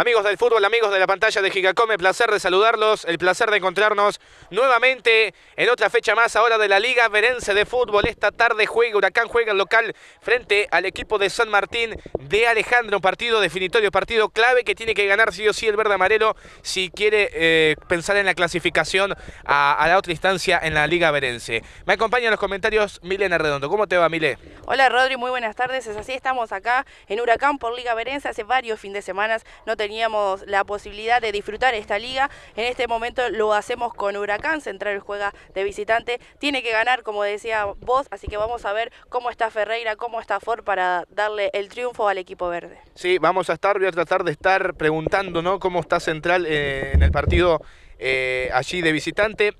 Amigos del fútbol, amigos de la pantalla de Gigacome, placer de saludarlos, el placer de encontrarnos nuevamente en otra fecha más ahora de la Liga Verense de Fútbol. Esta tarde juega Huracán, juega el local frente al equipo de San Martín de Alejandro, un partido definitorio, partido clave que tiene que ganar sí o sí el verde amarelo si quiere eh, pensar en la clasificación a, la otra instancia en la Liga Verense. Me acompaña en los comentarios Milena Redondo. ¿Cómo te va, Mile? Hola, Rodri, muy buenas tardes. Es así, estamos acá en Huracán por Liga Verense hace varios fines de semana. No teníamos la posibilidad de disfrutar esta liga. En este momento lo hacemos con Huracán, Central juega de visitante. Tiene que ganar, como decía vos, así que vamos a ver cómo está Ferreira, cómo está Ford para darle el triunfo al equipo verde. Sí, vamos a estar, voy a tratar de estar preguntando ¿no? cómo está Central eh, en el partido eh, allí de visitante.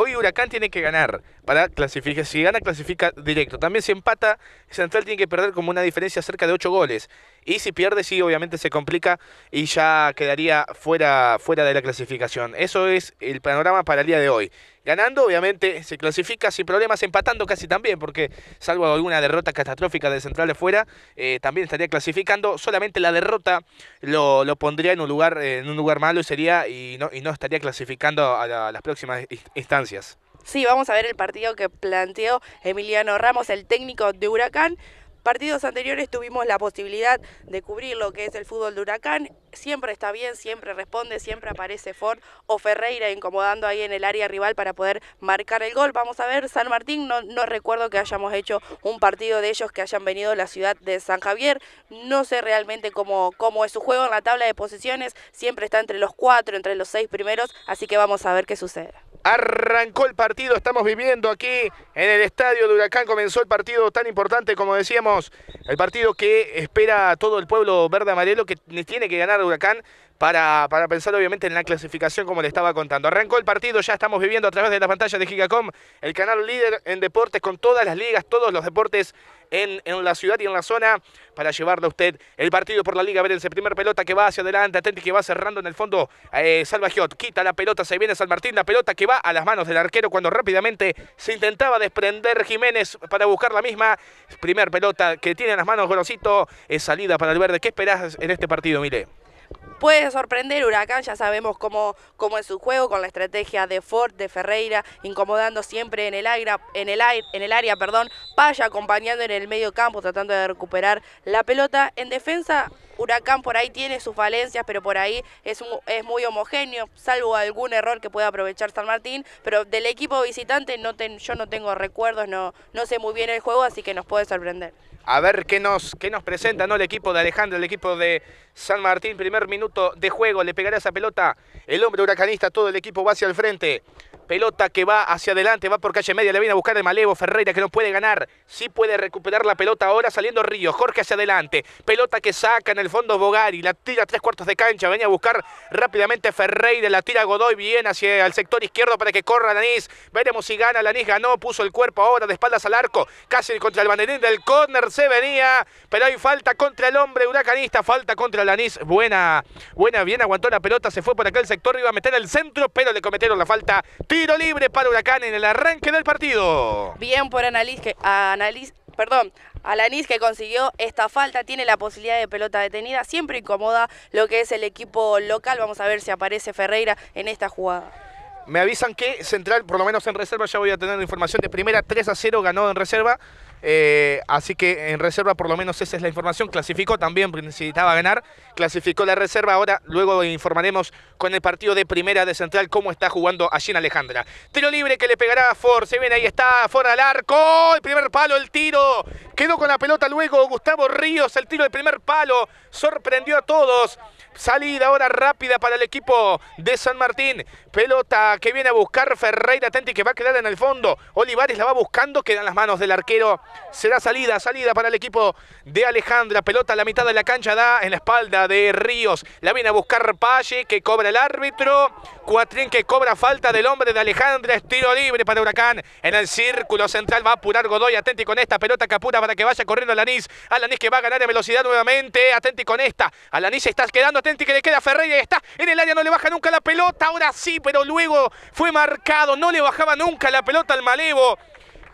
Hoy Huracán tiene que ganar para clasificar. Si gana, clasifica directo. También si empata, Central tiene que perder como una diferencia cerca de 8 goles. Y si pierde, sí, obviamente se complica y ya quedaría fuera, fuera de la clasificación. Eso es el panorama para el día de hoy. Ganando, obviamente, se clasifica sin problemas, empatando casi también, porque salvo alguna derrota catastrófica de Central de fuera, eh, también estaría clasificando. Solamente la derrota lo, pondría en un lugar, en un lugar malo y sería y no, y no estaría clasificando a, a las próximas instancias. Sí, vamos a ver el partido que planteó Emiliano Ramos, el técnico de Huracán. Partidos anteriores tuvimos la posibilidad de cubrir lo que es el fútbol de Huracán. Siempre está bien, siempre responde, siempre aparece Ford o Ferreira incomodando ahí en el área rival para poder marcar el gol. Vamos a ver, San Martín, no, recuerdo que hayamos hecho un partido de ellos que hayan venido a la ciudad de San Javier. No sé realmente cómo, cómo es su juego en la tabla de posiciones. Siempre está entre los cuatro, entre los seis primeros, así que vamos a ver qué sucede. Arrancó el partido, estamos viviendo aquí en el estadio de Huracán, comenzó el partido tan importante como decíamos, el partido que espera todo el pueblo verde amarelo que tiene que ganar Huracán para, para, pensar obviamente en la clasificación como le estaba contando. Arrancó el partido, ya estamos viviendo a través de la pantalla de Gigacom, el canal líder en deportes con todas las ligas, todos los deportes en, en la ciudad y en la zona para llevarle a usted el partido por la Liga Verense. Primer pelota que va hacia adelante, atente que va cerrando en el fondo. Eh, Salva Giot, quita la pelota, se viene San Martín, la pelota que va a las manos del arquero cuando rápidamente se intentaba desprender Jiménez para buscar la misma. Primer pelota que tiene en las manos Gorosito, es salida para el verde. ¿Qué esperás en este partido, Mile? Puede sorprender Huracán, ya sabemos cómo, cómo es su juego con la estrategia de Ford, de Ferreira, incomodando siempre en el, aire, en el, aire, en el área, perdón, Paya acompañando en el medio campo, tratando de recuperar la pelota. En defensa, Huracán por ahí tiene sus falencias, pero por ahí es, es muy homogéneo, salvo algún error que pueda aprovechar San Martín, pero del equipo visitante no yo no tengo recuerdos, no, no sé muy bien el juego, así que nos puede sorprender a ver qué nos, qué nos presenta ¿no? el equipo de Alejandro, el equipo de San Martín. Primer minuto de juego, le pegará esa pelota el hombre huracanista, todo el equipo va hacia el frente. Pelota que va hacia adelante, va por calle media, le viene a buscar el Malevo Ferreira que no puede ganar. Sí puede recuperar la pelota ahora saliendo Río. Jorge hacia adelante. Pelota que saca en el fondo Bogari, la tira tres cuartos de cancha. Venía a buscar rápidamente Ferreira, la tira Godoy bien hacia el sector izquierdo para que corra Lanís. Veremos si gana. Lanís ganó, puso el cuerpo ahora de espaldas al arco. Casi contra el banderín del córner se venía. Pero hay falta contra el hombre huracanista, falta contra Lanís. Buena, buena, bien aguantó la pelota, se fue por aquel sector, iba a meter el centro, pero le cometieron la falta. Tiro libre para Huracán en el arranque del partido. Bien por Analiz, que, Analiz perdón, Alanis que consiguió esta falta, tiene la posibilidad de pelota detenida, siempre incomoda lo que es el equipo local. Vamos a ver si aparece Ferreira en esta jugada. Me avisan que Central, por lo menos en reserva, ya voy a tener información de primera, 3 a 0 ganó en reserva. Eh, así que en reserva por lo menos esa es la información. Clasificó también, necesitaba ganar. Clasificó la reserva. Ahora luego informaremos con el partido de primera de Central cómo está jugando allí en Alejandra. Tiro libre que le pegará a Ford. Se viene ahí está Ford al arco. El primer palo, el tiro. Quedó con la pelota luego Gustavo Ríos. El tiro del primer palo. Sorprendió a todos. Salida ahora rápida para el equipo de San Martín. Pelota que viene a buscar Ferreira Atenti que va a quedar en el fondo. Olivares la va buscando. Quedan las manos del arquero. Será salida, salida para el equipo de Alejandra. Pelota a la mitad de la cancha da en la espalda de Ríos. La viene a buscar Palle que cobra el árbitro. Cuatrín que cobra falta del hombre de Alejandra. Estiro libre para Huracán. En el círculo central va a apurar Godoy. Atenti con esta pelota que para que vaya corriendo Alanís. Alanís que va a ganar en velocidad nuevamente. Atenti con esta. Alanís está quedando que le queda Ferreira, está en el área, no le baja nunca la pelota, ahora sí, pero luego fue marcado, no le bajaba nunca la pelota al Malevo.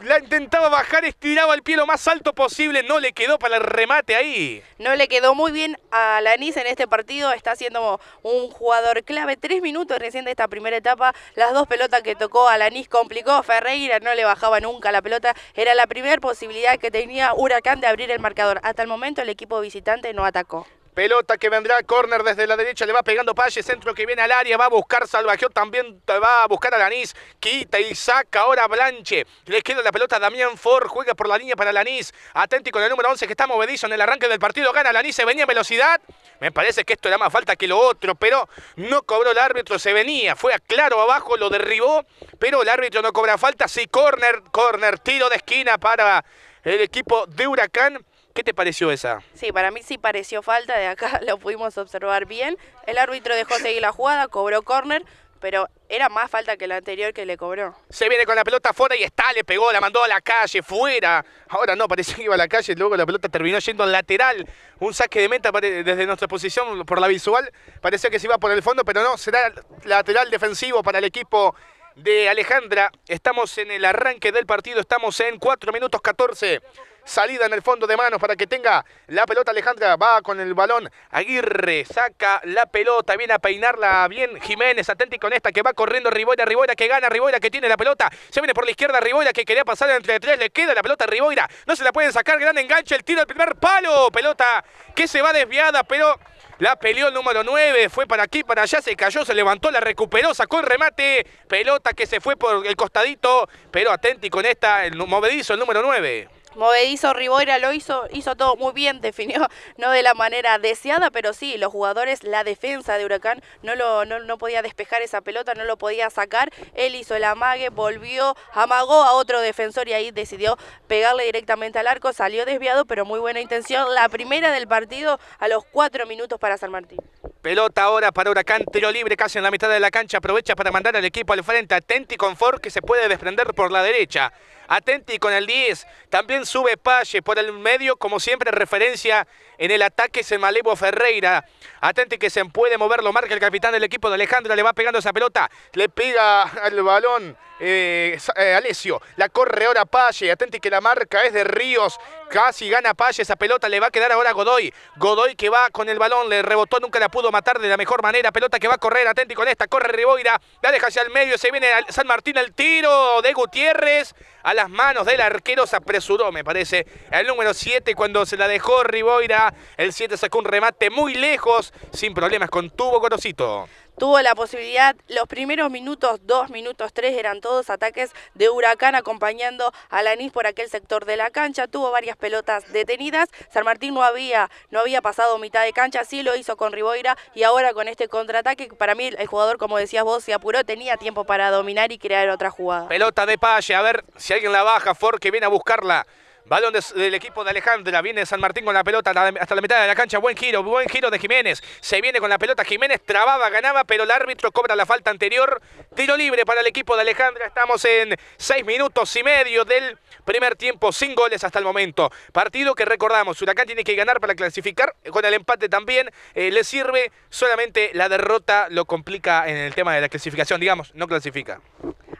La intentaba bajar, estiraba el pie lo más alto posible, no le quedó para el remate ahí. No le quedó muy bien a Lanis en este partido, está siendo un jugador clave. Tres minutos recién de esta primera etapa, las dos pelotas que tocó a Lanis complicó, Ferreira no le bajaba nunca la pelota, era la primera posibilidad que tenía Huracán de abrir el marcador. Hasta el momento el equipo visitante no atacó. Pelota que vendrá, córner desde la derecha, le va pegando Palle, centro que viene al área, va a buscar Salvajeó, también va a buscar a Lanís, quita y saca ahora Blanche. Le queda la pelota a Damián Ford, juega por la línea para Lanís. Atenti con el número 11 que está movedizo en el arranque del partido, gana Lanís, se venía en velocidad. Me parece que esto era más falta que lo otro, pero no cobró el árbitro, se venía, fue a claro abajo, lo derribó, pero el árbitro no cobra falta, sí, córner, córner, tiro de esquina para el equipo de Huracán. ¿Qué te pareció esa? Sí, para mí sí pareció falta, de acá lo pudimos observar bien. El árbitro dejó seguir la jugada, cobró córner, pero era más falta que la anterior que le cobró. Se viene con la pelota fuera y está, le pegó, la mandó a la calle, fuera. Ahora no, parecía que iba a la calle, luego la pelota terminó yendo al lateral. Un saque de meta desde nuestra posición por la visual. Parecía que se iba por el fondo, pero no, será lateral defensivo para el equipo de Alejandra. Estamos en el arranque del partido, estamos en 4 minutos 14 salida en el fondo de manos para que tenga la pelota Alejandra, va con el balón, Aguirre saca la pelota, viene a peinarla bien Jiménez, atenti con esta que va corriendo Riboira, Riboira que gana, Riboira que tiene la pelota, se viene por la izquierda Riboira que quería pasar entre tres, le queda la pelota a Riboira, no se la pueden sacar, gran enganche, el tiro al primer palo, pelota que se va desviada, pero... La peleó el número 9, fue para aquí, para allá, se cayó, se levantó, la recuperó, sacó el remate. Pelota que se fue por el costadito, pero atenti con esta, el movedizo, el número 9. Movedizo Riboira lo hizo, hizo todo muy bien, definió no de la manera deseada, pero sí, los jugadores, la defensa de Huracán no, lo, no, podía despejar esa pelota, no lo podía sacar. Él hizo el amague, volvió, amagó a otro defensor y ahí decidió pegarle directamente al arco. Salió desviado, pero muy buena intención. La primera del partido a los cuatro minutos para San Martín. Pelota ahora para Huracán, tiro libre casi en la mitad de la cancha. Aprovecha para mandar al equipo al frente. Atenti con Ford que se puede desprender por la derecha. Atenti con el 10. También sube Pache por el medio, como siempre, referencia en el ataque es el Malevo Ferreira. Atenti que se puede mover, lo marca el capitán del equipo de Alejandra, le va pegando esa pelota, le pega al balón eh, eh, Alessio, la corre ahora Pache, atenti que la marca es de Ríos, casi gana Pache, esa pelota le va a quedar ahora a Godoy, Godoy que va con el balón, le rebotó, nunca la pudo matar de la mejor manera, pelota que va a correr, atenti con esta, corre Riboira, la deja hacia el medio, se viene San Martín el tiro de Gutiérrez, a las manos del arquero se apresuró, me parece, el número 7 cuando se la dejó Riboira, el 7 sacó un remate muy lejos, sin problemas, contuvo Gorosito tuvo la posibilidad, los primeros minutos, dos minutos, tres, eran todos ataques de Huracán acompañando a Lanís por aquel sector de la cancha, tuvo varias pelotas detenidas, San Martín no había, no había pasado mitad de cancha, sí lo hizo con Riboira y ahora con este contraataque, para mí el jugador, como decías vos, se apuró, tenía tiempo para dominar y crear otra jugada. Pelota de Pache, a ver si alguien la baja, Ford que viene a buscarla. Balón del equipo de Alejandra. Viene San Martín con la pelota hasta la mitad de la cancha. Buen giro, buen giro de Jiménez. Se viene con la pelota. Jiménez trababa, ganaba, pero el árbitro cobra la falta anterior. Tiro libre para el equipo de Alejandra. Estamos en seis minutos y medio del primer tiempo, sin goles hasta el momento. Partido que recordamos, Huracán tiene que ganar para clasificar. Con el empate también eh, le sirve. Solamente la derrota lo complica en el tema de la clasificación. Digamos, no clasifica.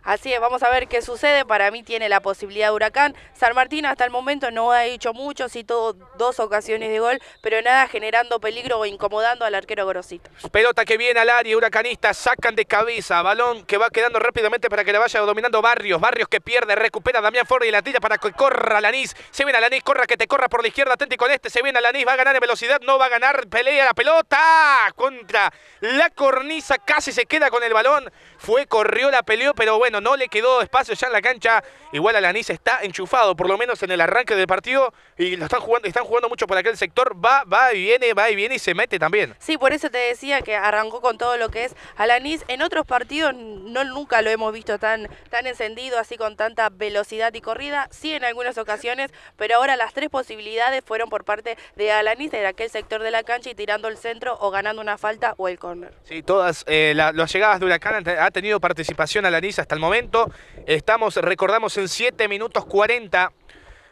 Así es, vamos a ver qué sucede. Para mí tiene la posibilidad de Huracán. San Martín hasta el momento no ha hecho mucho, sí todo dos ocasiones de gol, pero nada generando peligro o incomodando al arquero Grosito. Pelota que viene al área, Huracanista, sacan de cabeza, balón que va quedando rápidamente para que le vaya dominando Barrios. Barrios que pierde, recupera Damián Ford y la tira para que corra Lanís. Se viene Lanís, corra que te corra por la izquierda, atente con este, se viene Lanís, va a ganar en velocidad, no va a ganar, pelea la pelota contra la cornisa, casi se queda con el balón. Fue, corrió, la peleó, pero bueno, no le quedó espacio ya en la cancha. Igual Alanis está enchufado, por lo menos en el arranque del partido, y lo están jugando, están jugando mucho por aquel sector. Va, va y viene, va y viene y se mete también. Sí, por eso te decía que arrancó con todo lo que es Alanis. En otros partidos no nunca lo hemos visto tan, tan encendido, así con tanta velocidad y corrida. Sí, en algunas ocasiones, pero ahora las tres posibilidades fueron por parte de Alanis en aquel sector de la cancha y tirando el centro o ganando una falta o el córner. Sí, todas eh, las llegadas de Huracán ha tenido participación Alanis hasta el momento. Estamos, recordamos, en 7 minutos 40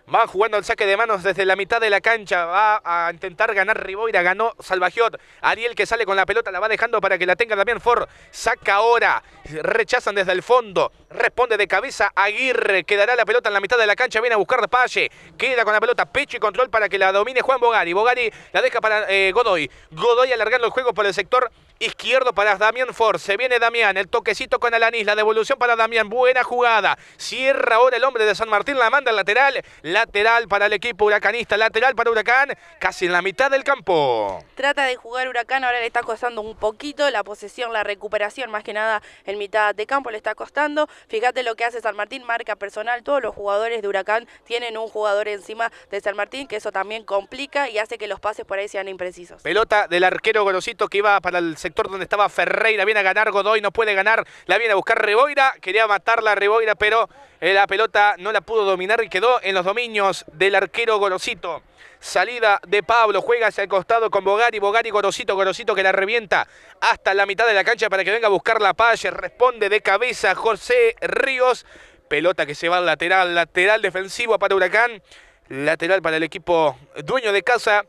Van jugando el saque de manos desde la mitad de la cancha. Va a intentar ganar Riboira. Ganó Salvajiot. Ariel que sale con la pelota la va dejando para que la tenga también Ford. Saca ahora. Rechazan desde el fondo. Responde de cabeza Aguirre. Quedará la pelota en la mitad de la cancha. Viene a buscar Palle. Queda con la pelota pecho y control para que la domine Juan Bogari. Bogari la deja para eh, Godoy. Godoy alargando el juego por el sector izquierdo para Damián Ford. Se viene Damián. El toquecito con Alanis. La devolución para Damián. Buena jugada. Cierra ahora el hombre de San Martín. La manda al lateral. Lateral para el equipo huracanista. Lateral para Huracán. Casi en la mitad del campo. Trata de jugar Huracán. Ahora le está costando un poquito la posesión, la recuperación. Más que nada en mitad de campo le está costando. Fíjate lo que hace San Martín. Marca personal. Todos los jugadores de Huracán tienen un jugador encima de San Martín. Que eso también complica y hace que los pases por ahí sean imprecisos. Pelota del arquero Gorosito que iba para el sector donde estaba Ferreira. Viene a ganar Godoy. No puede ganar. La viene a buscar Reboira. Quería matarla Reboira, pero eh, la pelota no la pudo dominar y quedó en los dominios del arquero Gorosito. Salida de Pablo, juega hacia el costado con Bogari, Bogari, Gorosito, Gorosito que la revienta hasta la mitad de la cancha para que venga a buscar la palle. Responde de cabeza José Ríos. Pelota que se va al lateral, lateral defensivo para Huracán. Lateral para el equipo dueño de casa.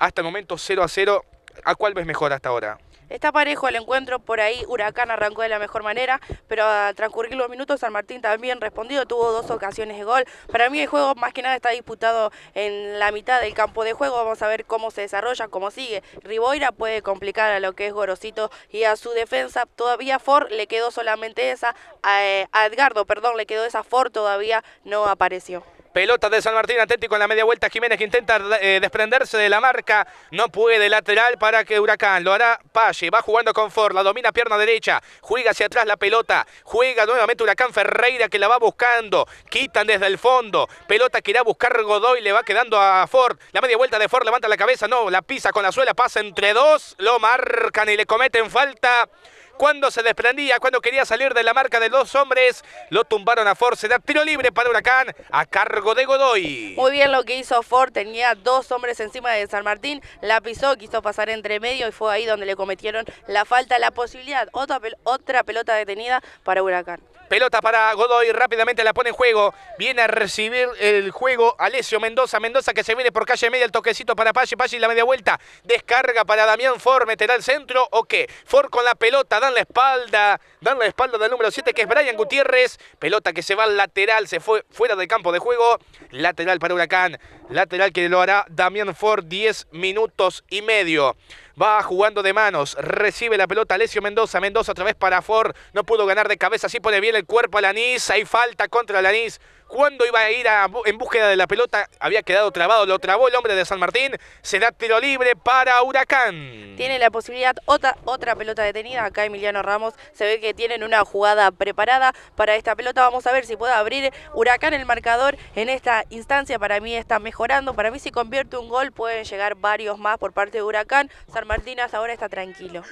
Hasta el momento 0 a 0. ¿A cuál ves mejor hasta ahora? Está parejo el encuentro, por ahí Huracán arrancó de la mejor manera, pero a transcurrir los minutos San Martín también respondido, tuvo dos ocasiones de gol. Para mí el juego más que nada está disputado en la mitad del campo de juego, vamos a ver cómo se desarrolla, cómo sigue. Riboira puede complicar a lo que es Gorosito y a su defensa, todavía Ford le quedó solamente esa, a, eh, Edgardo, perdón, le quedó esa, Ford todavía no apareció. Pelota de San Martín Atlético en la media vuelta. Jiménez que intenta eh, desprenderse de la marca. No puede. Lateral para que Huracán. Lo hará Palle. Va jugando con Ford. La domina pierna derecha. Juega hacia atrás la pelota. Juega nuevamente Huracán Ferreira que la va buscando. Quitan desde el fondo. Pelota que irá a buscar Godoy. Le va quedando a Ford. La media vuelta de Ford levanta la cabeza. No, la pisa con la suela. Pasa entre dos. Lo marcan y le cometen falta cuando se desprendía, cuando quería salir de la marca de dos hombres, lo tumbaron a Ford. Se da tiro libre para Huracán a cargo de Godoy. Muy bien lo que hizo Ford, tenía dos hombres encima de San Martín, la pisó, quiso pasar entre medio y fue ahí donde le cometieron la falta, la posibilidad, otra, otra pelota detenida para Huracán. Pelota para Godoy, rápidamente la pone en juego. Viene a recibir el juego Alessio Mendoza. Mendoza que se viene por calle media, el toquecito para Pache, Pache y la media vuelta. Descarga para Damián Ford, meterá el centro o qué. Ford con la pelota, dan la espalda, dan la espalda del número 7 que es Brian Gutiérrez. Pelota que se va al lateral, se fue fuera del campo de juego. Lateral para Huracán, lateral que lo hará Damián Ford, 10 minutos y medio. Va jugando de manos. Recibe la pelota Alessio Mendoza. Mendoza otra vez para Ford. No pudo ganar de cabeza. Sí pone bien el cuerpo a Lanís. Hay falta contra Lanís. Cuando iba a ir en búsqueda de la pelota, había quedado trabado, lo trabó el hombre de San Martín. Será tiro libre para Huracán. Tiene la posibilidad, otra, otra pelota detenida. Acá Emiliano Ramos se ve que tienen una jugada preparada para esta pelota. Vamos a ver si puede abrir Huracán el marcador en esta instancia. Para mí está mejorando. Para mí, si convierte un gol, pueden llegar varios más por parte de Huracán. San Martín hasta ahora está tranquilo.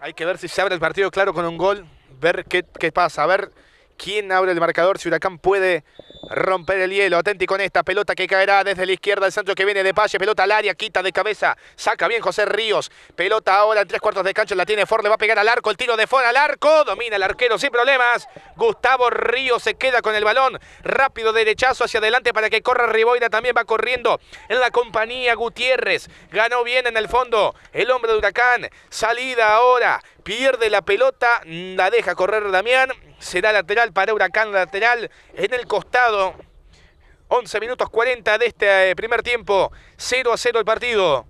Hay que ver si se abre el partido claro con un gol. Ver qué, qué pasa. A ver quién abre el marcador. Si Huracán puede romper el hielo. Atenti con esta pelota que caerá desde la izquierda el centro que viene de Palle. Pelota al área, quita de cabeza. Saca bien José Ríos. Pelota ahora en tres cuartos de cancha. La tiene Ford, va a pegar al arco. El tiro de Ford al arco. Domina el arquero sin problemas. Gustavo Ríos se queda con el balón. Rápido derechazo hacia adelante para que corra Riboira. También va corriendo en la compañía Gutiérrez. Ganó bien en el fondo. El hombre de Huracán. Salida ahora. Pierde la pelota. La deja correr Damián. Será lateral para Huracán, lateral en el costado. 11 minutos 40 de este eh, primer tiempo. 0 a 0 el partido.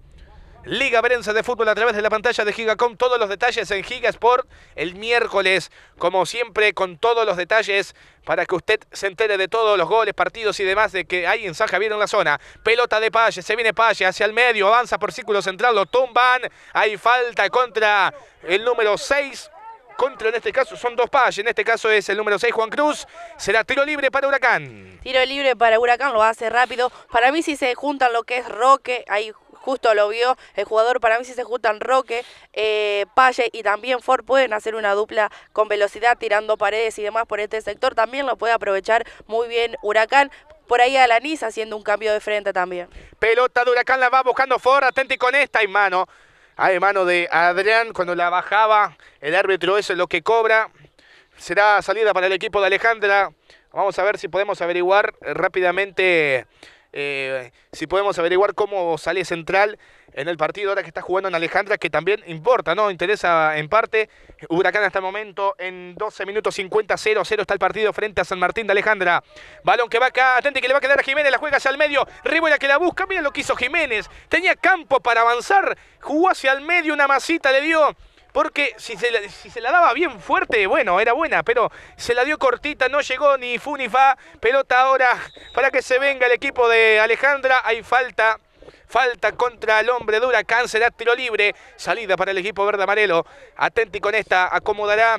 Liga Berense de Fútbol a través de la pantalla de Gigacom. Todos los detalles en Gigasport el miércoles, como siempre, con todos los detalles para que usted se entere de todos los goles, partidos y demás de que hay en San Javier en la zona. Pelota de Palle, se viene Palle hacia el medio, avanza por círculo central, lo tumban. Hay falta contra el número 6 contra en este caso son dos payas, en este caso es el número 6 Juan Cruz, será tiro libre para Huracán. Tiro libre para Huracán, lo hace rápido. Para mí si se juntan lo que es Roque, ahí justo lo vio el jugador, para mí si se juntan Roque, eh, Palle y también Ford pueden hacer una dupla con velocidad tirando paredes y demás por este sector, también lo puede aprovechar muy bien Huracán. Por ahí Alanis haciendo un cambio de frente también. Pelota de Huracán la va buscando Ford, atenti con esta y mano. Hay mano de Adrián cuando la bajaba. El árbitro es lo que cobra. Será salida para el equipo de Alejandra. Vamos a ver si podemos averiguar rápidamente, eh, si podemos averiguar cómo sale Central en el partido ahora que está jugando en Alejandra, que también importa, ¿no? Interesa en parte. Huracán hasta el momento en 12 minutos 50, 0, 0 está el partido frente a San Martín de Alejandra. Balón que va acá, atente que le va a quedar a Jiménez, la juega hacia el medio, Ribola que la busca, miren lo que hizo Jiménez. Tenía campo para avanzar, jugó hacia el medio, una masita le dio. Porque si se, la, si se la daba bien fuerte, bueno, era buena, pero se la dio cortita, no llegó ni fu ni fa. Pelota ahora para que se venga el equipo de Alejandra. Hay falta Falta contra el hombre de Huracán, tiro libre. Salida para el equipo verde amarelo. Atenti con esta, acomodará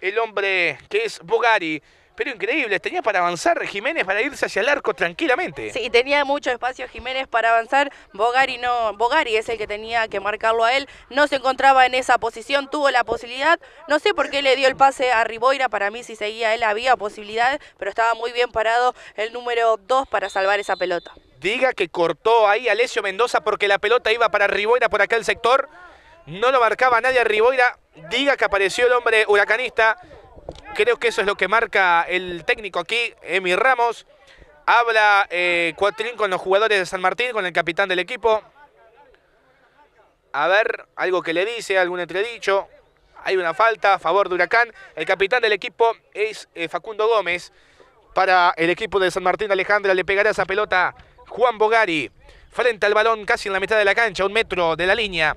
el hombre que es Bogari. Pero increíble, tenía para avanzar Jiménez para irse hacia el arco tranquilamente. Sí, tenía mucho espacio Jiménez para avanzar. Bogari no, Bogari es el que tenía que marcarlo a él. No se encontraba en esa posición, tuvo la posibilidad. No sé por qué le dio el pase a Riboira. Para mí, si seguía él, había posibilidad, pero estaba muy bien parado el número 2 para salvar esa pelota. Diga que cortó ahí Alessio Mendoza porque la pelota iba para Riboira por aquel sector. No lo marcaba nadie a Riboira. Diga que apareció el hombre huracanista. Creo que eso es lo que marca el técnico aquí, Emi Ramos. Habla eh, Cuatrín con los jugadores de San Martín, con el capitán del equipo. A ver, algo que le dice, algún entredicho. Hay una falta a favor de Huracán. El capitán del equipo es eh, Facundo Gómez. Para el equipo de San Martín, Alejandra le pegará esa pelota Juan Bogari. Frente al balón, casi en la mitad de la cancha, un metro de la línea.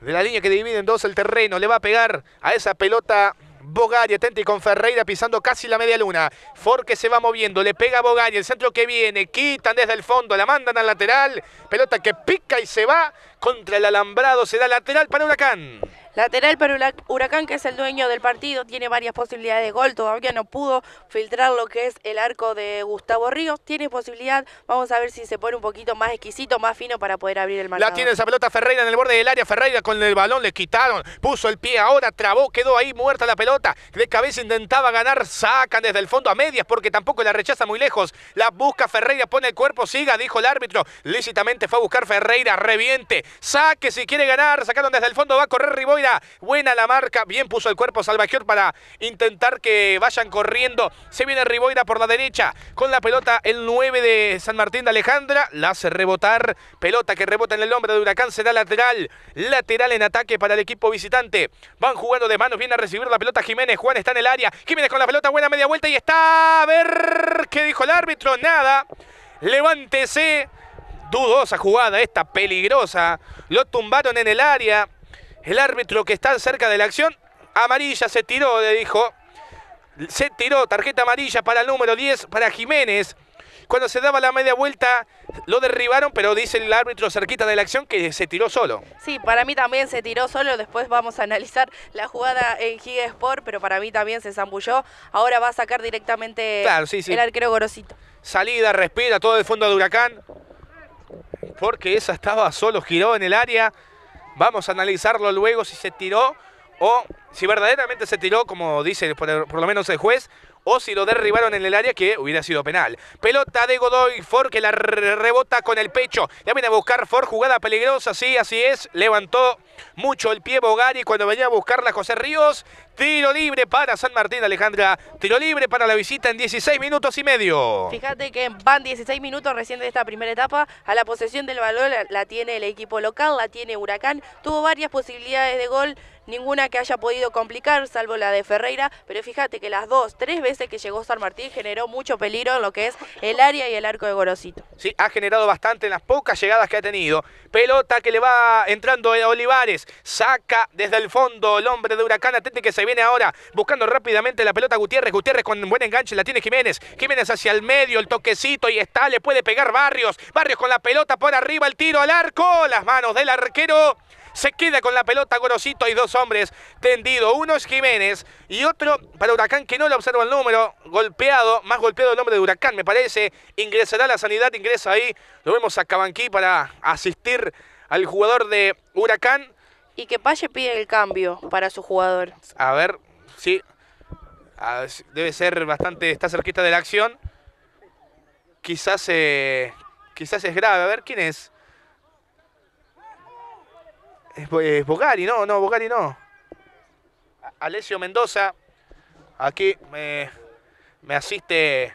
De la línea que divide en dos el terreno. Le va a pegar a esa pelota Bogari, atenti con Ferreira pisando casi la media luna. Forque se va moviendo, le pega a Bogari, el centro que viene, quitan desde el fondo, la mandan al lateral. Pelota que pica y se va contra el alambrado, se da lateral para Huracán. Lateral para Huracán, que es el dueño del partido, tiene varias posibilidades de gol, todavía no pudo filtrar lo que es el arco de Gustavo Ríos. Tiene posibilidad, vamos a ver si se pone un poquito más exquisito, más fino para poder abrir el marcador. La tiene esa pelota Ferreira en el borde del área, Ferreira con el balón le quitaron, puso el pie ahora, trabó, quedó ahí muerta la pelota. De cabeza intentaba ganar, sacan desde el fondo a medias porque tampoco la rechaza muy lejos. La busca Ferreira, pone el cuerpo, siga, dijo el árbitro. Lícitamente fue a buscar Ferreira, reviente, saque si quiere ganar, sacaron desde el fondo, va a correr Buena la marca. Bien puso el cuerpo Salvajior para intentar que vayan corriendo. Se viene Riboira por la derecha. Con la pelota el 9 de San Martín de Alejandra. La hace rebotar. Pelota que rebota en el hombre de Huracán. Será lateral. Lateral en ataque para el equipo visitante. Van jugando de manos. Viene a recibir la pelota Jiménez. Juan está en el área. Jiménez con la pelota. Buena media vuelta y está. A ver qué dijo el árbitro. Nada. Levántese. Dudosa jugada esta, peligrosa. Lo tumbaron en el área. El árbitro que está cerca de la acción, amarilla, se tiró, le dijo. Se tiró, tarjeta amarilla para el número 10, para Jiménez. Cuando se daba la media vuelta, lo derribaron, pero dice el árbitro cerquita de la acción que se tiró solo. Sí, para mí también se tiró solo. Después vamos a analizar la jugada en Giga Sport, pero para mí también se zambulló. Ahora va a sacar directamente el arquero Gorosito. Salida, respira todo el fondo de Huracán. Porque esa estaba solo, giró en el área. Vamos a analizarlo luego si se tiró o si verdaderamente se tiró, como dice por, lo menos el juez, o si lo derribaron en el área que hubiera sido penal. Pelota de Godoy, Ford que la rebota con el pecho. Ya viene a buscar Ford, jugada peligrosa, sí, así es. Levantó mucho el pie Bogari cuando venía a buscarla José Ríos. Tiro libre para San Martín, Alejandra. Tiro libre para la visita en 16 minutos y medio. Fíjate que van 16 minutos recién de esta primera etapa. A la posesión del balón la tiene el equipo local, la tiene Huracán. Tuvo varias posibilidades de gol ninguna que haya podido complicar, salvo la de Ferreira, pero fíjate que las dos, tres veces que llegó San Martín generó mucho peligro en lo que es el área y el arco de Gorosito. Sí, ha generado bastante en las pocas llegadas que ha tenido. Pelota que le va entrando a Olivares, saca desde el fondo el hombre de Huracán, atente que se viene ahora, buscando rápidamente la pelota Gutiérrez, Gutiérrez con buen enganche, la tiene Jiménez, Jiménez hacia el medio, el toquecito y está, le puede pegar Barrios, Barrios con la pelota por arriba, el tiro al arco, las manos del arquero. Se queda con la pelota Gorosito. y dos hombres tendidos. Uno es Jiménez y otro para Huracán que no le observa el número. Golpeado, más golpeado el nombre de Huracán, me parece. Ingresará a la sanidad, ingresa ahí. Lo vemos a Cabanquí para asistir al jugador de Huracán. Y que Pache pide el cambio para su jugador. A ver, sí. debe ser bastante, está cerquita de la acción. Quizás, eh, quizás es grave. A ver, ¿quién es? Es, Bogari, no, no, Bogari no. Alessio Mendoza. Aquí Me asiste,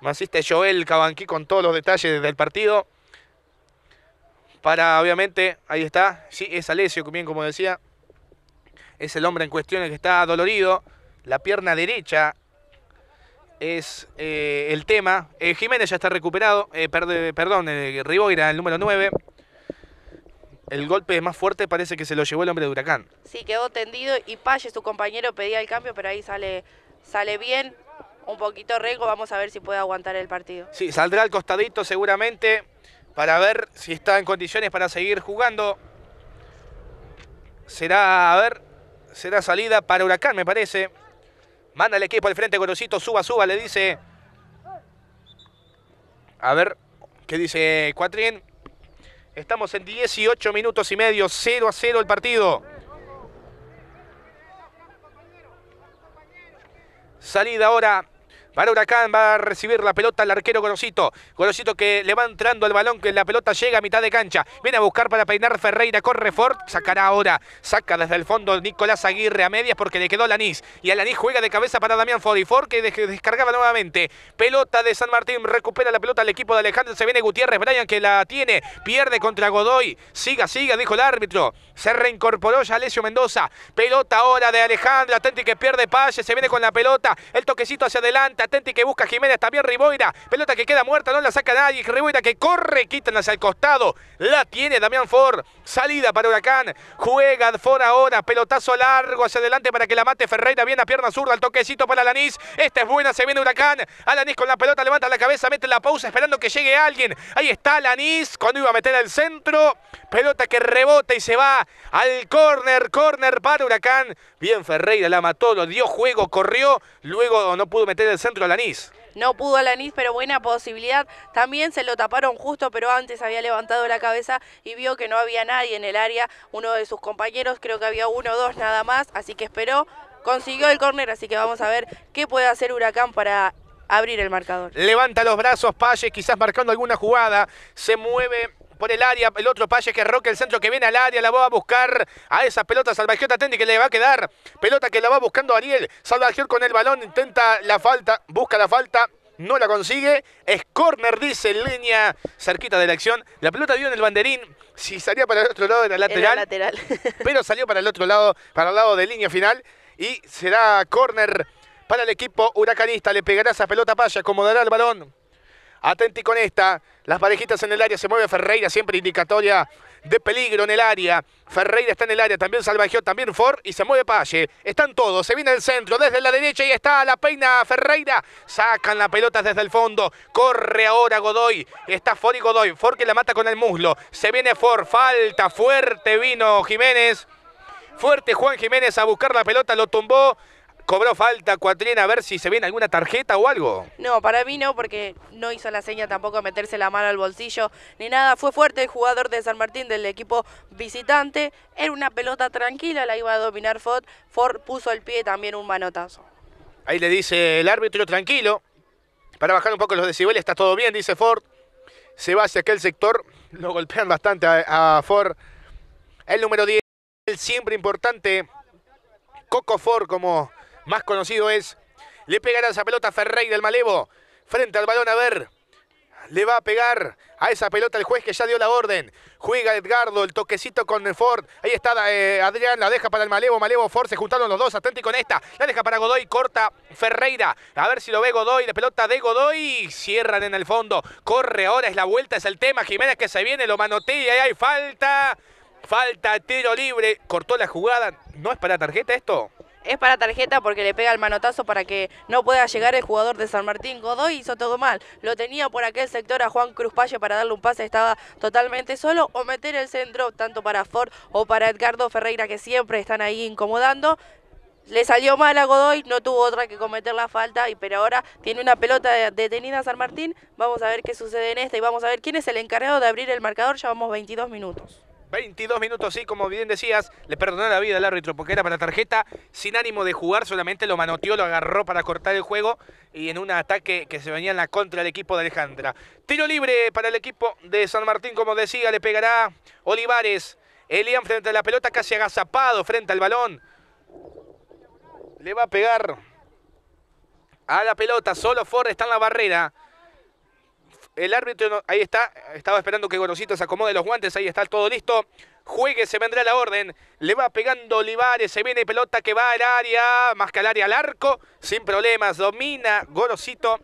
me asiste Joel Cabanqui con todos los detalles del partido. Para, obviamente, ahí está. Sí, es Alessio, bien como decía. Es el hombre en cuestión el que está dolorido. La pierna derecha es eh, el tema. Eh, Jiménez ya está recuperado. Eh, perdón, Riboira, el número 9. El golpe más fuerte parece que se lo llevó el hombre de Huracán. Sí, quedó tendido y Palle, su compañero, pedía el cambio, pero ahí sale, sale bien. Un poquito riesgo, vamos a ver si puede aguantar el partido. Sí, saldrá al costadito seguramente para ver si está en condiciones para seguir jugando. Será, a ver, será salida para Huracán, me parece. Manda el equipo al frente, Gorosito, suba, suba, le dice. A ver, ¿qué dice Cuatrien? Estamos en 18 minutos y medio, 0 a 0 el partido. Salida ahora para Huracán va a recibir la pelota el arquero Gorosito. Gorosito que le va entrando el balón, que la pelota llega a mitad de cancha. Viene a buscar para peinar Ferreira, corre Ford, sacará ahora. Saca desde el fondo Nicolás Aguirre a medias porque le quedó Lanís. Y a Lanís juega de cabeza para Damián Ford. Y Ford que descargaba nuevamente. Pelota de San Martín, recupera la pelota el equipo de Alejandro. Se viene Gutiérrez, Brian que la tiene, pierde contra Godoy. Siga, siga, dijo el árbitro. Se reincorporó ya Alessio Mendoza. Pelota ahora de Alejandro. Atenti que pierde Palle, se viene con la pelota. El toquecito hacia adelante. Atenti que busca Jiménez, también Riboira. Pelota que queda muerta, no la saca nadie. Riboira que corre, quitan hacia el costado. La tiene Damián Ford. Salida para Huracán. Juega Ford ahora. Pelotazo largo hacia adelante para que la mate Ferreira. Viene a pierna zurda. El toquecito para Lanís. Esta es buena, se viene Huracán. Alanís con la pelota, levanta la cabeza, mete la pausa esperando que llegue alguien. Ahí está Lanís cuando iba a meter al centro. Pelota que rebota y se va al córner. Córner para Huracán. Bien Ferreira la mató, lo dio juego, corrió. Luego no pudo meter el centro No pudo Alanis, pero buena posibilidad. También se lo taparon justo, pero antes había levantado la cabeza y vio que no había nadie en el área. Uno de sus compañeros, creo que había uno o dos nada más, así que esperó. Consiguió el córner, así que vamos a ver qué puede hacer Huracán para abrir el marcador. Levanta los brazos, Palle, quizás marcando alguna jugada. Se mueve por el área. El otro Palle que roque el centro que viene al área. La va a buscar a esa pelota. Salvajiota atenti que le va a quedar. Pelota que la va buscando Ariel. Salvajiot con el balón. Intenta la falta. Busca la falta. No la consigue. Es corner, dice en línea. Cerquita de la acción. La pelota dio en el banderín. Si salía para el otro lado era lateral. lateral. pero salió para el otro lado. Para el lado de línea final. Y será corner para el equipo huracanista. Le pegará esa pelota a Paya. Acomodará el balón. Atenti con esta. Las parejitas en el área. Se mueve Ferreira. Siempre indicatoria de peligro en el área. Ferreira está en el área. También Salvajeó. También Ford. Y se mueve Palle. Están todos. Se viene el centro. Desde la derecha. Y está la peina Ferreira. Sacan la pelota desde el fondo. Corre ahora Godoy. Está Ford y Godoy. Ford que la mata con el muslo. Se viene Ford. Falta fuerte. Vino Jiménez. Fuerte Juan Jiménez a buscar la pelota. Lo tumbó. ¿Cobró falta Cuatrien a ver si se viene alguna tarjeta o algo? No, para mí no, porque no hizo la seña tampoco meterse la mano al bolsillo ni nada. Fue fuerte el jugador de San Martín del equipo visitante. Era una pelota tranquila, la iba a dominar Ford. Ford puso el pie también un manotazo. Ahí le dice el árbitro tranquilo. Para bajar un poco los decibeles, está todo bien, dice Ford. Se va hacia aquel sector. Lo golpean bastante a, a Ford. El número 10, el siempre importante. Coco Ford como más conocido es. Le pegará esa pelota a Ferreira, el malevo. Frente al balón, a ver. Le va a pegar a esa pelota el juez que ya dio la orden. Juega Edgardo, el toquecito con Ford. Ahí está eh, Adrián, la deja para el Malevo. Malevo, Ford, se juntaron los dos. Atenti con esta. La deja para Godoy, corta Ferreira. A ver si lo ve Godoy. La pelota de Godoy. Cierran en el fondo. Corre ahora, es la vuelta, es el tema. Jiménez que se viene, lo manotea y hay falta. Falta, tiro libre. Cortó la jugada. ¿No es para tarjeta esto? Es para tarjeta porque le pega el manotazo para que no pueda llegar el jugador de San Martín. Godoy hizo todo mal. Lo tenía por aquel sector a Juan Cruz Palle para darle un pase, estaba totalmente solo. O meter el centro tanto para Ford o para Edgardo Ferreira que siempre están ahí incomodando. Le salió mal a Godoy, no tuvo otra que cometer la falta, y pero ahora tiene una pelota detenida San Martín. Vamos a ver qué sucede en esta y vamos a ver quién es el encargado de abrir el marcador. Ya vamos 22 minutos. 22 minutos, sí, como bien decías, le perdonó la vida al árbitro porque era para tarjeta, sin ánimo de jugar, solamente lo manoteó, lo agarró para cortar el juego y en un ataque que se venía en la contra del equipo de Alejandra. Tiro libre para el equipo de San Martín, como decía, le pegará Olivares. Elian frente a la pelota, casi agazapado frente al balón. Le va a pegar a la pelota. Solo Ford está en la barrera. El árbitro, ahí está, estaba esperando que Gorosito se acomode los guantes, ahí está todo listo. Juegue, se vendrá la orden. Le va pegando Olivares, se viene pelota que va al área, más que al área al arco, sin problemas. Domina Gorosito,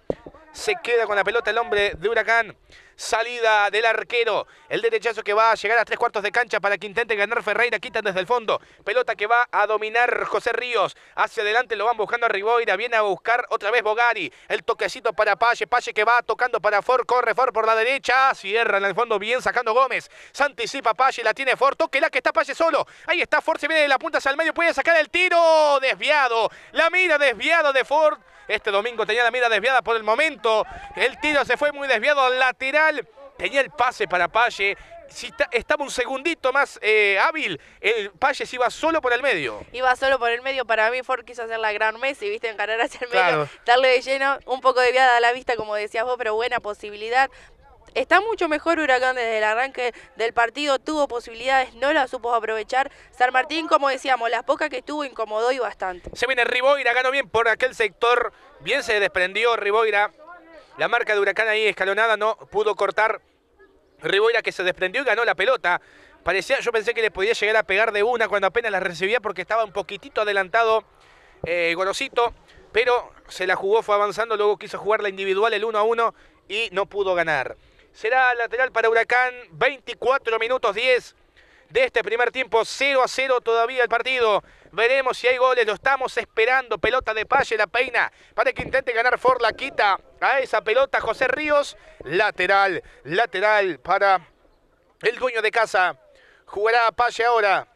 se queda con la pelota el hombre de Huracán. Salida del arquero. El derechazo que va a llegar a tres cuartos de cancha para que intente ganar Ferreira. Quitan desde el fondo. Pelota que va a dominar José Ríos. Hacia adelante lo van buscando a Riboira. Viene a buscar otra vez Bogari. El toquecito para Pache. Pache que va tocando para Ford. Corre Ford por la derecha. Cierra en el fondo bien sacando Gómez. Se anticipa Pache. La tiene Ford. Toque la que está Pache solo. Ahí está Ford. Se viene de la punta hacia el medio. Puede sacar el tiro. Desviado. La mira desviado de Ford. Este domingo tenía la mira desviada por el momento. El tiro se fue muy desviado al lateral. Tenía el pase para Palle. Si estaba un segundito más eh, hábil, el Palle se iba solo por el medio. Iba solo por el medio. Para mí, Ford quiso hacer la gran Messi, viste, encarar hacia el medio, darle de lleno, un poco desviada a la vista, como decías vos, pero buena posibilidad. Está mucho mejor Huracán desde el arranque del partido, tuvo posibilidades, no las supo aprovechar. San Martín, como decíamos, las pocas que tuvo incomodó y bastante. Se viene Riboira, ganó bien por aquel sector, bien se desprendió Riboira. La marca de Huracán ahí escalonada no pudo cortar. Riboira que se desprendió y ganó la pelota. Parecía, yo pensé que le podía llegar a pegar de una cuando apenas la recibía porque estaba un poquitito adelantado eh, Gorosito, pero se la jugó, fue avanzando, luego quiso jugar la individual el 1 a 1 y no pudo ganar. Será lateral para Huracán, 24 minutos 10 de este primer tiempo, 0 a 0 todavía el partido. Veremos si hay goles, lo estamos esperando. Pelota de Palle, la peina para que intente ganar Ford, la quita a esa pelota José Ríos. Lateral, lateral para el dueño de casa. Jugará Palle ahora.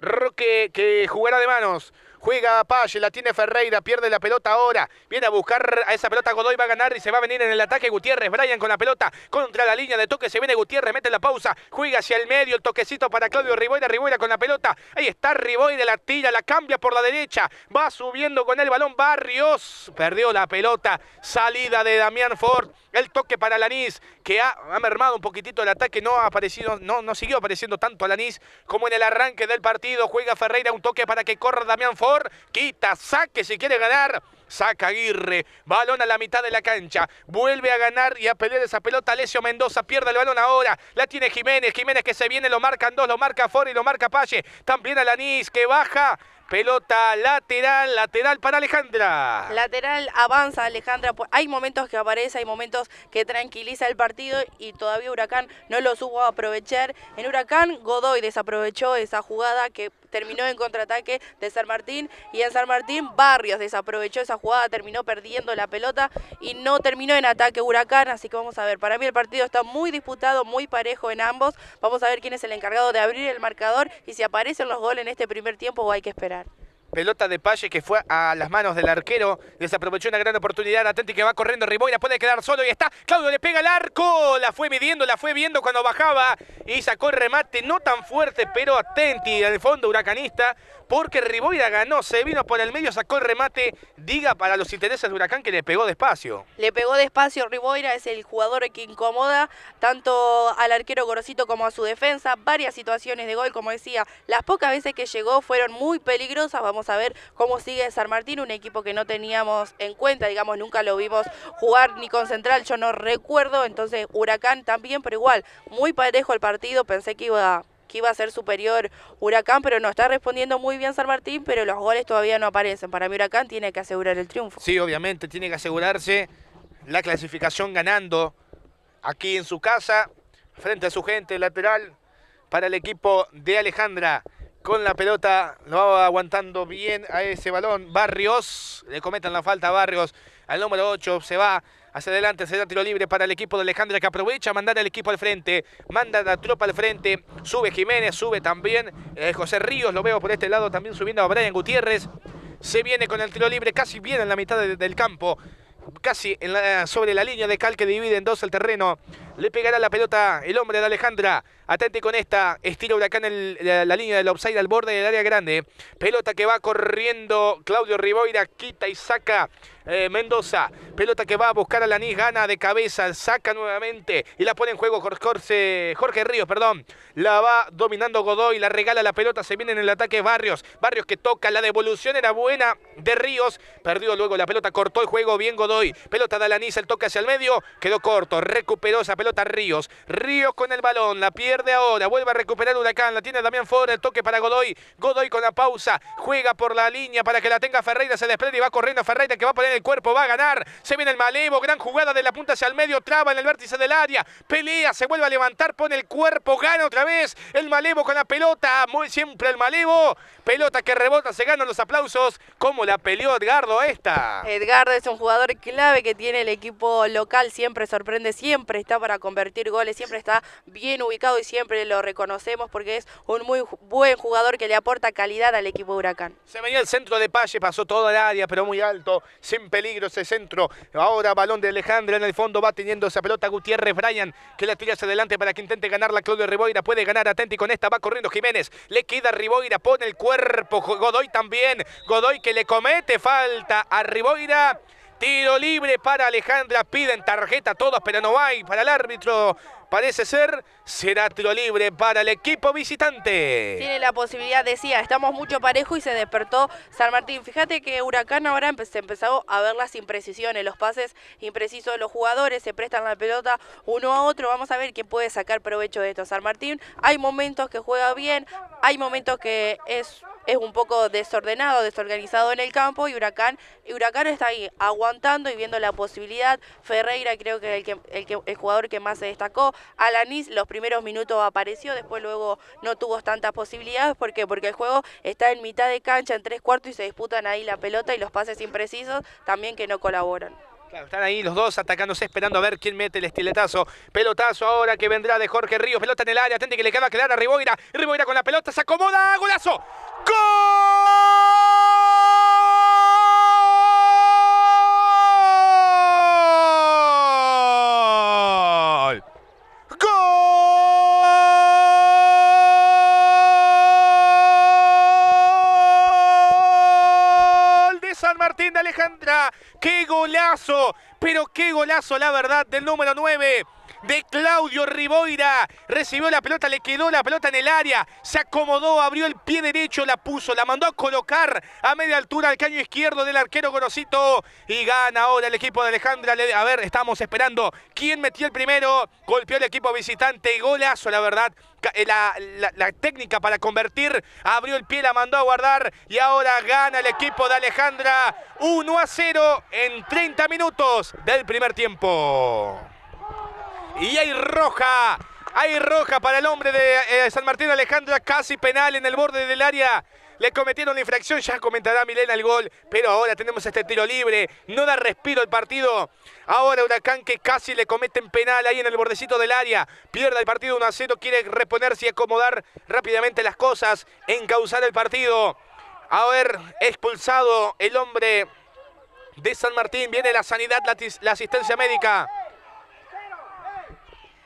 Roque que jugará de manos. Juega Pache, la tiene Ferreira, pierde la pelota ahora. Viene a buscar a esa pelota Godoy, va a ganar y se va a venir en el ataque Gutiérrez. Brian con la pelota contra la línea de toque. Se viene Gutiérrez, mete la pausa. Juega hacia el medio, el toquecito para Claudio Riboira. Riboira con la pelota. Ahí está Riboira, la tira, la cambia por la derecha. Va subiendo con el balón Barrios. Perdió la pelota. Salida de Damián Ford. El toque para Lanís, que ha, mermado un poquitito el ataque. No ha aparecido, no, no siguió apareciendo tanto Lanís como en el arranque del partido. Juega Ferreira, un toque para que corra Damián Ford. Quita, saque si quiere ganar. Saca Aguirre, balón a la mitad de la cancha, vuelve a ganar y a pelear esa pelota Alessio Mendoza, pierde el balón ahora, la tiene Jiménez, Jiménez que se viene, lo marcan dos, lo marca Ford y lo marca Pache, también Alanis que baja, Pelota lateral, lateral para Alejandra. Lateral avanza Alejandra. Hay momentos que aparece, hay momentos que tranquiliza el partido y todavía Huracán no lo supo aprovechar. En Huracán, Godoy desaprovechó esa jugada que terminó en contraataque de San Martín y en San Martín Barrios desaprovechó esa jugada, terminó perdiendo la pelota y no terminó en ataque Huracán, así que vamos a ver, para mí el partido está muy disputado, muy parejo en ambos, vamos a ver quién es el encargado de abrir el marcador y si aparecen los goles en este primer tiempo o hay que esperar. Pelota de Palle que fue a las manos del arquero. Desaprovechó una gran oportunidad. Atenti que va corriendo Riboira. Puede quedar solo y está. Claudio le pega el arco. La fue midiendo, la fue viendo cuando bajaba. Y sacó el remate. No tan fuerte, pero Atenti el fondo huracanista porque Riboira ganó, se vino por el medio, sacó el remate, diga para los intereses de Huracán que le pegó despacio. Le pegó despacio Riboira, es el jugador que incomoda tanto al arquero Gorosito como a su defensa, varias situaciones de gol, como decía, las pocas veces que llegó fueron muy peligrosas, vamos a ver cómo sigue San Martín, un equipo que no teníamos en cuenta, digamos, nunca lo vimos jugar ni con Central, yo no recuerdo, entonces Huracán también, pero igual, muy parejo el partido, pensé que iba que iba a ser superior Huracán, pero no está respondiendo muy bien San Martín, pero los goles todavía no aparecen. Para mí Huracán tiene que asegurar el triunfo. Sí, obviamente, tiene que asegurarse la clasificación ganando aquí en su casa, frente a su gente lateral para el equipo de Alejandra. Con la pelota lo va aguantando bien a ese balón. Barrios, le cometan la falta a Barrios. Al número 8 se va Hacia adelante se da tiro libre para el equipo de Alejandra que aprovecha a mandar al equipo al frente. Manda la tropa al frente. Sube Jiménez, sube también eh, José Ríos. Lo veo por este lado también subiendo a Brian Gutiérrez. Se viene con el tiro libre casi bien en la mitad del campo. Casi sobre la línea de cal que divide en dos el terreno Le pegará la pelota el hombre de Alejandra. Atente con esta. Estira Huracán el, la, línea del offside al borde del área grande. Pelota que va corriendo Claudio Riboira. Quita y saca eh, Mendoza. Pelota que va a buscar a Lanís. Gana de cabeza. Saca nuevamente. Y la pone en juego Jorge, Jorge Ríos. Perdón. La va dominando Godoy. La regala la pelota. Se viene en el ataque Barrios. Barrios que toca. La devolución era buena de Ríos. Perdió luego la pelota. Cortó el juego bien Godoy. Pelota de Alanis. El toque hacia el medio. Quedó corto. Recuperó esa pelota Ríos. Ríos con el balón. La pierde ahora. Vuelve a recuperar Huracán. La tiene Damián Ford. El toque para Godoy. Godoy con la pausa. Juega por la línea para que la tenga Ferreira. Se desprende y va corriendo Ferreira que va a poner el cuerpo. Va a ganar. Se viene el malevo. Gran jugada de la punta hacia el medio. Traba en el vértice del área. Pelea. Se vuelve a levantar. Pone el cuerpo. Gana otra vez. El malevo con la pelota. Muy siempre el malevo. Pelota que rebota. Se ganan los aplausos. ¿Cómo la peleó Edgardo esta? Edgardo es un jugador clave que tiene el equipo local. Siempre sorprende. Siempre está para convertir goles. Siempre está bien ubicado y siempre lo reconocemos porque es un muy buen jugador que le aporta calidad al equipo Huracán. Se venía el centro de Palle, pasó todo el área, pero muy alto, sin peligro ese centro. Ahora balón de Alejandra en el fondo, va teniendo esa pelota Gutiérrez Bryan, que la tira hacia adelante para que intente ganar la Claudio Riboira. Puede ganar Atenti con esta, va corriendo Jiménez. Le queda Riboira, pone el cuerpo. Godoy también. Godoy que le comete falta a Riboira. Tiro libre para Alejandra. Piden tarjeta todos, pero no hay para el árbitro. Parece ser, será tiro libre para el equipo visitante. Tiene la posibilidad, decía, estamos mucho parejo y se despertó San Martín. Fíjate que Huracán ahora se empezó a ver las imprecisiones, los pases imprecisos de los jugadores, se prestan la pelota uno a otro. Vamos a ver quién puede sacar provecho de esto. San Martín, hay momentos que juega bien, hay momentos que es es un poco desordenado, desorganizado en el campo y Huracán, Huracán está ahí aguantando y viendo la posibilidad. Ferreira creo que es el, que, el, que, el jugador que más se destacó. Alanis los primeros minutos apareció, después luego no tuvo tantas posibilidades. ¿Por qué? Porque el juego está en mitad de cancha, en tres cuartos y se disputan ahí la pelota y los pases imprecisos también que no colaboran. Están ahí los dos atacándose, esperando a ver quién mete el estiletazo. Pelotazo ahora que vendrá de Jorge Ríos. Pelota en el área, atente que le queda claro a Riboira. Riboira con la pelota, se acomoda, golazo. ¡Gol! Alejandra. ¡Qué golazo! Pero qué golazo, la verdad, del número 9 de Claudio Riboira. Recibió la pelota, le quedó la pelota en el área. Se acomodó, abrió el pie derecho, la puso, la mandó a colocar a media altura al caño izquierdo del arquero Gorosito. Y gana ahora el equipo de Alejandra. A ver, estamos esperando. ¿Quién metió el primero? Golpeó el equipo visitante. Golazo, la verdad. La, la, la, técnica para convertir, abrió el pie, la mandó a guardar y ahora gana el equipo de Alejandra 1 a 0 en 30 minutos del primer tiempo. Y hay roja. Hay roja para el hombre de eh, San Martín Alejandra. Casi penal en el borde del área. Le cometieron la infracción. Ya comentará Milena el gol. Pero ahora tenemos este tiro libre. No da respiro el partido. Ahora Huracán que casi le cometen penal ahí en el bordecito del área. Pierde el partido 1 a 0. Quiere reponerse y acomodar rápidamente las cosas. Encauzar el partido. A ver, expulsado el hombre de San Martín. Viene la sanidad, la, la asistencia médica.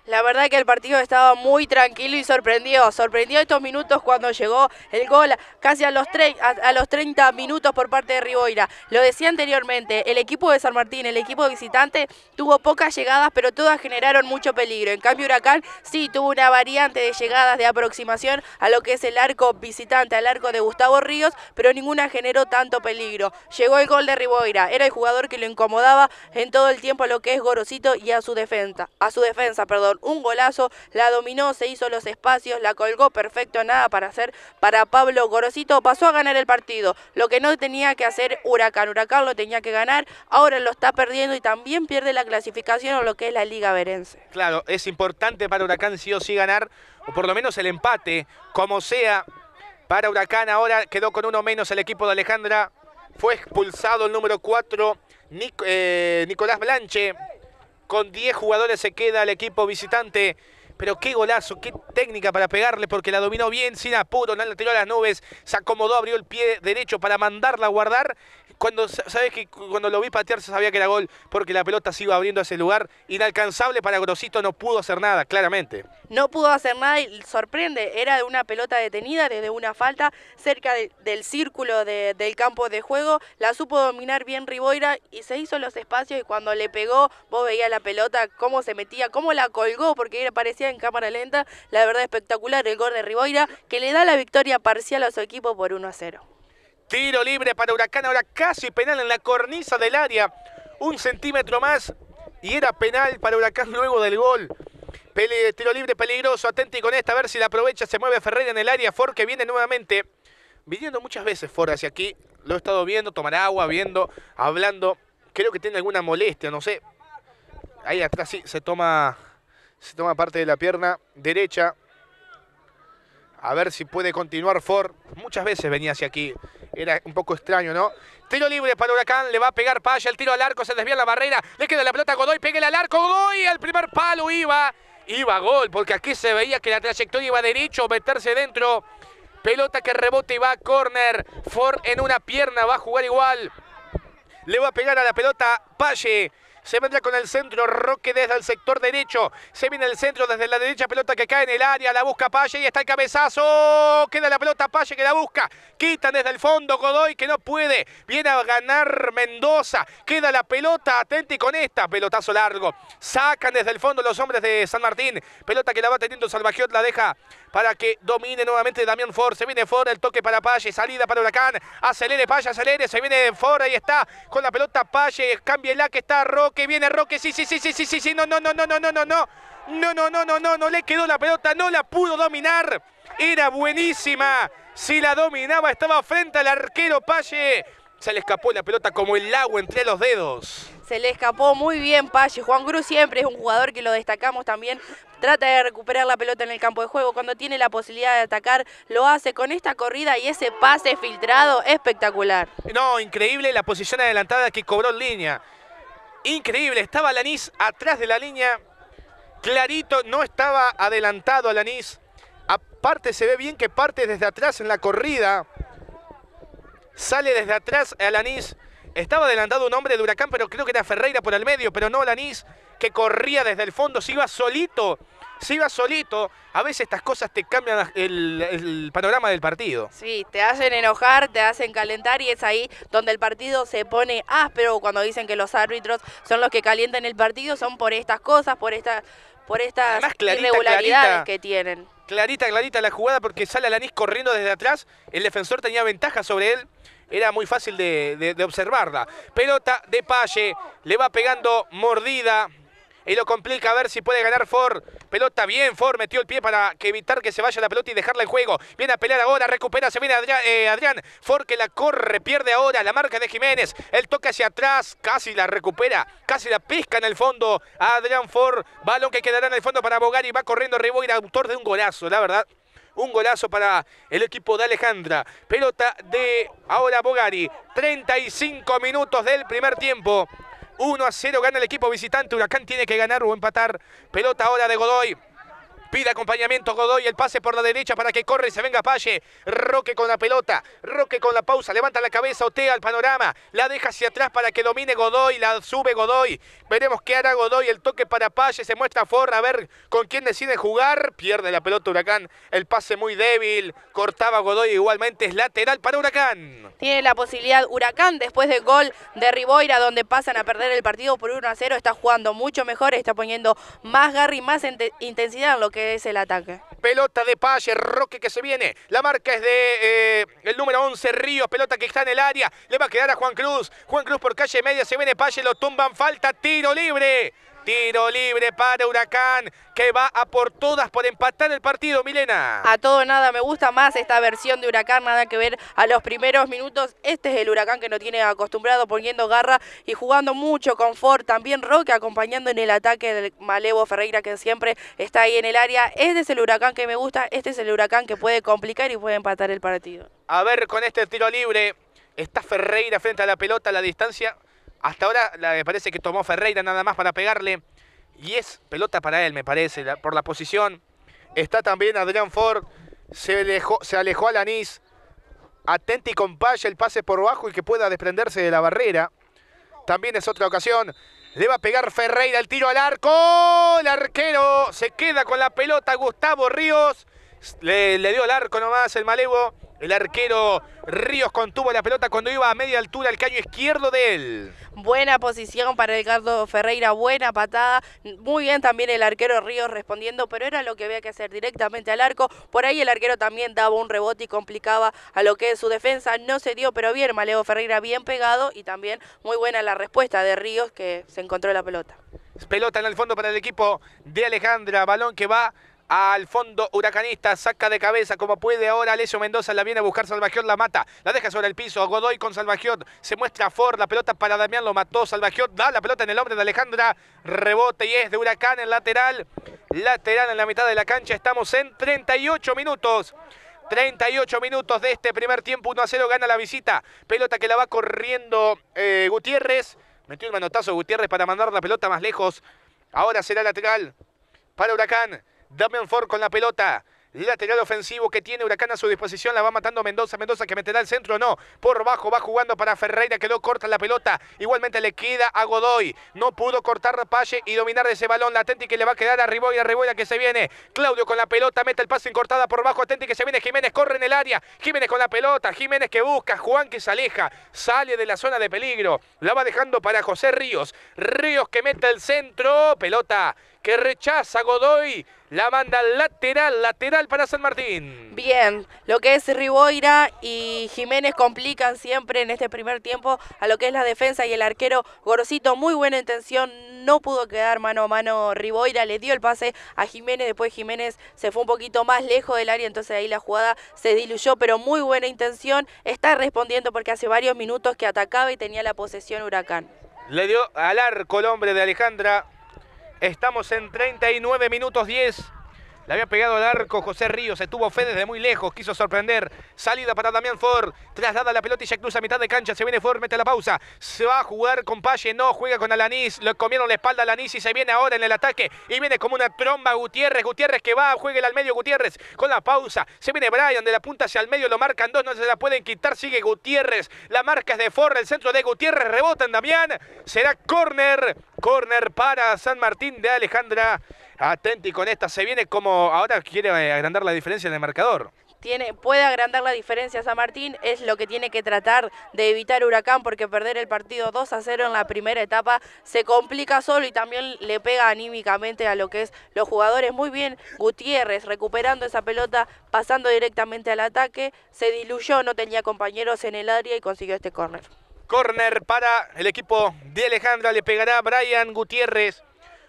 La verdad que el partido estaba muy tranquilo y sorprendió. Sorprendió estos minutos cuando llegó el gol casi a los, a, a los 30 minutos por parte de Riboira. Lo decía anteriormente, el equipo de San Martín, el equipo visitante, tuvo pocas llegadas, pero todas generaron mucho peligro. En cambio, Huracán sí tuvo una variante de llegadas de aproximación a lo que es el arco visitante, al arco de Gustavo Ríos, pero ninguna generó tanto peligro. Llegó el gol de Riboira, era el jugador que lo incomodaba en todo el tiempo a lo que es Gorosito y a su defensa, a su defensa, perdón un golazo, la dominó, se hizo los espacios, la colgó perfecto, nada para hacer para Pablo Gorosito, pasó a ganar el partido, lo que no tenía que hacer Huracán, Huracán lo tenía que ganar, ahora lo está perdiendo y también pierde la clasificación en lo que es la Liga Verense. Claro, es importante para Huracán sí o sí ganar, o por lo menos el empate, como sea, para Huracán ahora quedó con uno menos el equipo de Alejandra, fue expulsado el número 4, Nic eh, Nicolás Blanche, con 10 jugadores se queda el equipo visitante. Pero qué golazo, qué técnica para pegarle, porque la dominó bien, sin apuro, no la tiró a las nubes, se acomodó, abrió el pie derecho para mandarla a guardar. Cuando, ¿sabes que Cuando lo vi patear se sabía que era gol, porque la pelota se iba abriendo a ese lugar. Inalcanzable para Grosito, no pudo hacer nada, claramente. No pudo hacer nada y sorprende, era de una pelota detenida desde una falta cerca del círculo del campo de juego. La supo dominar bien Riboira y se hizo los espacios y cuando le pegó, vos veías la pelota, cómo se metía, cómo la colgó, porque parecía en cámara lenta. La verdad espectacular el gol de Riboira, que le da la victoria parcial a su equipo por 1 a 0. Tiro libre para Huracán, ahora casi penal en la cornisa del área. Un centímetro más y era penal para Huracán luego del gol. tiro libre peligroso, atenti con esta, a ver si la aprovecha, se mueve Ferreira en el área, Ford que viene nuevamente. Viniendo muchas veces Ford hacia aquí, lo he estado viendo, tomar agua, viendo, hablando. Creo que tiene alguna molestia, no sé. Ahí atrás sí, se toma, se toma parte de la pierna derecha. A ver si puede continuar Ford. Muchas veces venía hacia aquí. Era un poco extraño, ¿no? Tiro libre para Huracán, le va a pegar Paya, el tiro al arco, se desvía la barrera, le queda la pelota a Godoy, pégale al arco, Godoy, al primer palo iba, iba gol, porque aquí se veía que la trayectoria iba derecho, meterse dentro, pelota que rebota y va a córner, Ford en una pierna, va a jugar igual, le va a pegar a la pelota Paye, se vendrá con el centro, Roque desde el sector derecho. Se viene el centro desde la derecha, pelota que cae en el área, la busca Paye y está el cabezazo. Queda la pelota Paye que la busca. Quitan desde el fondo Godoy que no puede. Viene a ganar Mendoza. Queda la pelota, atenti con esta. Pelotazo largo. Sacan desde el fondo los hombres de San Martín. Pelota que la va teniendo Salvajiot, la deja para que domine nuevamente Damián Ford. Se viene Ford, el toque para Paye, salida para Huracán. Acelere Paye, acelere. Se viene Ford, ahí está. Con la pelota Paye, la que está Roque que viene Roque, sí, sí, sí, sí, sí, sí, sí, no, no, no, no, no, no, no, no, no, no, no, no, no, no le quedó la pelota, no la pudo dominar, era buenísima, si la dominaba estaba frente al arquero Paye, se le escapó la pelota como el agua entre los dedos. Se le escapó muy bien Paye. Juan Cruz siempre es un jugador que lo destacamos también. Trata de recuperar la pelota en el campo de juego. Cuando tiene la posibilidad de atacar, lo hace con esta corrida y ese pase filtrado espectacular. No, increíble la posición adelantada que cobró en línea. Increíble, estaba Lanís atrás de la línea. Clarito, no estaba adelantado Lanís. Aparte se ve bien que parte desde atrás en la corrida. Sale desde atrás Lanís. Estaba adelantado un hombre de Huracán, pero creo que era Ferreira por el medio, pero no Lanís, que corría desde el fondo, se iba solito se iba solito, a veces estas cosas te cambian el, panorama del partido. Sí, te hacen enojar, te hacen calentar y es ahí donde el partido se pone áspero cuando dicen que los árbitros son los que calientan el partido, son por estas cosas, por, esta, por estas irregularidades que tienen. Clarita, clarita la jugada porque sale Alanis corriendo desde atrás, el defensor tenía ventaja sobre él, era muy fácil de, de observarla. Pelota de Palle, le va pegando mordida, y lo complica a ver si puede ganar Ford. Pelota bien, Ford metió el pie para que evitar que se vaya la pelota y dejarla en juego. Viene a pelear ahora, recupera, se viene Adrián, eh, Adrián. Ford que la corre, pierde ahora la marca de Jiménez. El toque hacia atrás, casi la recupera, casi la pesca en el fondo. Adrián Ford, balón que quedará en el fondo para Bogari, va corriendo Riboira, autor de un golazo, la verdad. Un golazo para el equipo de Alejandra. Pelota de ahora Bogari. 35 minutos del primer tiempo. 1 a 0 gana el equipo visitante. Huracán tiene que ganar o empatar. Pelota ahora de Godoy. Pide acompañamiento Godoy, el pase por la derecha para que corre y se venga Palle. Roque con la pelota, Roque con la pausa, levanta la cabeza, otea el panorama, la deja hacia atrás para que domine Godoy, la sube Godoy. Veremos qué hará Godoy, el toque para Palle, se muestra Forra, a ver con quién decide jugar. Pierde la pelota Huracán, el pase muy débil, cortaba Godoy igualmente, es lateral para Huracán. Tiene la posibilidad Huracán después del gol de Riboira donde pasan a perder el partido por 1 a 0, está jugando mucho mejor, está poniendo más garra y más intensidad en lo que que es el ataque. Pelota de Pache, Roque que se viene. La marca es de eh, el número 11, Ríos. Pelota que está en el área. Le va a quedar a Juan Cruz. Juan Cruz por calle media. Se viene Pache, lo tumban. Falta, tiro libre. Tiro libre para Huracán, que va a por todas por empatar el partido, Milena. A todo nada, me gusta más esta versión de Huracán, nada que ver a los primeros minutos. Este es el Huracán que no tiene acostumbrado, poniendo garra y jugando mucho con Ford. También Roque acompañando en el ataque del Malevo Ferreira, que siempre está ahí en el área. Este es el Huracán que me gusta, este es el Huracán que puede complicar y puede empatar el partido. A ver, con este tiro libre, está Ferreira frente a la pelota, a la distancia hasta ahora me parece que tomó Ferreira nada más para pegarle. y es pelota para él, me parece, por la posición. Está también Adrián Ford, se alejó, se alejó a Lanís. Atenti con Paya el pase por bajo y que pueda desprenderse de la barrera. También es otra ocasión. Le va a pegar Ferreira el tiro al arco. El arquero se queda con la pelota. Gustavo Ríos. Le, le dio el arco nomás el Malevo. El arquero Ríos contuvo la pelota cuando iba a media altura el caño izquierdo de él. Buena posición para Edgardo Ferreira, buena patada. Muy bien también el arquero Ríos respondiendo, pero era lo que había que hacer directamente al arco. Por ahí el arquero también daba un rebote y complicaba a lo que es su defensa. No se dio, pero bien, Maleo Ferreira bien pegado y también muy buena la respuesta de Ríos que se encontró la pelota. Pelota en el fondo para el equipo de Alejandra, balón que va al fondo huracanista, saca de cabeza como puede ahora Alessio Mendoza, la viene a buscar Salvagiot, la mata, la deja sobre el piso, Godoy con Salvagiot, se muestra Ford, la pelota para Damián, lo mató Salvagiot, da la pelota en el hombre de Alejandra, rebote y es de Huracán en lateral, lateral en la mitad de la cancha, estamos en 38 minutos. 38 minutos de este primer tiempo, 1 a 0 gana la visita. Pelota que la va corriendo eh, Gutiérrez. Metió el manotazo Gutiérrez para mandar la pelota más lejos. Ahora será lateral para Huracán. Damian Ford con la pelota. Lateral ofensivo que tiene Huracán a su disposición. La va matando Mendoza. Mendoza que meterá el centro. No. Por bajo va jugando para Ferreira. Quedó corta la pelota. Igualmente le queda a Godoy. No pudo cortar Pache y dominar ese balón. Atenti que le va a quedar a Riboy. A que se viene. Claudio con la pelota. Mete el pase cortada por bajo. Atenti que se viene. Jiménez corre en el área. Jiménez con la pelota. Jiménez que busca. Juan que se aleja. Sale de la zona de peligro. La va dejando para José Ríos. Ríos que mete el centro. Pelota que rechaza Godoy. La manda lateral, lateral para San Martín. Bien, lo que es Riboira y Jiménez complican siempre en este primer tiempo a lo que es la defensa y el arquero Gorosito. Muy buena intención, no pudo quedar mano a mano Riboira, le dio el pase a Jiménez, después Jiménez se fue un poquito más lejos del área, entonces ahí la jugada se diluyó, pero muy buena intención. Está respondiendo porque hace varios minutos que atacaba y tenía la posesión Huracán. Le dio al arco el hombre de Alejandra Estamos en 39 minutos 10. Le había pegado al arco José Ríos, se tuvo fe desde muy lejos, quiso sorprender. Salida para Damián Ford, traslada la pelota y ya cruza mitad de cancha, se viene Ford, mete la pausa. Se va a jugar con Palle, no, juega con Alanis, le comieron la espalda a Alanis y se viene ahora en el ataque. Y viene como una tromba Gutiérrez, Gutiérrez que va, juega al medio Gutiérrez con la pausa. Se viene Brian de la punta hacia el medio, lo marcan dos, no se la pueden quitar, sigue Gutiérrez. La marca es de Ford, el centro de Gutiérrez, rebota en Damián. Será córner, córner para San Martín de Alejandra. Atenti con esta, se viene como ahora quiere eh, agrandar la diferencia en el marcador. Tiene, puede agrandar la diferencia San Martín, es lo que tiene que tratar de evitar Huracán porque perder el partido 2 a 0 en la primera etapa se complica solo y también le pega anímicamente a lo que es los jugadores. Muy bien, Gutiérrez recuperando esa pelota, pasando directamente al ataque, se diluyó, no tenía compañeros en el área y consiguió este córner. Córner para el equipo de Alejandra, le pegará Brian Gutiérrez.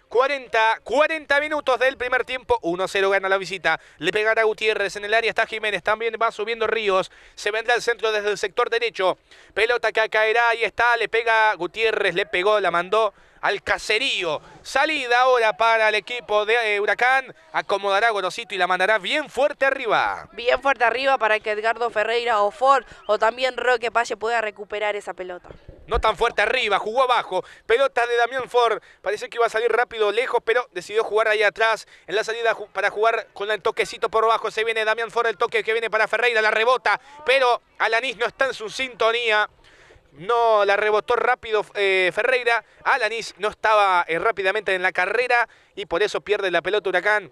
40, 40 minutos del primer tiempo. 1-0 gana la visita. Le pegará Gutiérrez en el área. Está Jiménez. También va subiendo Ríos. Se vendrá al centro desde el sector derecho. Pelota que caerá. Ahí está. Le pega Gutiérrez. Le pegó. La mandó al caserío. Salida ahora para el equipo de eh, Huracán. Acomodará Gorosito y la mandará bien fuerte arriba. Bien fuerte arriba para que Edgardo Ferreira o Ford o también Roque Palle pueda recuperar esa pelota. No tan fuerte arriba, jugó abajo. Pelota de Damián Ford. Parece que iba a salir rápido, lejos, pero decidió jugar ahí atrás. En la salida para jugar con el toquecito por abajo. Se viene Damián Ford, el toque que viene para Ferreira, la rebota. Pero Alanis no está en su sintonía. No la rebotó rápido eh, Ferreira. Alanis no estaba eh, rápidamente en la carrera y por eso pierde la pelota Huracán.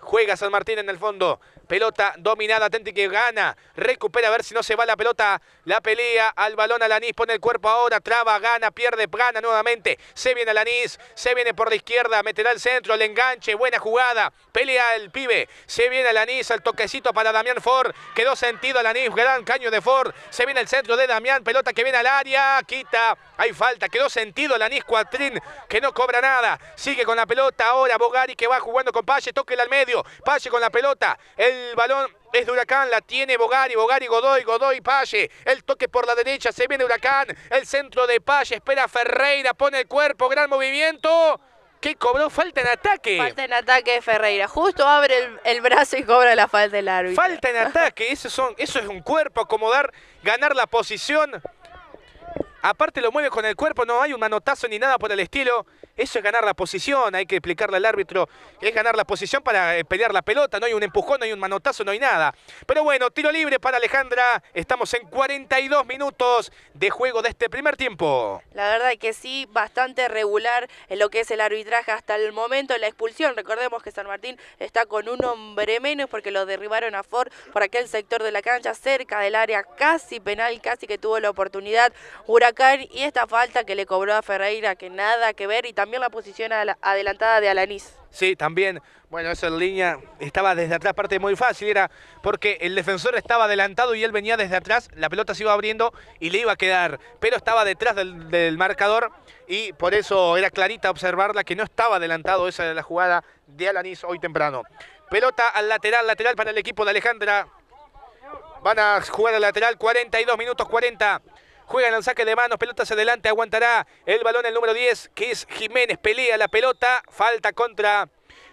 Juega San Martín en el fondo. Pelota dominada, Atenti que gana. Recupera a ver si no se va la pelota. La pelea al balón Alanis. Pone el cuerpo ahora. Traba, gana, pierde, gana nuevamente. Se viene Alanis. Se viene por la izquierda. Meterá el centro. El enganche. Buena jugada. Pelea el pibe. Se viene Alanis. El toquecito para Damián Ford. Quedó sentido Alanis. Gran caño de Ford. Se viene el centro de Damián. Pelota que viene al área. Quita. Hay falta. Quedó sentido Alanis Cuatrín. Que no cobra nada. Sigue con la pelota ahora. Bogari que va jugando con Pache. Toque al medio. Pache con la pelota. El balón es de Huracán, la tiene Bogari, Bogari, Godoy, Godoy, Palle. El toque por la derecha, se viene Huracán. El centro de Palle, espera Ferreira, pone el cuerpo, gran movimiento. ¿Qué cobró? Falta en ataque. Falta en ataque Ferreira. Justo abre el, brazo y cobra la falta del árbitro. Falta en ataque. Eso, son, eso es un cuerpo, acomodar, ganar la posición. Aparte lo mueve con el cuerpo, no hay un manotazo ni nada por el estilo. Eso es ganar la posición, hay que explicarle al árbitro, es ganar la posición para eh, pelear la pelota, no hay un empujón, no hay un manotazo, no hay nada. Pero bueno, tiro libre para Alejandra, estamos en 42 minutos de juego de este primer tiempo. La verdad que sí, bastante regular en lo que es el arbitraje hasta el momento, la expulsión, recordemos que San Martín está con un hombre menos porque lo derribaron a Ford por aquel sector de la cancha, cerca del área, casi penal, casi que tuvo la oportunidad Huracán y esta falta que le cobró a Ferreira que nada que ver y también la posición adelantada de Alanís. Sí, también, bueno, esa línea estaba desde atrás, parte muy fácil, era porque el defensor estaba adelantado y él venía desde atrás, la pelota se iba abriendo y le iba a quedar, pero estaba detrás del, marcador y por eso era clarita observarla que no estaba adelantado, esa era la jugada de Alanís hoy temprano. Pelota al lateral, lateral para el equipo de Alejandra. Van a jugar al lateral, 42 minutos 40. Juegan al saque de manos, pelota hacia adelante, aguantará el balón el número 10, que es Jiménez, pelea la pelota, falta contra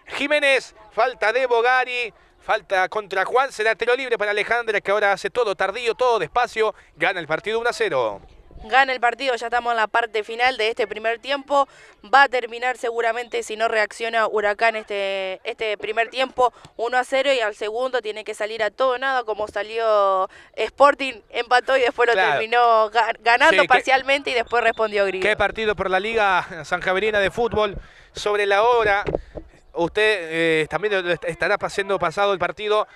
Jiménez, falta de Bogari, falta contra Juan, será tiro libre para Alejandra, que ahora hace todo tardío, todo despacio, gana el partido 1 a 0 gana el partido, ya estamos en la parte final de este primer tiempo, va a terminar seguramente si no reacciona Huracán este, este primer tiempo 1 a 0 y al segundo tiene que salir a todo nada como salió Sporting, empató y después lo terminó ganando parcialmente y después respondió Grillo. Qué partido por la Liga Sanjaverina de Fútbol sobre la hora. Usted eh, también estará pasando pasado el partido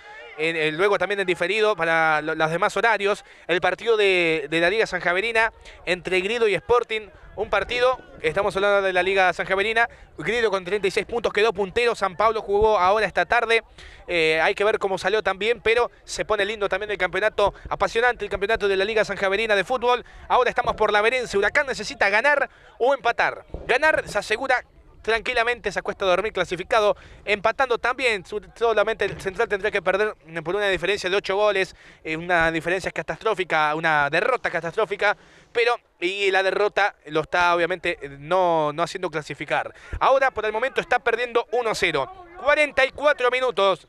luego también en diferido para los demás horarios, el partido de, la Liga Sanjaverina entre Grido y Sporting. Un partido, estamos hablando de la Liga Sanjaverina, Grido con 36 puntos quedó puntero, San Pablo jugó ahora esta tarde, eh, hay que ver cómo salió también, pero se pone lindo también el campeonato, apasionante el campeonato de la Liga Sanjaverina de fútbol. Ahora estamos por la Verense, Huracán necesita ganar o empatar. Ganar se asegura tranquilamente se acuesta a dormir clasificado, empatando también, solamente el Central tendría que perder por una diferencia de 8 goles, eh, una diferencia catastrófica, una derrota catastrófica, pero y la derrota lo está obviamente no, no haciendo clasificar. Ahora por el momento está perdiendo 1-0. 44 minutos.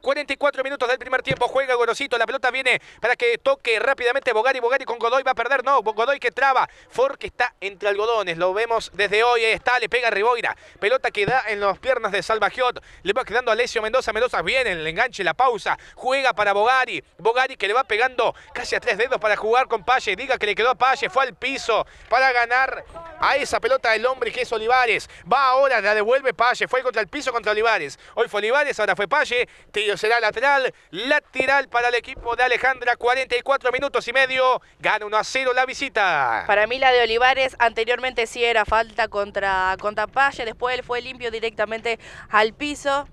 44 minutos del primer tiempo. Juega Gorosito. La pelota viene para que toque rápidamente Bogari. Bogari con Godoy va a perder. No, Godoy que traba. Ford que está entre algodones. Lo vemos desde hoy. Está, le pega a Riboira. Pelota que da en las piernas de Salvagiot. Le va quedando a Alessio Mendoza. Mendoza viene el enganche, la pausa. Juega para Bogari. Bogari que le va pegando casi a tres dedos para jugar con Palle. Diga que le quedó a Palle. Fue al piso para ganar a esa pelota del hombre que es Olivares. Va ahora, la devuelve Palle. Fue contra el piso contra Olivares. Hoy fue Olivares, ahora fue Palle. Será lateral. Lateral para el equipo de Alejandra. 44 minutos y medio. Gana 1 a 0 la visita. Para mí la de Olivares anteriormente sí era falta contra, contra Palle. Después él fue limpio directamente al piso.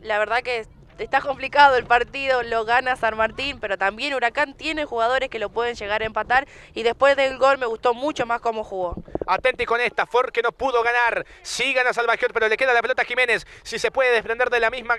La verdad que está complicado el partido, lo gana San Martín, pero también Huracán tiene jugadores que lo pueden llegar a empatar y después del gol me gustó mucho más cómo jugó. Atente con esta, Ford que no pudo ganar, sí gana Salvación, pero le queda la pelota a Jiménez, si se puede desprender de la misma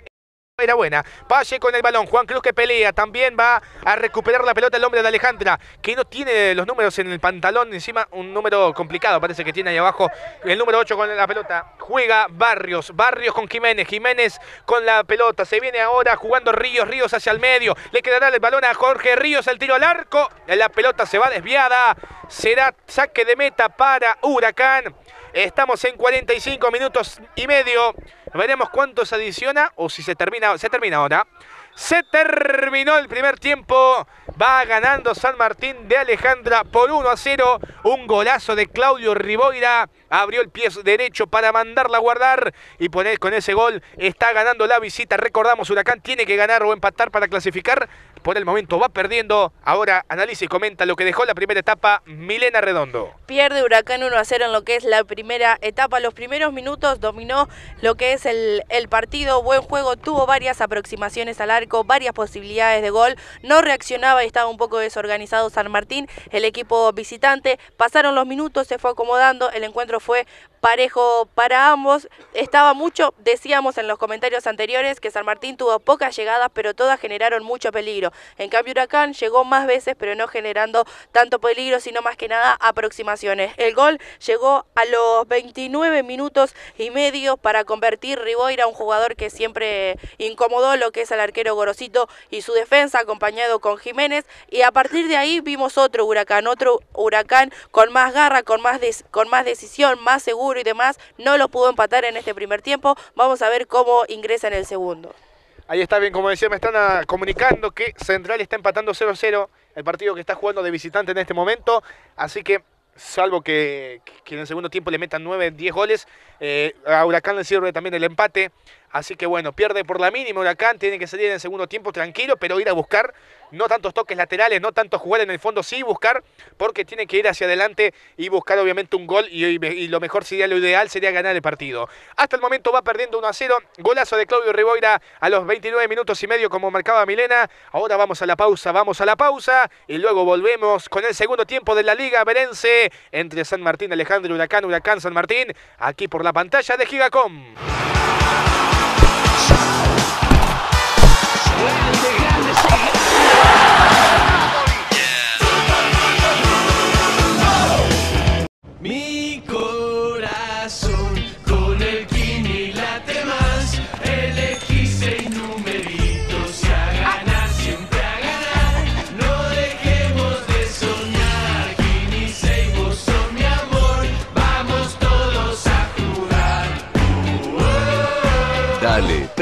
era buena. Palle con el balón. Juan Cruz que pelea. También va a recuperar la pelota el hombre de Alejandra. Que no tiene los números en el pantalón. Encima un número complicado. Parece que tiene ahí abajo. El número 8 con la pelota. Juega Barrios. Barrios con Jiménez. Jiménez con la pelota. Se viene ahora jugando Ríos. Ríos hacia el medio. Le quedará el balón a Jorge Ríos. El tiro al arco. La pelota se va desviada. Será saque de meta para Huracán. Estamos en 45 minutos y medio. Veremos cuánto se adiciona o si se termina. Se termina ahora. Se terminó el primer tiempo. Va ganando San Martín de Alejandra por 1 a 0. Un golazo de Claudio Riboira. Abrió el pie derecho para mandarla a guardar. Y poner, con ese gol está ganando la visita. Recordamos, Huracán tiene que ganar o empatar para clasificar. Por el momento va perdiendo. Ahora analiza y comenta lo que dejó la primera etapa Milena Redondo. Pierde Huracán 1 a 0 en lo que es la primera etapa. Los primeros minutos dominó lo que es el, el partido. Buen juego. Tuvo varias aproximaciones al arco, varias posibilidades de gol. No reaccionaba y estaba un poco desorganizado San Martín, el equipo visitante. Pasaron los minutos, se fue acomodando. El encuentro fue parejo para ambos. Estaba mucho, decíamos en los comentarios anteriores, que San Martín tuvo pocas llegadas, pero todas generaron mucho peligro. En cambio, Huracán llegó más veces, pero no generando tanto peligro, sino más que nada aproximaciones. El gol llegó a los 29 minutos y medio para convertir Riboira, un jugador que siempre incomodó lo que es el arquero Gorosito y su defensa, acompañado con Jiménez. Y a partir de ahí vimos otro Huracán, otro Huracán con más garra, con más, con más decisión más seguro y demás. No lo pudo empatar en este primer tiempo. Vamos a ver cómo ingresa en el segundo. Ahí está bien, como decía, me están ah, comunicando que Central está empatando 0-0 el partido que está jugando de visitante en este momento. Así que salvo que, en el segundo tiempo le metan 9, 10 goles. Eh, a Huracán le sirve también el empate. Así que bueno, pierde por la mínima Huracán, tiene que salir en el segundo tiempo tranquilo, pero ir a buscar no tantos toques laterales, no tanto jugar en el fondo, sí buscar, porque tiene que ir hacia adelante y buscar obviamente un gol y, lo mejor sería, lo ideal sería ganar el partido. Hasta el momento va perdiendo 1 a 0, golazo de Claudio Riboira a los 29 minutos y medio como marcaba Milena. Ahora vamos a la pausa, vamos a la pausa y luego volvemos con el segundo tiempo de la Liga Berense entre San Martín, Alejandro Huracán, Huracán San Martín, aquí por la pantalla de Gigacom.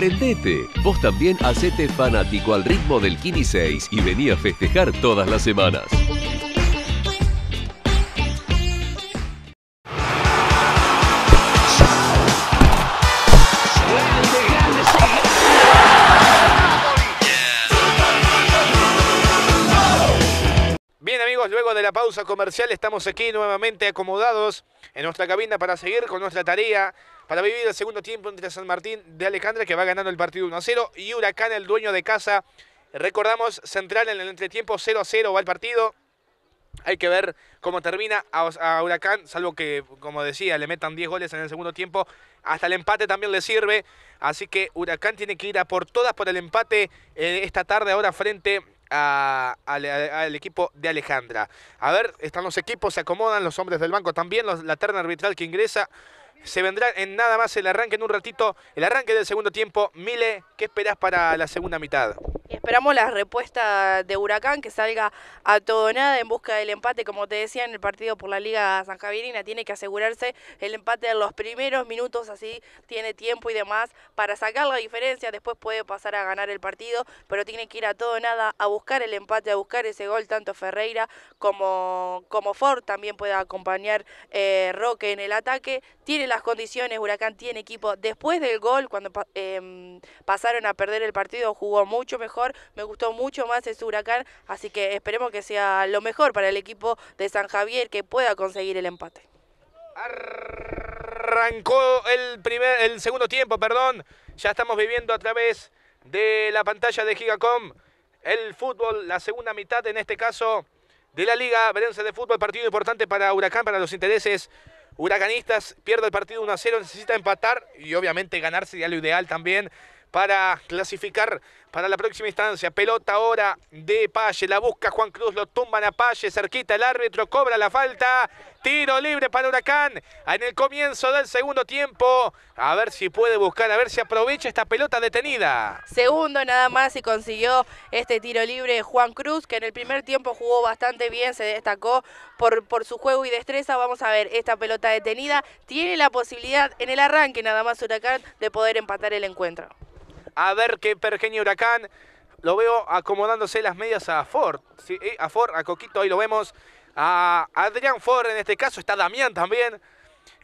Prendete. Vos también hacete fanático al ritmo del Kini 6 y vení a festejar todas las semanas. Bien amigos, luego de la pausa comercial estamos aquí nuevamente acomodados en nuestra cabina para seguir con nuestra tarea, para vivir el segundo tiempo entre San Martín de Alejandra que va ganando el partido 1 a 0 y Huracán el dueño de casa. Recordamos, central en el entretiempo 0 a 0 va el partido. Hay que ver cómo termina a, Huracán, salvo que, como decía, le metan 10 goles en el segundo tiempo. Hasta el empate también le sirve. Así que Huracán tiene que ir a por todas por el empate eh, esta tarde ahora frente al, equipo de Alejandra. A ver, están los equipos, se acomodan los hombres del banco también, la terna arbitral que ingresa. Se vendrá en nada más el arranque en un ratito, el arranque del segundo tiempo. Mile, ¿qué esperás para la segunda mitad? Esperamos la respuesta de Huracán, que salga a todo nada en busca del empate. Como te decía, en el partido por la Liga San Javierina tiene que asegurarse el empate en los primeros minutos, así tiene tiempo y demás para sacar la diferencia. Después puede pasar a ganar el partido, pero tiene que ir a todo nada a buscar el empate, a buscar ese gol. Tanto Ferreira como, como Ford también puede acompañar eh, Roque en el ataque. Tiene las condiciones, Huracán tiene equipo. Después del gol, cuando em, pasaron a perder el partido, jugó mucho mejor me gustó mucho más ese huracán, así que esperemos que sea lo mejor para el equipo de San Javier que pueda conseguir el empate. Arrancó el primer, el segundo tiempo, perdón. Ya estamos viviendo a través de la pantalla de Gigacom el fútbol, la segunda mitad en este caso de la Liga Verense de Fútbol, partido importante para Huracán, para los intereses huracanistas. Pierde el partido 1 a 0, necesita empatar y obviamente ganar sería lo ideal también para clasificar para la próxima instancia. Pelota ahora de Palle, la busca Juan Cruz, lo tumban a Palle, cerquita el árbitro, cobra la falta. Tiro libre para Huracán en el comienzo del segundo tiempo. A ver si puede buscar, a ver si aprovecha esta pelota detenida. Segundo nada más y consiguió este tiro libre Juan Cruz, que en el primer tiempo jugó bastante bien, se destacó por, por su juego y destreza. Vamos a ver esta pelota detenida. Tiene la posibilidad en el arranque nada más Huracán de poder empatar el encuentro. A ver qué pequeño huracán. Lo veo acomodándose las medias a Ford. Eh, a Ford, a Coquito, ahí lo vemos. A Adrián Ford en este caso. Está Damián también.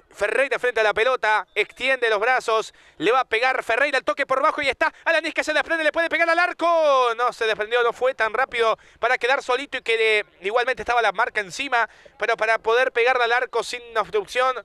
Ferreira frente a la pelota, extiende los brazos, le va a pegar Ferreira el toque por bajo y está. Alanis que se desprende, le puede pegar al arco. No se desprendió, no fue tan rápido para quedar solito y que igualmente estaba la marca encima, pero para poder pegarle al arco sin obstrucción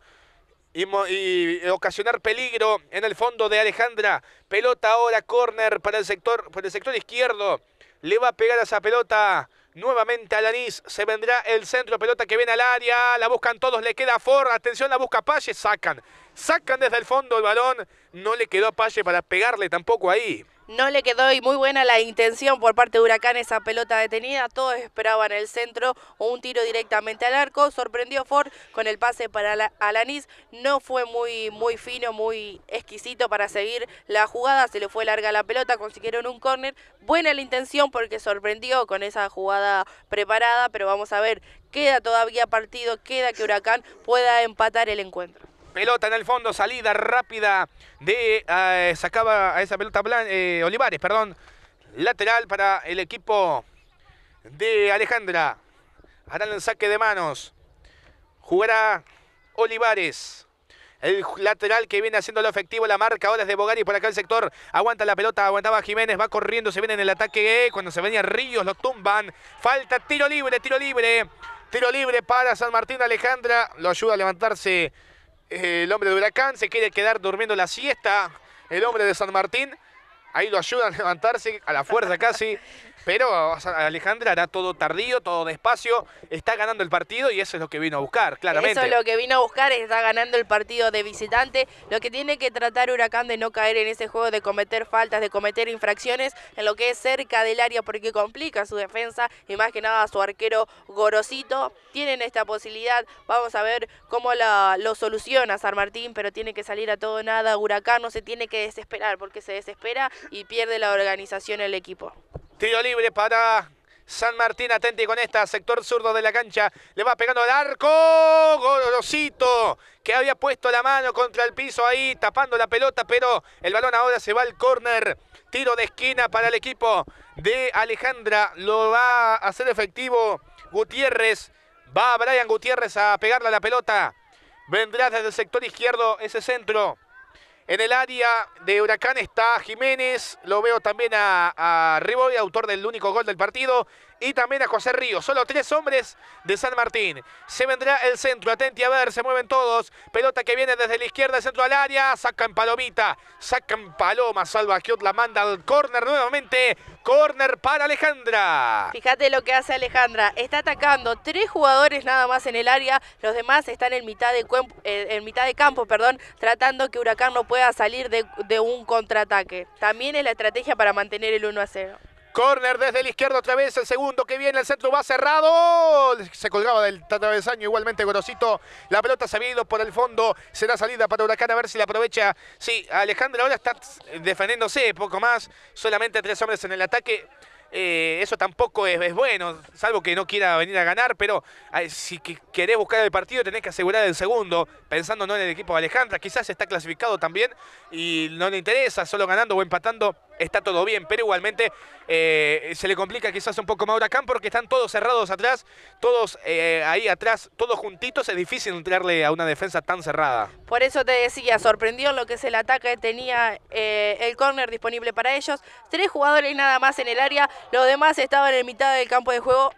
y, ocasionar peligro en el fondo de Alejandra. Pelota ahora, córner para el sector, para el sector izquierdo. Le va a pegar esa pelota nuevamente a Lanís. Se vendrá el centro, pelota que viene al área. La buscan todos, le queda Ford. Atención, la busca Palle. Sacan. Sacan desde el fondo el balón. No le quedó a Palle para pegarle tampoco ahí. No le quedó muy buena la intención por parte de Huracán esa pelota detenida. Todos esperaban el centro o un tiro directamente al arco. Sorprendió Ford con el pase para la, Alanis. No fue muy, muy fino, muy exquisito para seguir la jugada. Se le fue larga la pelota, consiguieron un córner. Buena la intención porque sorprendió con esa jugada preparada, pero vamos a ver, queda todavía partido, queda que Huracán pueda empatar el encuentro. Pelota en el fondo, salida rápida de... eh, sacaba a esa pelota eh, Olivares, perdón. Lateral para el equipo de Alejandra. Harán el saque de manos. Jugará Olivares. El lateral que viene haciendo lo efectivo, la marca ahora es de Bogari por acá el sector. Aguanta la pelota, aguantaba Jiménez, va corriendo, se viene en el ataque. eh, Cuando se venía Ríos, lo tumban. Falta tiro libre, tiro libre. Tiro libre para San Martín Alejandra. Lo ayuda a levantarse el hombre de Huracán. Se quiere quedar durmiendo la siesta. El hombre de San Martín. Ahí lo ayuda a levantarse a la fuerza casi. Pero Alejandra hará todo tardío, todo despacio. Está ganando el partido y eso es lo que vino a buscar, claramente. Eso es lo que vino a buscar, está ganando el partido de visitante. Lo que tiene que tratar Huracán de no caer en ese juego de cometer faltas, de cometer infracciones en lo que es cerca del área porque complica su defensa y más que nada su arquero Gorosito. Tienen esta posibilidad, vamos a ver cómo lo soluciona San Martín, pero tiene que salir a todo nada. Huracán no se tiene que desesperar porque se desespera y pierde la organización el equipo. Tiro libre para San Martín, atente con esta, sector zurdo de la cancha, le va pegando al arco, Gorosito, que había puesto la mano contra el piso ahí, tapando la pelota, pero el balón ahora se va al córner, tiro de esquina para el equipo de Alejandra, lo va a hacer efectivo Gutiérrez, va Brian Gutiérrez a pegarle a la pelota, vendrá desde el sector izquierdo ese centro, en el área de Huracán está Jiménez, lo veo también a, a Riboy, autor del único gol del partido, y también a José Ríos. Solo tres hombres de San Martín. Se vendrá el centro, atenti a ver, se mueven todos. Pelota que viene desde la izquierda, centro al área, sacan palomita, sacan paloma, salva Kiot, la manda al córner nuevamente. Córner para Alejandra. Fíjate lo que hace Alejandra. Está atacando tres jugadores nada más en el área. Los demás están en mitad de, eh, en mitad de campo, perdón, tratando que Huracán no pueda salir de, de un contraataque. También es la estrategia para mantener el 1 a 0. Corner desde la izquierda otra vez, el segundo que viene, el centro va cerrado. Se colgaba del travesaño igualmente Gorosito. La pelota se había ido por el fondo. Será salida para Huracán a ver si la aprovecha. Sí, Alejandra ahora está defendiéndose poco más. Solamente tres hombres en el ataque. Eh, eso tampoco es, bueno, salvo que no quiera venir a ganar, pero si que- querés buscar el partido tenés que asegurar el segundo, pensando no en el equipo de Alejandra, quizás está clasificado también y no le interesa, solo ganando o empatando está todo bien, pero igualmente eh, se le complica quizás un poco más Huracán porque están todos cerrados atrás, todos eh, ahí atrás, todos juntitos, es difícil entrarle a una defensa tan cerrada. Por eso te decía, sorprendió en lo que es el ataque, tenía eh, el córner disponible para ellos. Tres jugadores nada más en el área, los demás estaban en mitad del campo de juego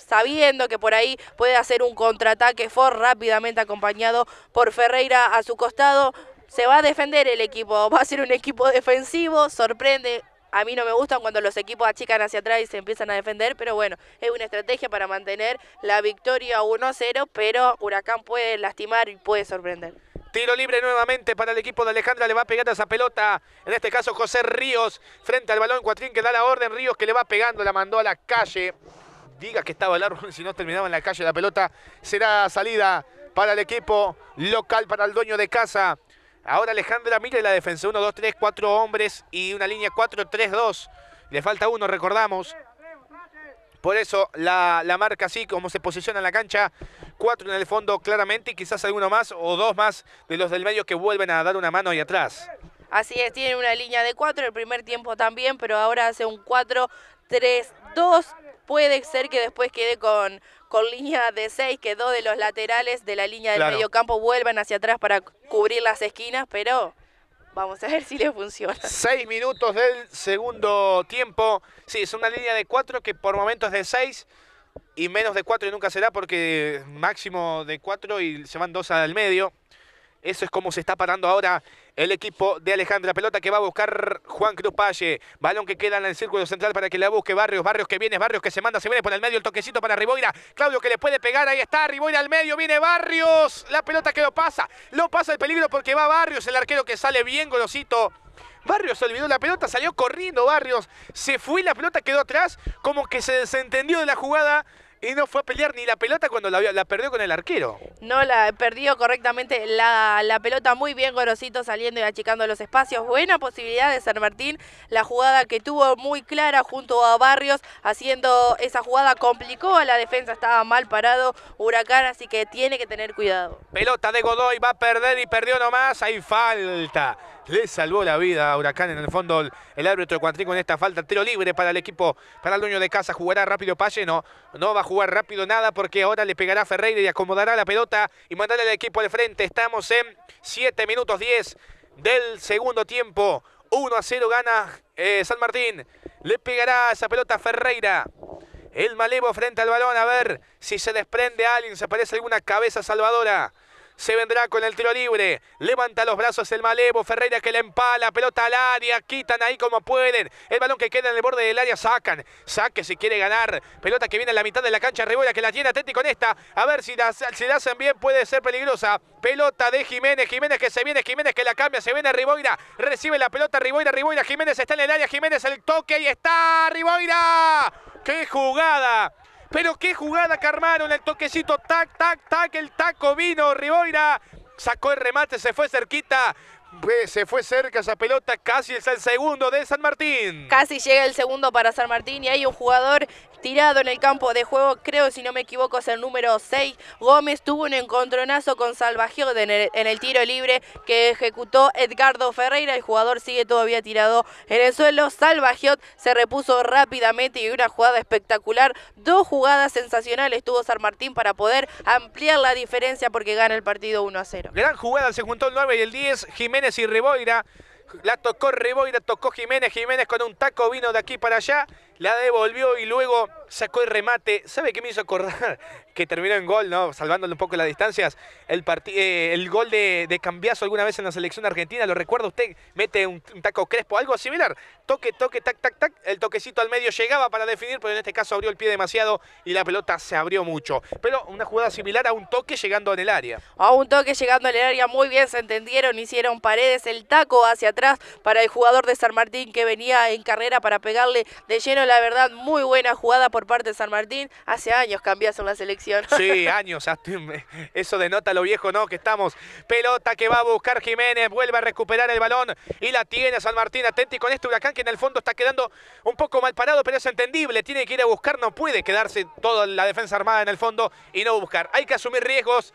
sabiendo que por ahí puede hacer un contraataque Ford rápidamente acompañado por Ferreira a su costado. Se va a defender el equipo, va a ser un equipo defensivo, sorprende. A mí no me gustan cuando los equipos achican hacia atrás y se empiezan a defender, pero bueno, es una estrategia para mantener la victoria 1-0, pero Huracán puede lastimar y puede sorprender. Tiro libre nuevamente para el equipo de Alejandra. Le va a pegar esa pelota. En este caso, José Ríos frente al balón. Cuatrín que da la orden. Ríos que le va pegando. La mandó a la calle. Diga que estaba árbol. Si no terminaba en la calle la pelota. Será salida para el equipo local, para el dueño de casa. Ahora Alejandra, mire la defensa. 1, 2, 3, 4 hombres y una línea 4, 3, 2. Le falta uno, recordamos. Por eso la, la marca así como se posiciona en la cancha. Cuatro en el fondo claramente y quizás alguno más o dos más de los del medio que vuelven a dar una mano ahí atrás. Así es, tiene una línea de 4, el primer tiempo también, pero ahora hace un 4-3-2. Puede ser que después quede con, con línea de 6, que dos de los laterales de la línea del Claro. medio campo vuelvan hacia atrás para cubrir las esquinas, pero vamos a ver si le funciona. Seis minutos del segundo tiempo. Sí, es una línea de cuatro que por momentos de seis y menos de cuatro y nunca será porque máximo de cuatro y se van dos al medio. Eso es como se está parando ahora el equipo de Alejandra. Pelota que va a buscar Juan Cruz Palle. Balón que queda en el círculo central para que la busque Barrios. Barrios que viene, Barrios que se manda, se viene por el medio. El toquecito para Riboira. Claudio que le puede pegar. Ahí está. Riboira al medio. Viene Barrios. La pelota que lo pasa. Lo pasa el peligro porque va Barrios. El arquero que sale bien golosito. Barrios olvidó la pelota, salió corriendo Barrios, se fue, la pelota quedó atrás, como que se desentendió de la jugada y no fue a pelear ni la pelota cuando la, la perdió con el arquero. No la perdió correctamente la, la, pelota, muy bien Gorosito saliendo y achicando los espacios. Buena posibilidad de San Martín, la jugada que tuvo muy clara junto a Barrios, haciendo esa jugada complicó a la defensa, estaba mal parado Huracán, así que tiene que tener cuidado. Pelota de Godoy, va a perder y perdió nomás, hay falta. Le salvó la vida a Huracán en el fondo el, árbitro Cuantrico en esta falta. Tiro libre para el equipo, para el dueño de casa. Jugará rápido Palle, no, no va a jugar rápido nada porque ahora le pegará Ferreira y acomodará la pelota y mandará al equipo al frente. Estamos en 7 minutos 10 del segundo tiempo. 1 a 0 gana eh, San Martín. Le pegará esa pelota a Ferreira. El Malevo frente al balón. A ver si se desprende alguien. Se aparece alguna cabeza salvadora se vendrá con el tiro libre. Levanta los brazos el Malevo. Ferreira que le empala. Pelota al área. Quitan ahí como pueden. El balón que queda en el borde del área. Sacan. Saque si quiere ganar. Pelota que viene en la mitad de la cancha. Rebola que la tiene Atenti con esta. A ver si la, si la hacen bien. Puede ser peligrosa. Pelota de Jiménez. Jiménez que se viene. Jiménez que la cambia. Se viene Riboira. Recibe la pelota Riboira. Riboira. Jiménez está en el área. Jiménez el toque. Y está Riboira. ¡Qué jugada! Pero qué jugada que armaron, el toquecito, tac, tac, tac, el taco vino, Riboira, sacó el remate, se fue cerquita, se fue cerca esa pelota, casi es el segundo de San Martín. Casi llega el segundo para San Martín y hay un jugador tirado en el campo de juego, creo si no me equivoco es el número 6. Gómez tuvo un encontronazo con Salvajiot en el, en el tiro libre que ejecutó Edgardo Ferreira. El jugador sigue todavía tirado en el suelo. Salvajiot se repuso rápidamente y una jugada espectacular. Dos jugadas sensacionales tuvo San Martín para poder ampliar la diferencia porque gana el partido 1 a 0. Gran jugada, se juntó el 9 y el 10. Jiménez y Reboira. La tocó Reboira, tocó Jiménez. Jiménez con un taco vino de aquí para allá la devolvió y luego sacó el remate. ¿Sabe qué me hizo acordar? Que terminó en gol, ¿no? Salvándole un poco las distancias. El, eh, el gol de, de, Cambiazo alguna vez en la selección argentina, ¿lo recuerda usted? Mete un, un, taco crespo, algo similar. Toque, toque, tac, tac, tac. El toquecito al medio llegaba para definir, pero en este caso abrió el pie demasiado y la pelota se abrió mucho. Pero una jugada similar a un toque llegando en el área. A un toque llegando en el área, muy bien se entendieron, hicieron paredes, el taco hacia atrás para el jugador de San Martín que venía en carrera para pegarle de lleno la verdad, muy buena jugada por parte de San Martín. Hace años cambiaste en la selección. Sí, años. Eso denota lo viejo, ¿no? Que estamos. Pelota que va a buscar Jiménez. Vuelve a recuperar el balón. Y la tiene San Martín. Atenti con este huracán que en el fondo está quedando un poco mal parado, pero es entendible. Tiene que ir a buscar. No puede quedarse toda la defensa armada en el fondo y no buscar. Hay que asumir riesgos.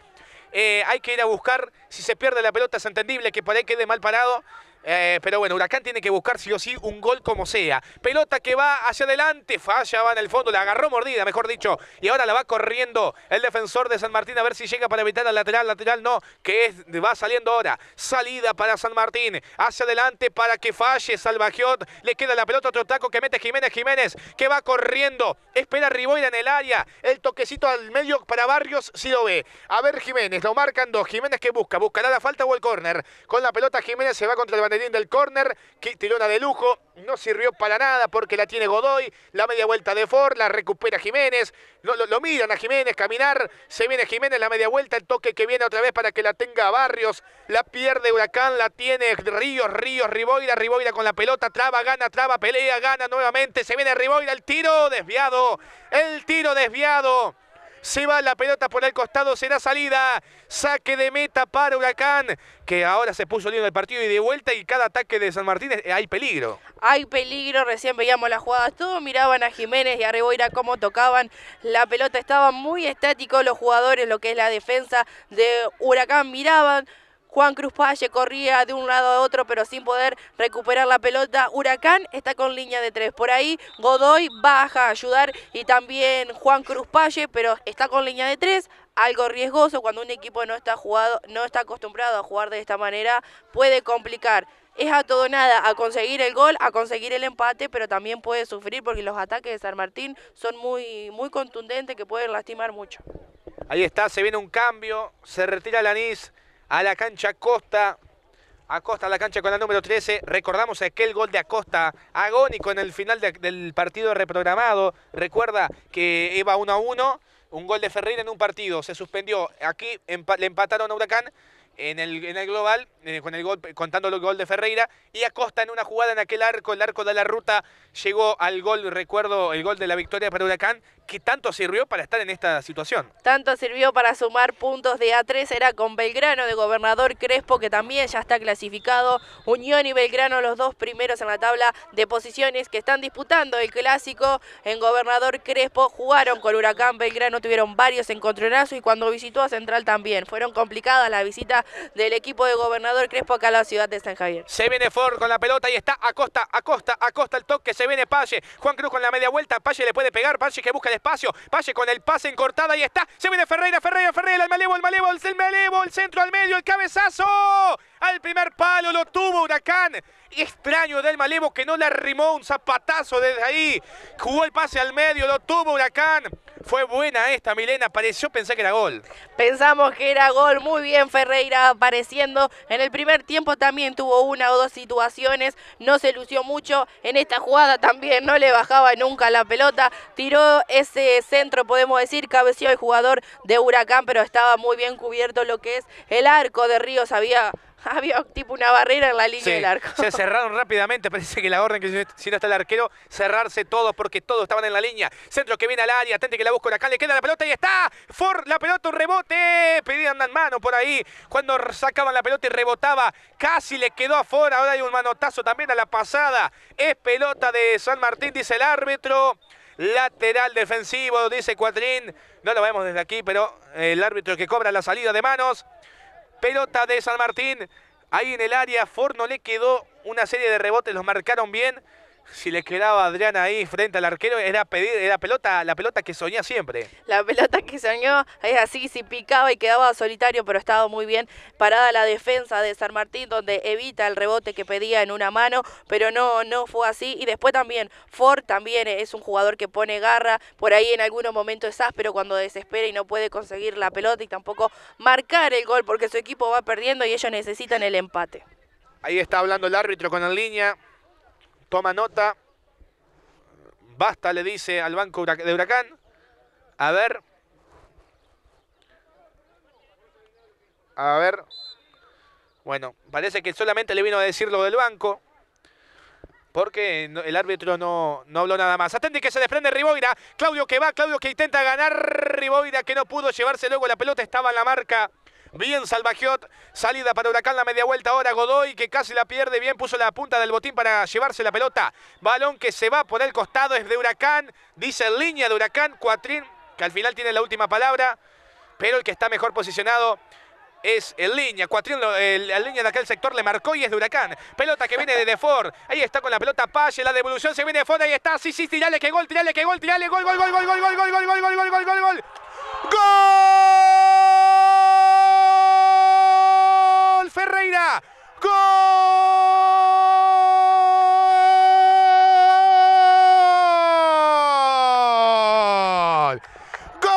Eh, hay que ir a buscar. Si se pierde la pelota es entendible que por ahí quede mal parado. Eh, pero bueno, Huracán tiene que buscar sí o sí un gol como sea. Pelota que va hacia adelante, falla, va en el fondo, la agarró mordida, mejor dicho. Y ahora la va corriendo el defensor de San Martín a ver si llega para evitar al lateral. Lateral no, que es, va saliendo ahora. Salida para San Martín, hacia adelante para que falle Salvajiot. Le queda la pelota, otro taco que mete Jiménez Jiménez, que va corriendo. Espera Riboira en el área. El toquecito al medio para Barrios, si lo ve. A ver Jiménez, lo marcan dos. Jiménez que busca, buscará la falta o el córner. Con la pelota Jiménez se va contra el banderín del córner. Tirona de lujo, no sirvió para nada porque la tiene Godoy. La media vuelta de Ford, la recupera Jiménez. Lo, lo, lo, miran a Jiménez caminar. Se viene Jiménez, la media vuelta, el toque que viene otra vez para que la tenga Barrios. La pierde Huracán, la tiene Ríos, Ríos, Riboira, Riboira con la pelota. Traba, gana, traba, pelea, gana nuevamente. Se viene Riboira, el tiro desviado. El tiro desviado. Se va la pelota por el costado, será salida. Saque de meta para Huracán, que ahora se puso lindo el partido y de vuelta y cada ataque de San Martín hay peligro. Hay peligro, recién veíamos las jugadas, todos miraban a Jiménez y a Reboira cómo tocaban la pelota, estaban muy estáticos los jugadores, lo que es la defensa de Huracán, miraban Juan Cruz Palle corría de un lado a otro, pero sin poder recuperar la pelota. Huracán está con línea de tres. Por ahí Godoy baja a ayudar y también Juan Cruz Palle, pero está con línea de tres. Algo riesgoso cuando un equipo no está, jugado, no está acostumbrado a jugar de esta manera, puede complicar es a todo nada, a conseguir el gol, a conseguir el empate, pero también puede sufrir porque los ataques de San Martín son muy, muy contundentes que pueden lastimar mucho. Ahí está, se viene un cambio, se retira Lanís a la cancha Costa. Acosta a la cancha con la número 13. Recordamos aquel gol de Acosta agónico en el final de- del partido reprogramado. Recuerda que iba 1 a 1. Un gol de Ferreira en un partido. Se suspendió. Aquí le empataron a Huracán en el, en el global, eh, con el gol, contando el gol de Ferreira. Y Acosta en una jugada en aquel arco, el arco de la ruta, llegó al gol, recuerdo, el gol de la victoria para Huracán, que tanto sirvió para estar en esta situación. Tanto sirvió para sumar puntos de A3, era con Belgrano de Gobernador Crespo, que también ya está clasificado. Unión y Belgrano, los dos primeros en la tabla de posiciones que están disputando el clásico en Gobernador Crespo. Jugaron con Huracán Belgrano, tuvieron varios encontronazos y cuando visitó a Central también. Fueron complicadas la visita del equipo de Gobernador Crespo acá a la ciudad de San Javier. Se viene Ford con la pelota y está Acosta, Acosta, Acosta el toque, se viene Palle. Juan Cruz con la media vuelta, Palle le puede pegar, Palle que busca el espacio, Palle con el pase en cortada y está. Se viene Ferreira, Ferreira, Ferreira, el malevo, el malevo, el malevo, el centro al medio, el cabezazo. Al primer palo lo tuvo Huracán. Extraño del malevo que no le arrimó un zapatazo desde ahí. Jugó el pase al medio, lo tuvo Huracán. Fue buena esta, Milena, pareció, pensé que era gol. Pensamos que era gol, muy bien Ferreira apareciendo. En el primer tiempo también tuvo una o dos situaciones, no se lució mucho. En esta jugada también no le bajaba nunca la pelota. Tiró ese centro, podemos decir, cabeció el jugador de Huracán, pero estaba muy bien cubierto lo que es el arco de Ríos. Había, había tipo una barrera en la línea Sí, del arco. se cerraron rápidamente, parece que la orden que si- no está el arquero, cerrarse todos porque todos estaban en la línea. Centro que viene al área, atente que la busca Huracán, le queda la pelota y está. Ford, la pelota, un rebote. Pedían en mano por ahí. Cuando sacaban la pelota y rebotaba, casi le quedó a Ford. Ahora hay un manotazo también a la pasada. Es pelota de San Martín, dice el árbitro. Lateral defensivo, dice Cuatrín. No lo vemos desde aquí, pero el árbitro que cobra la salida de manos. Pelota de San Martín. Ahí en el área, Ford no le quedó una serie de rebotes, los marcaron bien. Si le quedaba Adrián ahí frente al arquero, era pedir, era pelota, la pelota que soñaba siempre. La pelota que soñó es así, si picaba y quedaba solitario, pero estaba muy bien parada la defensa de San Martín, donde evita el rebote que pedía en una mano, pero no, no fue así. Y después también, Ford también es un jugador que pone garra, por ahí en algunos momentos es áspero cuando desespera y no puede conseguir la pelota y tampoco marcar el gol, porque su equipo va perdiendo y ellos necesitan el empate. Ahí está hablando el árbitro con en línea. Toma nota. Basta, le dice al banco de Huracán. A ver. A ver. Bueno, parece que solamente le vino a decir lo del banco. Porque el árbitro no, no habló nada más. Atente que se desprende Riboira. Claudio que va, Claudio que intenta ganar. Riboira que no pudo llevarse luego la pelota. Estaba en la marca. Bien Salvajiot. Salida para Huracán. La media vuelta ahora. Godoy que casi la pierde. Bien puso la punta del botín para llevarse la pelota. Balón que se va por el costado. Es de Huracán. Dice en línea de Huracán. Cuatrín. Que al final tiene la última palabra. Pero el que está mejor posicionado es en línea. Cuatril, el, la línea de aquel sector le marcó y es de Huracán. Pelota que viene de Defort. Ahí está con la pelota Pache. La devolución se viene de Ford. Ahí está. Sí, sí, tirale que gol, tirale que gol, tirale gol, gol, gol, gol, gol, gol, gol, gol, gol, gol, gol, gol, gol, gol. ¡Gol! Ferreira. ¡Gol! ¡Gol!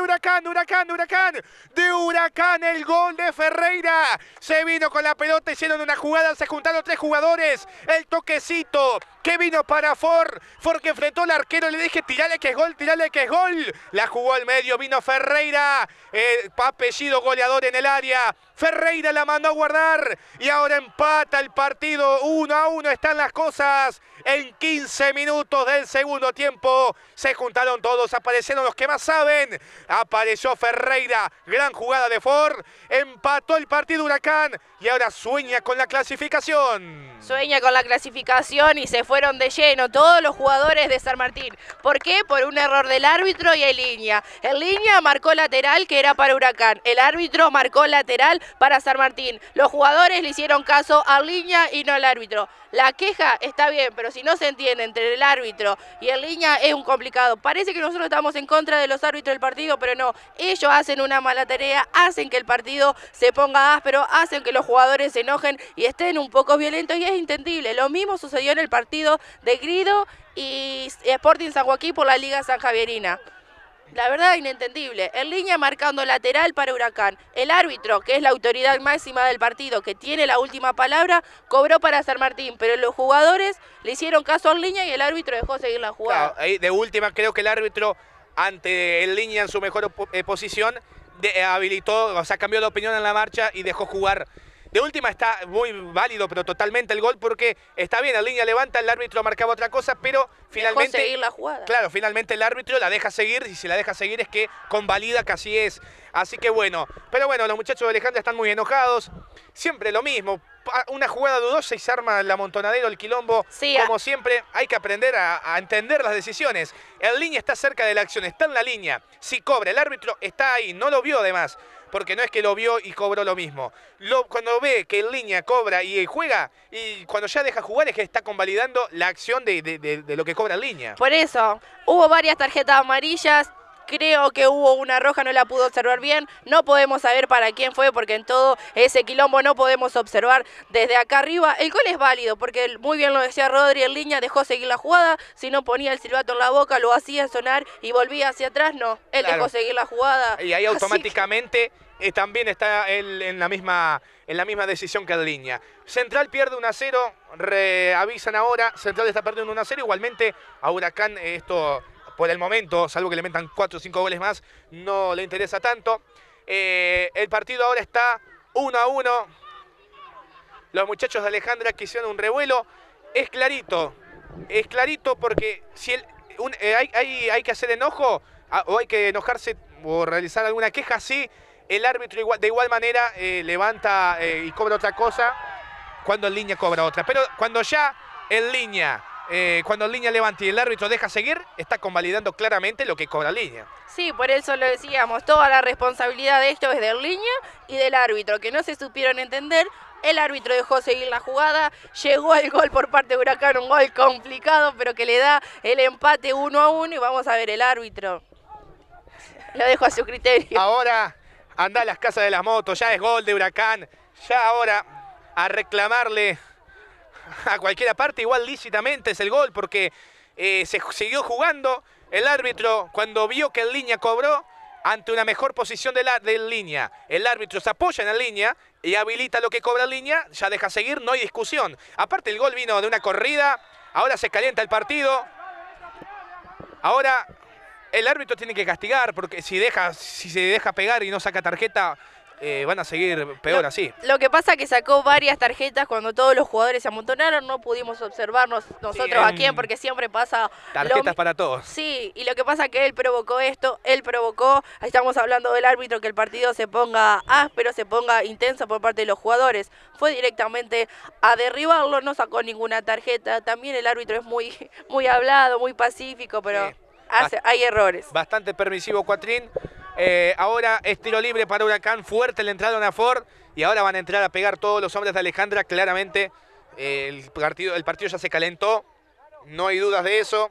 Huracán, Huracán, Huracán. De Huracán el gol de Ferreira. Se vino con la pelota, hicieron una jugada, se juntaron tres jugadores. El toquecito que vino para Ford. Ford que enfrentó al arquero, le dije, tirale que es gol, tirale que es gol. La jugó al medio, vino Ferreira. El apellido goleador en el área. Ferreira la mandó a guardar. Y ahora empata el partido. Uno a uno están las cosas. En 15 minutos del segundo tiempo se juntaron todos, aparecieron los que más saben. Apareció Ferreira, jugada de Ford, empató el partido Huracán y ahora sueña con la clasificación. Sueña con la clasificación y se fueron de lleno todos los jugadores de San Martín. ¿Por qué? Por un error del árbitro y en línea. En línea marcó lateral que era para Huracán. El árbitro marcó lateral para San Martín. Los jugadores le hicieron caso a línea y no al árbitro. La queja está bien, pero si no se entiende entre el árbitro y en línea es un complicado. Parece que nosotros estamos en contra de los árbitros del partido, pero no. Ellos hacen una mala hacen que el partido se ponga áspero, hacen que los jugadores se enojen y estén un poco violentos y es entendible. Lo mismo sucedió en el partido de Grido y Sporting San Joaquín por la Liga San Javierina. La verdad, inentendible. En línea marcando lateral para Huracán. El árbitro, que es la autoridad máxima del partido, que tiene la última palabra, cobró para San Martín, pero los jugadores le hicieron caso en línea y el árbitro dejó seguir la jugada. De última creo que el árbitro, ante el línea en su mejor eh, posición, de- eh, habilitó, o sea, cambió de opinión en la marcha y dejó jugar. De última está muy válido, pero totalmente el gol, porque está bien, el línea levanta, el árbitro marcaba otra cosa, pero finalmente... seguir la jugada. Claro, finalmente el árbitro la deja seguir, y si la deja seguir es que convalida que así es. Así que bueno, pero bueno, los muchachos de Alejandra están muy enojados, siempre lo mismo. Una jugada dudosa y se arma el amontonadero, el quilombo. Sí, a- Como siempre, hay que aprender a, a entender las decisiones. El línea está cerca de la acción, está en la línea. Si cobra, el árbitro está ahí, no lo vio además. Porque no es que lo vio y cobró lo mismo. Lo, cuando ve que el línea cobra y juega, y cuando ya deja jugar es que está convalidando la acción de, de- de- de lo que cobra el línea. Por eso, hubo varias tarjetas amarillas. Creo que hubo una roja, no la pudo observar bien. No podemos saber para quién fue, porque en todo ese quilombo no podemos observar desde acá arriba. El gol es válido, porque muy bien lo decía Rodri en línea, dejó seguir la jugada. Si no ponía el silbato en la boca, lo hacía sonar y volvía hacia atrás. No, él Claro. dejó seguir la jugada. Y ahí que- automáticamente eh, también está él en la misma en la misma decisión que el línea. Central pierde 1 a 0, re- avisan ahora, Central está perdiendo 1 a 0, igualmente a Huracán eh, esto por el momento, salvo que le metan 4 o 5 goles más, no le interesa tanto. Eh, el partido ahora está 1 a 1. Los muchachos de Alejandra que hicieron un revuelo. Es clarito, es clarito porque si eh, hay, que hacer enojo o hay que enojarse o realizar alguna queja, sí, el árbitro de igual manera eh, levanta y cobra otra cosa cuando en línea cobra otra. Pero cuando ya en línea, eh, cuando línea levanta y el árbitro deja seguir, está convalidando claramente lo que cobra línea. Sí, por eso lo decíamos, toda la responsabilidad de esto es del línea y del árbitro, que no se supieron entender. El árbitro dejó seguir la jugada, llegó el gol por parte de Huracán, un gol complicado, pero que le da el empate uno a uno y vamos a ver el árbitro. Lo dejo a su criterio. Ahora anda a las casas de las motos, ya es gol de Huracán, ya ahora a reclamarle a cualquiera parte, igual lícitamente es el gol, porque eh, se siguió jugando. El árbitro, cuando vio que el línea cobró, ante una mejor posición de la línea, el árbitro se apoya en la línea y habilita lo que cobra línea, ya deja seguir, no hay discusión. Aparte, el gol vino de una corrida, ahora se calienta el partido. Ahora el árbitro tiene que castigar, porque si, deja, si se deja pegar y no saca tarjeta, eh, van a seguir peor Lo- así. Lo que pasa que sacó varias tarjetas cuando todos los jugadores se amontonaron, no pudimos observarnos nosotros a quién, porque siempre pasa Tarjetas para todos. Sí, y lo que pasa que él provocó esto, él provocó, estamos hablando del árbitro, que el partido se ponga áspero, se ponga intenso por parte de los jugadores. Fue directamente a derribarlo, no sacó ninguna tarjeta. También el árbitro es muy, muy hablado, muy pacífico, pero Sí. hace- hay errores. Bastante permisivo Cuatrín. Eh, ahora es tiro libre para Huracán. Fuerte la entrada a Ford. Y ahora van a entrar a pegar todos los hombres de Alejandra. Claramente el, partido, el partido ya se calentó. No hay dudas de eso.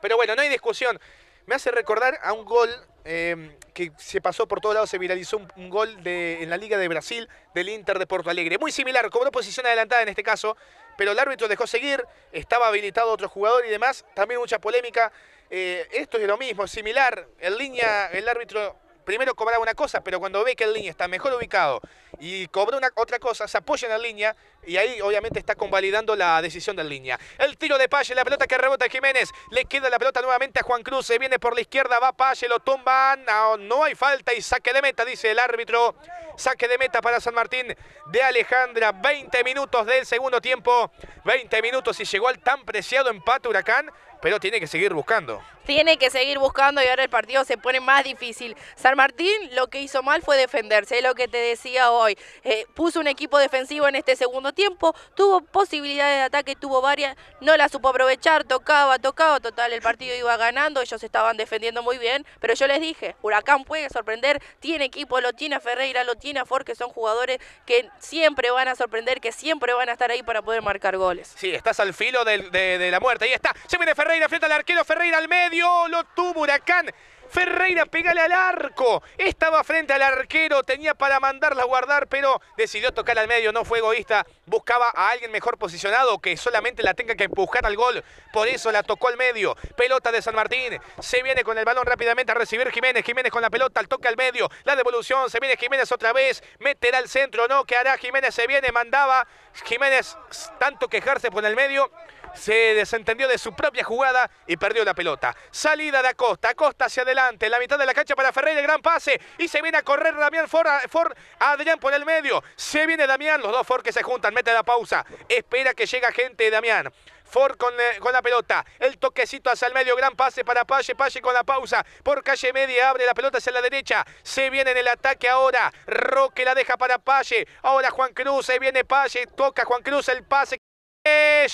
Pero bueno, no hay discusión. Me hace recordar a un gol eh, que se pasó por todos lados, se viralizó un, un gol de, en la Liga de Brasil del Inter de Porto Alegre. Muy similar, cobró posición adelantada en este caso, pero el árbitro dejó seguir, estaba habilitado otro jugador y demás. También mucha polémica. Eh, esto es lo mismo, similar. En línea, el árbitro primero cobraba una cosa, pero cuando ve que el línea está mejor ubicado y cobró una, otra cosa, se apoya en la línea y ahí obviamente está convalidando la decisión del línea. El tiro de Palle, la pelota que rebota Jiménez, le queda la pelota nuevamente a Juan Cruz, se viene por la izquierda, va Palle, lo tumban, no, no hay falta y saque de meta, dice el árbitro. Saque de meta para San Martín de Alejandra, 20 minutos del segundo tiempo, 20 minutos y llegó al tan preciado empate Huracán, pero tiene que seguir buscando. Tiene que seguir buscando y ahora el partido se pone más difícil. San Martín lo que hizo mal fue defenderse, es lo que te decía hoy. Eh, puso un equipo defensivo en este segundo tiempo, tuvo posibilidades de ataque, tuvo varias, no la supo aprovechar, tocaba, tocaba, total, el partido iba ganando, ellos estaban defendiendo muy bien, pero yo les dije, Huracán puede sorprender, tiene equipo, lo tiene a Ferreira, lo tiene a Ford, que son jugadores que siempre van a sorprender, que siempre van a estar ahí para poder marcar goles. Sí, estás al filo de, de la muerte. Ahí está. Se viene Ferreira. Ferreira frente al arquero. Ferreira al medio. Lo tuvo Huracán. Ferreira, pegale al arco. Estaba frente al arquero, tenía para mandarla a guardar, pero decidió tocar al medio, no fue egoísta. Buscaba a alguien mejor posicionado que solamente la tenga que empujar al gol. Por eso la tocó al medio. Pelota de San Martín. Se viene con el balón rápidamente a recibir Jiménez. Jiménez con la pelota, al toque al medio. La devolución, se viene Jiménez otra vez. Meterá al centro, no, ¿qué hará Jiménez? Se viene, mandaba. Jiménez, tanto quejarse por el medio se desentendió de su propia jugada y perdió la pelota. Salida de Acosta, Acosta hacia adelante, la mitad de la cancha para Ferreira, gran pase y se viene a correr Damián Ford, Ford Adrián por el medio. Se viene Damián, los dos Ford que se juntan, mete la pausa, espera que llega gente Damián. Ford con, eh, con, la pelota. El toquecito hacia el medio. Gran pase para Palle. Palle con la pausa. Por calle media. Abre la pelota hacia la derecha. Se viene en el ataque ahora. Roque la deja para Palle. Ahora Juan Cruz. Se viene Palle. Toca Juan Cruz el pase.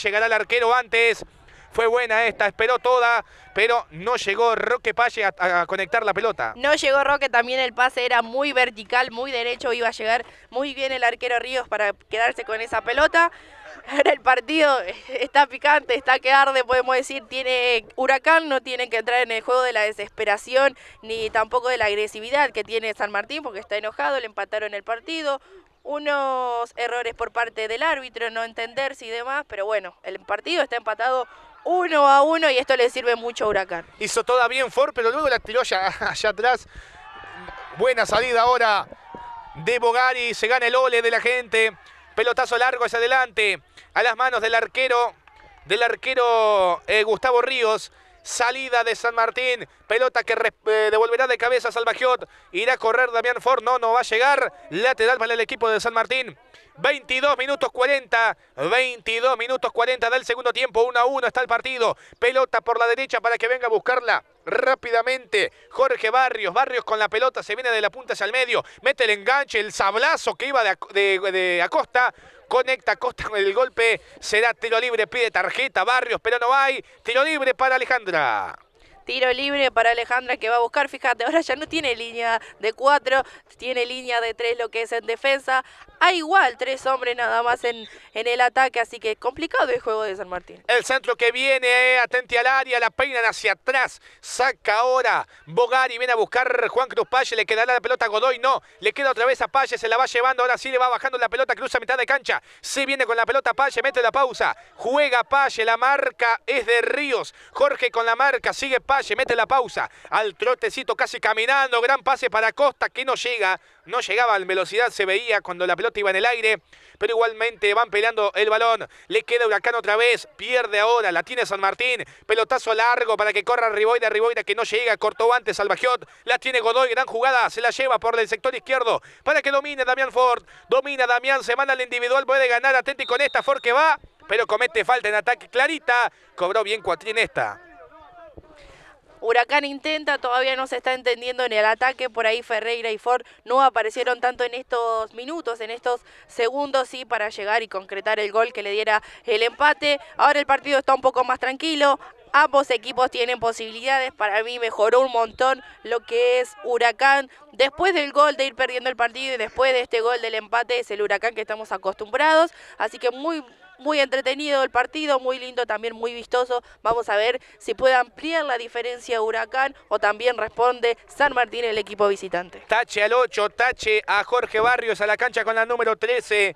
Llegará el arquero antes. Fue buena esta, esperó toda, pero no llegó Roque Palle a, conectar la pelota. No llegó Roque, también el pase era muy vertical, muy derecho, iba a llegar muy bien el arquero Ríos para quedarse con esa pelota. Ahora el partido está picante, está que arde, podemos decir, tiene Huracán, no tiene que entrar en el juego de la desesperación ni tampoco de la agresividad que tiene San Martín porque está enojado, le empataron el partido, unos errores por parte del árbitro, no entenderse y demás, pero bueno, el partido está empatado uno a uno y esto le sirve mucho a Huracán. Hizo toda bien Ford, pero luego la tiró allá, allá atrás. Buena salida ahora de Bogari, se gana el ole de la gente. Pelotazo largo hacia adelante, a las manos del arquero, del arquero eh, Gustavo Ríos. Salida de San Martín. Pelota que eh, devolverá de cabeza a. Irá a correr Damián Ford. No, no va a llegar. Lateral para el equipo de San Martín. 22 minutos 40. 22 minutos 40 del segundo tiempo. 1 a 1 está el partido. Pelota por la derecha para que venga a buscarla rápidamente. Jorge Barrios. Barrios con la pelota. Se viene de la punta hacia el medio. Mete el enganche. El sablazo que iba de, de Acosta conecta Costa con el golpe, será tiro libre, pide tarjeta, Barrios, pero no hay, tiro libre para Alejandra. Tiro libre para Alejandra que va a buscar, fíjate, ahora ya no tiene línea de cuatro, tiene línea de tres lo que es en defensa. Hay igual tres hombres nada más en, en el ataque, así que complicado el juego de San Martín. El centro que viene, eh, atente al área, la peinan hacia atrás, saca ahora Bogari, viene a buscar Juan Cruz Palle, le quedará la pelota a Godoy, no, le queda otra vez a Palle, se la va llevando, ahora sí le va bajando la pelota, cruza mitad de cancha, se viene con la pelota Palle, mete la pausa, juega Palle, la marca es de Ríos, Jorge con la marca, sigue Palle, mete la pausa, al trotecito casi caminando, gran pase para Costa que no llega, no llegaba en velocidad, se veía cuando la pelota iba en el aire, pero igualmente van peleando el balón, le queda Huracán otra vez, pierde ahora, la tiene San Martín, pelotazo largo para que corra Riboida, Riboida que no llega, cortó antes Salvajiot, la tiene Godoy, gran jugada, se la lleva por el sector izquierdo, para que domine Damián Ford, domina Damián, se manda al individual, puede ganar, atenti con esta, Ford que va, pero comete falta en ataque clarita, cobró bien Cuatrín esta. Huracán intenta, todavía no se está entendiendo en el ataque, por ahí Ferreira y Ford no aparecieron tanto en estos minutos, en estos segundos, sí, para llegar y concretar el gol que le diera el empate. Ahora el partido está un poco más tranquilo, ambos equipos tienen posibilidades, para mí mejoró un montón lo que es Huracán. Después del gol de ir perdiendo el partido y después de este gol del empate es el Huracán que estamos acostumbrados, así que muy muy entretenido el partido, muy lindo, también muy vistoso. Vamos a ver si puede ampliar la diferencia Huracán o también responde San Martín, el equipo visitante. Tache al 8, tache a Jorge Barrios a la cancha con la número 13.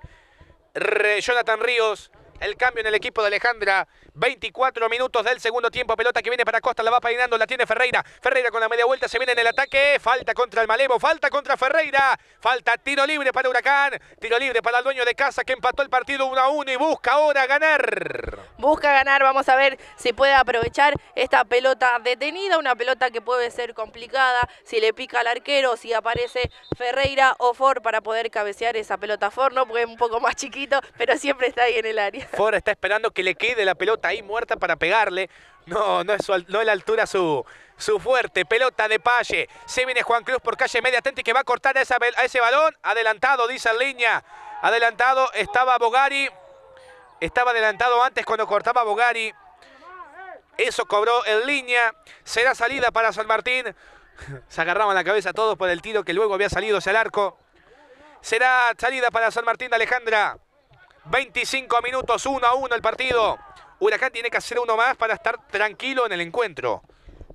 Re Jonathan Ríos, el cambio en el equipo de Alejandra. 24 minutos del segundo tiempo. Pelota que viene para Costa, la va peinando, la tiene Ferreira. Ferreira con la media vuelta, se viene en el ataque. Falta contra el Malevo, falta contra Ferreira. Falta tiro libre para Huracán. Tiro libre para el dueño de casa que empató el partido 1 a 1 y busca ahora ganar. Busca ganar, vamos a ver si puede aprovechar esta pelota detenida. Una pelota que puede ser complicada. Si le pica al arquero, si aparece Ferreira o Ford para poder cabecear esa pelota Ford, ¿no? Porque es un poco más chiquito, pero siempre está ahí en el área. Ford está esperando que le quede la pelota ahí muerta para pegarle. No, no es, su, no es la altura su, su fuerte. Pelota de Palle. Se viene Juan Cruz por calle media. Atenti que va a cortar a, esa, a ese balón. Adelantado, dice en línea. Adelantado estaba Bogari. Estaba adelantado antes cuando cortaba Bogari. Eso cobró en línea. Será salida para San Martín. Se agarraban la cabeza todos por el tiro que luego había salido hacia el arco. Será salida para San Martín de Alejandra. 25 minutos, 1 a 1 el partido. Huracán tiene que hacer uno más para estar tranquilo en el encuentro.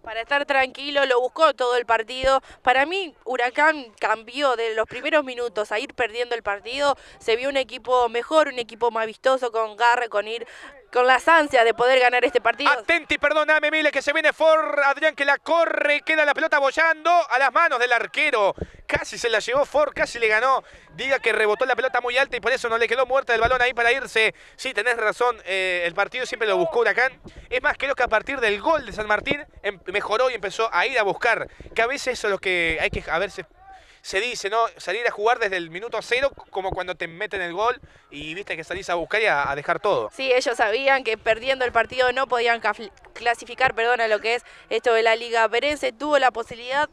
Para estar tranquilo, lo buscó todo el partido. Para mí, Huracán cambió de los primeros minutos a ir perdiendo el partido. Se vio un equipo mejor, un equipo más vistoso, con garra, con ir con las ansias de poder ganar este partido. Atenti, perdóname, Mile, que se viene Ford. Adrián que la corre, queda la pelota bollando a las manos del arquero. Casi se la llevó Ford, casi le ganó. Diga que rebotó la pelota muy alta y por eso no le quedó muerta el balón ahí para irse. Sí, tenés razón, eh, el partido siempre lo buscó Huracán. Es más, creo que a partir del gol de San Martín em- mejoró y empezó a ir a buscar. Que a veces eso es lo que hay que, a ver, se, dice, ¿no? Salir a jugar desde el minuto cero, como cuando te meten el gol y viste que salís a buscar y a, a dejar todo. Sí, ellos sabían que perdiendo el partido no podían clasificar, perdón, a lo que es esto de la Liga Perense. Tuvo la posibilidad.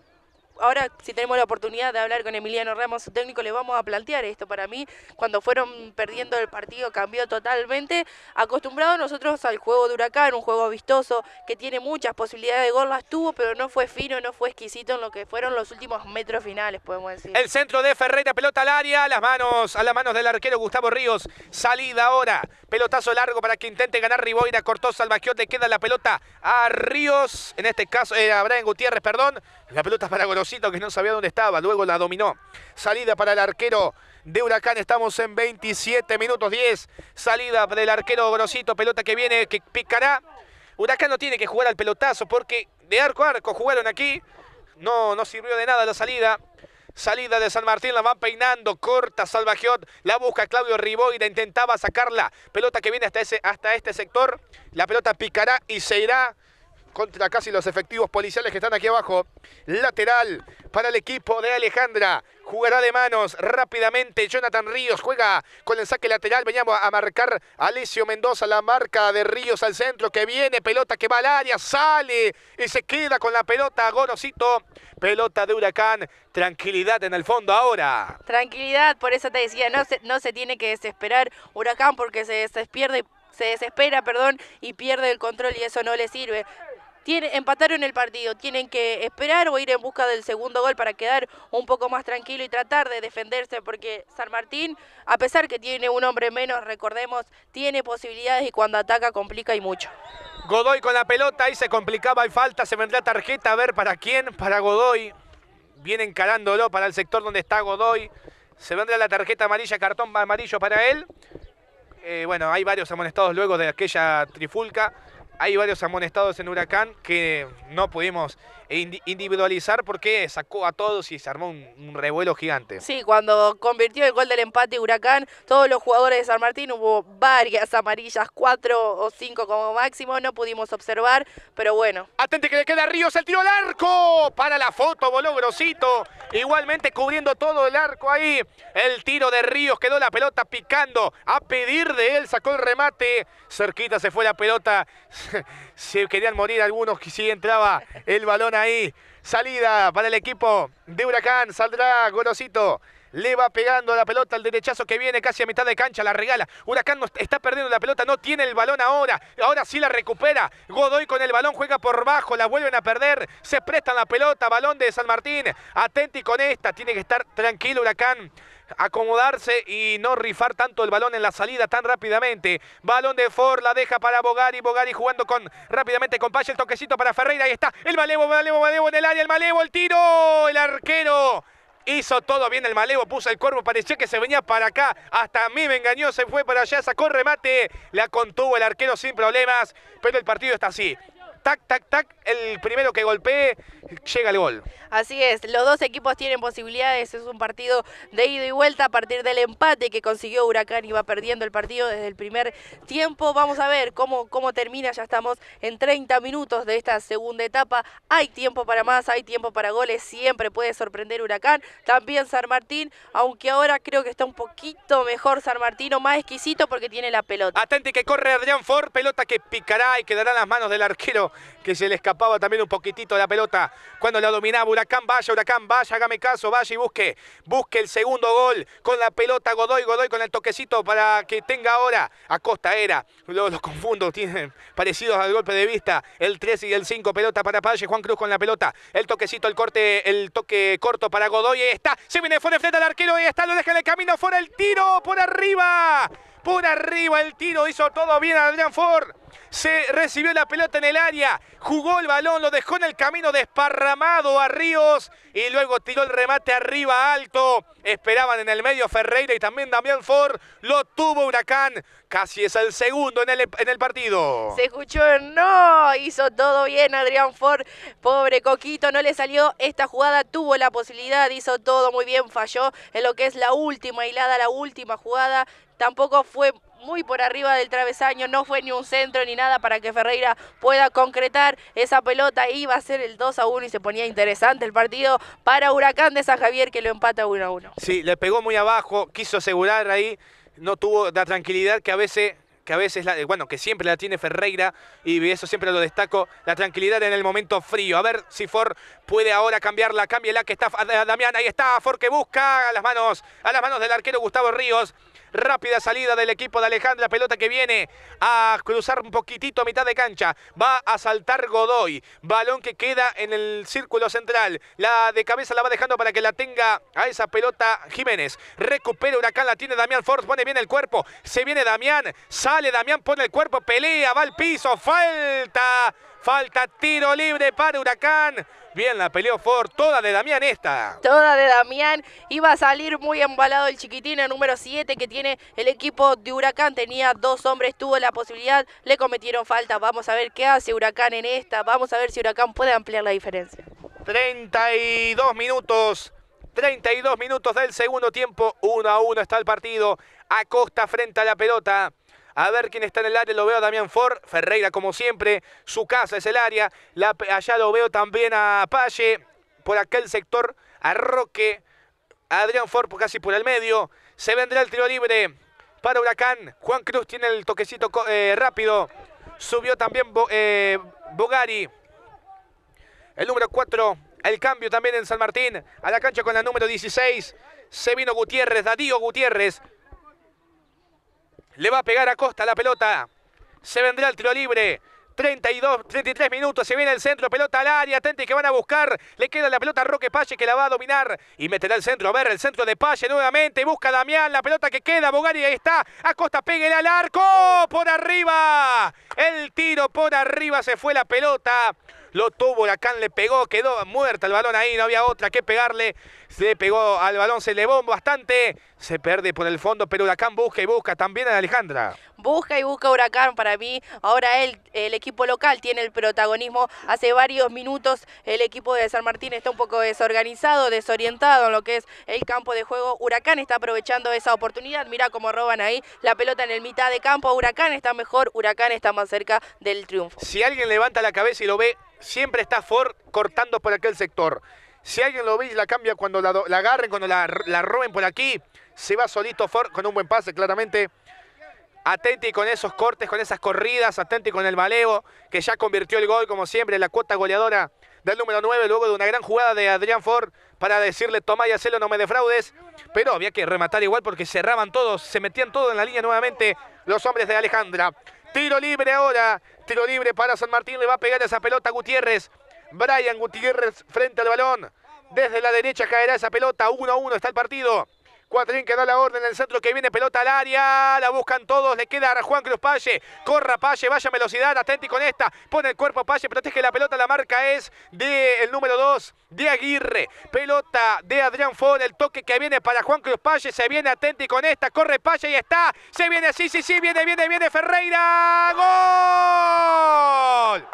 Ahora, si tenemos la oportunidad de hablar con Emiliano Ramos, su técnico, le vamos a plantear esto. Para mí, cuando fueron perdiendo el partido, cambió totalmente. Acostumbrados nosotros al juego de Huracán, un juego vistoso que tiene muchas posibilidades de gol, las tuvo, pero no fue fino, no fue exquisito en lo que fueron los últimos metros finales, podemos decir. El centro de Ferreira, pelota al área, a las manos, a las manos del arquero Gustavo Ríos. Salida ahora. Pelotazo largo para que intente ganar Riboira. Cortó Salvagiote, queda la pelota a Ríos. En este caso, eh, a Brian Gutiérrez, perdón. La pelota para Que no sabía dónde estaba. Luego la dominó. Salida para el arquero de Huracán. Estamos en 27 minutos 10. Salida del arquero Gorosito. Pelota que viene, que picará. Huracán no tiene que jugar al pelotazo porque de arco a arco jugaron aquí. No, no sirvió de nada la salida. Salida de San Martín, la van peinando, corta Salvagiot, la busca Claudio Riboira, intentaba sacarla. Pelota que viene hasta, ese, hasta este sector. La pelota picará y se irá contra casi los efectivos policiales que están aquí abajo. Lateral para el equipo de Alejandra. Jugará de manos rápidamente. Jonathan Ríos juega con el saque lateral. Veníamos a marcar Alessio Mendoza. La marca de Ríos al centro que viene. Pelota que va al área. Sale y se queda con la pelota. Gorosito. Pelota de Huracán. Tranquilidad en el fondo ahora. Tranquilidad, por eso te decía, no se, no se tiene que desesperar Huracán porque se despierde, se desespera, perdón, y pierde el control y eso no le sirve. Tiene, empataron el partido, tienen que esperar o ir en busca del segundo gol para quedar un poco más tranquilo y tratar de defenderse porque San Martín, a pesar que tiene un hombre menos, recordemos, tiene posibilidades y cuando ataca complica y mucho. Godoy con la pelota, ahí se complicaba, hay falta, se vendrá tarjeta, a ver para quién, para Godoy. Viene encarándolo para el sector donde está Godoy. Se vendrá la tarjeta amarilla, cartón amarillo para él. Eh, bueno, hay varios amonestados luego de aquella trifulca. Hay varios amonestados en Huracán que no pudimos individualizar porque sacó a todos y se armó un, un revuelo gigante. Sí, cuando convirtió el gol del empate Huracán, todos los jugadores de San Martín hubo varias amarillas, cuatro o cinco como máximo, no pudimos observar, pero bueno. Atente que le queda a Ríos el tiro al arco. Para la foto, voló Grosito. Igualmente cubriendo todo el arco ahí. El tiro de Ríos quedó la pelota picando. A pedir de él sacó el remate. Cerquita se fue la pelota. Se querían morir algunos que sí entraba el balón ahí. Salida para el equipo de Huracán. Saldrá Gorosito. Le va pegando la pelota al derechazo que viene casi a mitad de cancha, la regala. Huracán no está perdiendo la pelota, no tiene el balón ahora. Ahora sí la recupera. Godoy con el balón juega por bajo, la vuelven a perder. Se prestan la pelota, balón de San Martín. Atenti con esta, tiene que estar tranquilo Huracán. Acomodarse y no rifar tanto el balón en la salida tan rápidamente. Balón de Ford, la deja para Bogari. Bogari jugando con rápidamente con Paya, el toquecito para Ferreira. Ahí está el Malevo, Malevo, Malevo en el área. El Malevo, el tiro. El arquero. Hizo todo bien el Malevo, puso el cuerpo, parecía que se venía para acá. Hasta a mí me engañó, se fue para allá, sacó remate. La contuvo el arquero sin problemas, pero el partido está así. Tac, tac, tac, el primero que golpee llega el gol. Así es, los dos equipos tienen posibilidades, es un partido de ida y vuelta a partir del empate que consiguió Huracán y va perdiendo el partido desde el primer tiempo. Vamos a ver cómo, cómo termina, ya estamos en 30 minutos de esta segunda etapa. Hay tiempo para más, hay tiempo para goles, siempre puede sorprender Huracán. También San Martín, aunque ahora creo que está un poquito mejor San Martín o más exquisito porque tiene la pelota. Atente que corre Adrián Ford, pelota que picará y quedará en las manos del arquero que se le escapaba también un poquitito la pelota cuando la dominaba Huracán. Vaya, Huracán, vaya, hágame caso, vaya y busque, busque el segundo gol con la pelota Godoy, Godoy con el toquecito para que tenga ahora a Costa Era. Los, los confundo, tienen parecidos al golpe de vista. El 3 y el 5, pelota para Palle, Juan Cruz con la pelota. El toquecito, el corte, el toque corto para Godoy. Ahí está, se viene fuera frente al arquero, ahí está, lo deja en el camino, fuera el tiro, por arriba. Por arriba el tiro, hizo todo bien Adrián Ford. Se recibió la pelota en el área, jugó el balón, lo dejó en el camino desparramado a Ríos y luego tiró el remate arriba alto. Esperaban en el medio Ferreira y también Damián Ford. Lo tuvo Huracán. Casi es el segundo en el, en el partido. Se escuchó, no, hizo todo bien Adrián Ford. Pobre Coquito, no le salió esta jugada, tuvo la posibilidad, hizo todo muy bien, falló en lo que es la última hilada, la última jugada. Tampoco fue muy por arriba del travesaño, no fue ni un centro ni nada para que Ferreira pueda concretar esa pelota. Iba a ser el 2 a 1 y se ponía interesante el partido para Huracán de San Javier que lo empata 1 a 1. Sí, le pegó muy abajo, quiso asegurar ahí, no tuvo la tranquilidad que a veces que a veces, la, bueno, que siempre la tiene Ferreira y eso siempre lo destaco, la tranquilidad en el momento frío. A ver si Ford puede ahora cambiarla, cámbiala que está Damián, ahí está Ford que busca a las manos, a las manos del arquero Gustavo Ríos. Rápida salida del equipo de Alejandra. Pelota que viene a cruzar un poquitito a mitad de cancha. Va a saltar Godoy. Balón que queda en el círculo central. La de cabeza la va dejando para que la tenga a esa pelota Jiménez. Recupera Huracán. La tiene Damián Ford. Pone bien el cuerpo. Se viene Damián. Sale Damián. Pone el cuerpo. Pelea. Va al piso. Falta. Falta tiro libre para Huracán. Bien, la peleó Ford, toda de Damián esta. Toda de Damián. Iba a salir muy embalado el chiquitín, el número 7 que tiene el equipo de Huracán. Tenía dos hombres, tuvo la posibilidad, le cometieron falta. Vamos a ver qué hace Huracán en esta. Vamos a ver si Huracán puede ampliar la diferencia. 32 minutos. 32 minutos del segundo tiempo. 1 a 1 está el partido. Acosta frente a la pelota. A ver quién está en el área, lo veo a Damián Ford, Ferreira como siempre, su casa es el área, allá lo veo también a Palle, por aquel sector, a Roque, a Adrián Ford casi por el medio, se vendrá el tiro libre para Huracán, Juan Cruz tiene el toquecito eh, rápido, subió también eh, Bogari, el número 4, el cambio también en San Martín, a la cancha con la número 16, se vino Gutiérrez, Dadío Gutiérrez, le va a pegar a Costa la pelota. Se vendrá el tiro libre. 32, 33 minutos, se viene el centro, pelota al área, atente que van a buscar, le queda la pelota a Roque Pache que la va a dominar. Y meterá el centro, a ver, el centro de Pache nuevamente, busca Damián, la pelota que queda, Bogari ahí está, Acosta pégale al arco, por arriba, el tiro por arriba, se fue la pelota, lo tuvo Huracán, le pegó, quedó muerta el balón ahí, no había otra que pegarle, se pegó al balón, se elevó bastante, se pierde por el fondo, pero Huracán busca y busca también a Alejandra. Busca y busca Huracán para mí, ahora él, el equipo local tiene el protagonismo, hace varios minutos el equipo de San Martín está un poco desorganizado, desorientado en lo que es el campo de juego, Huracán está aprovechando esa oportunidad, mira cómo roban ahí la pelota en el mitad de campo, Huracán está mejor, Huracán está más cerca del triunfo. Si alguien levanta la cabeza y lo ve, siempre está Ford cortando por aquel sector. Si alguien lo ve y la cambia cuando la, agarren, cuando la, roben por aquí, se va solito Ford con un buen pase, claramente. Atenti con esos cortes, con esas corridas, atenti con el maleo, que ya convirtió el gol, como siempre, la cuota goleadora del número 9, luego de una gran jugada de Adrián Ford para decirle, toma y hacelo, no me defraudes. Pero había que rematar igual porque cerraban todos, se metían todos en la línea nuevamente los hombres de Alejandra. Tiro libre ahora. Tiro libre para San Martín. Le va a pegar esa pelota a Gutiérrez. Brian Gutiérrez frente al balón. Desde la derecha caerá esa pelota. 1 a 1 está el partido. Cuatrín que da la orden en el centro que viene pelota al área. La buscan todos. Le queda a Juan Cruz Palle. Corra Palle, vaya velocidad. Atenti con esta. Pone el cuerpo Palle. Protege la pelota. La marca es de el número 2 de Aguirre. Pelota de Adrián Ford. El toque que viene para Juan Cruz Palle. Se viene atenti con esta. Corre Palle y está. Se viene, sí, sí, sí. Viene, viene, viene Ferreira. ¡Gol!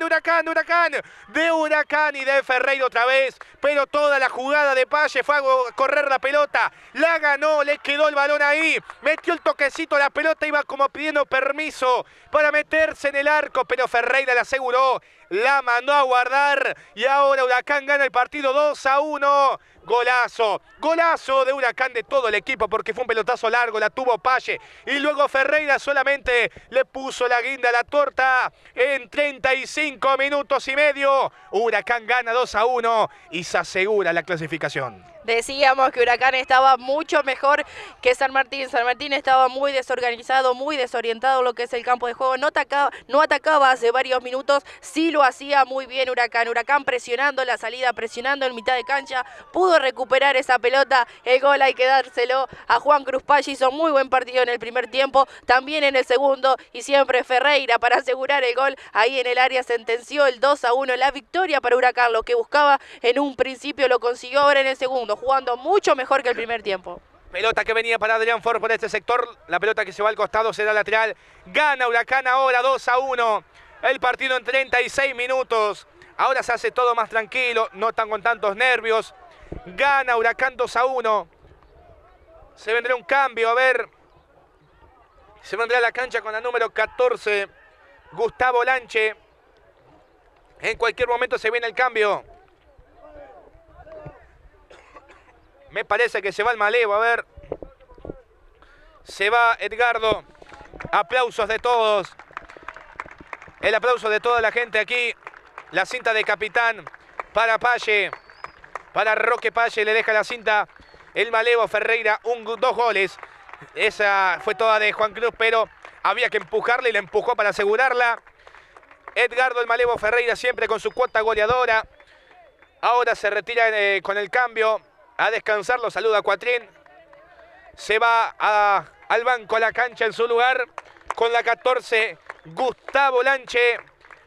Huracán, Huracán, de Huracán y de Ferreira otra vez, pero toda la jugada de Palle fue a correr la pelota, la ganó, le quedó el balón ahí, metió el toquecito, la pelota iba como pidiendo permiso para meterse en el arco, pero Ferreira la aseguró, la mandó a guardar y ahora Huracán gana el partido 2 a 1. Golazo, golazo de Huracán de todo el equipo porque fue un pelotazo largo, la tuvo Palle y luego Ferreira solamente le puso la guinda a la torta en 35 minutos y medio. Huracán gana 2 a 1 y se asegura la clasificación. Decíamos que Huracán estaba mucho mejor que San Martín. San Martín estaba muy desorganizado, muy desorientado en lo que es el campo de juego. No atacaba, no atacaba hace varios minutos, sí lo hacía muy bien Huracán. Huracán presionando la salida, presionando en mitad de cancha. Pudo recuperar esa pelota. El gol hay que dárselo a Juan Cruz Palle. Hizo muy buen partido en el primer tiempo, también en el segundo. Y siempre Ferreira para asegurar el gol. Ahí en el área sentenció el 2 a 1. La victoria para Huracán, lo que buscaba en un principio lo consiguió ahora en el segundo jugando mucho mejor que el primer tiempo. Pelota que venía para Adrián Ford por este sector. La pelota que se va al costado será lateral. Gana Huracán ahora 2 a 1. El partido en 36 minutos. Ahora se hace todo más tranquilo. No están con tantos nervios. Gana Huracán 2 a 1. Se vendrá un cambio. A ver. Se vendrá a la cancha con la número 14. Gustavo Lanche. En cualquier momento se viene el cambio. Me parece que se va el malevo, a ver. Se va Edgardo. Aplausos de todos. El aplauso de toda la gente aquí. La cinta de capitán para Palle. Para Roque Palle le deja la cinta. El malevo Ferreira, un, dos goles. Esa fue toda de Juan Cruz, pero había que empujarle y le empujó para asegurarla. Edgardo el Malevo Ferreira siempre con su cuota goleadora. Ahora se retira eh, con el cambio a descansar. Lo saluda Cuatrín. Se va al banco a la cancha en su lugar con la 14 Gustavo Lanche.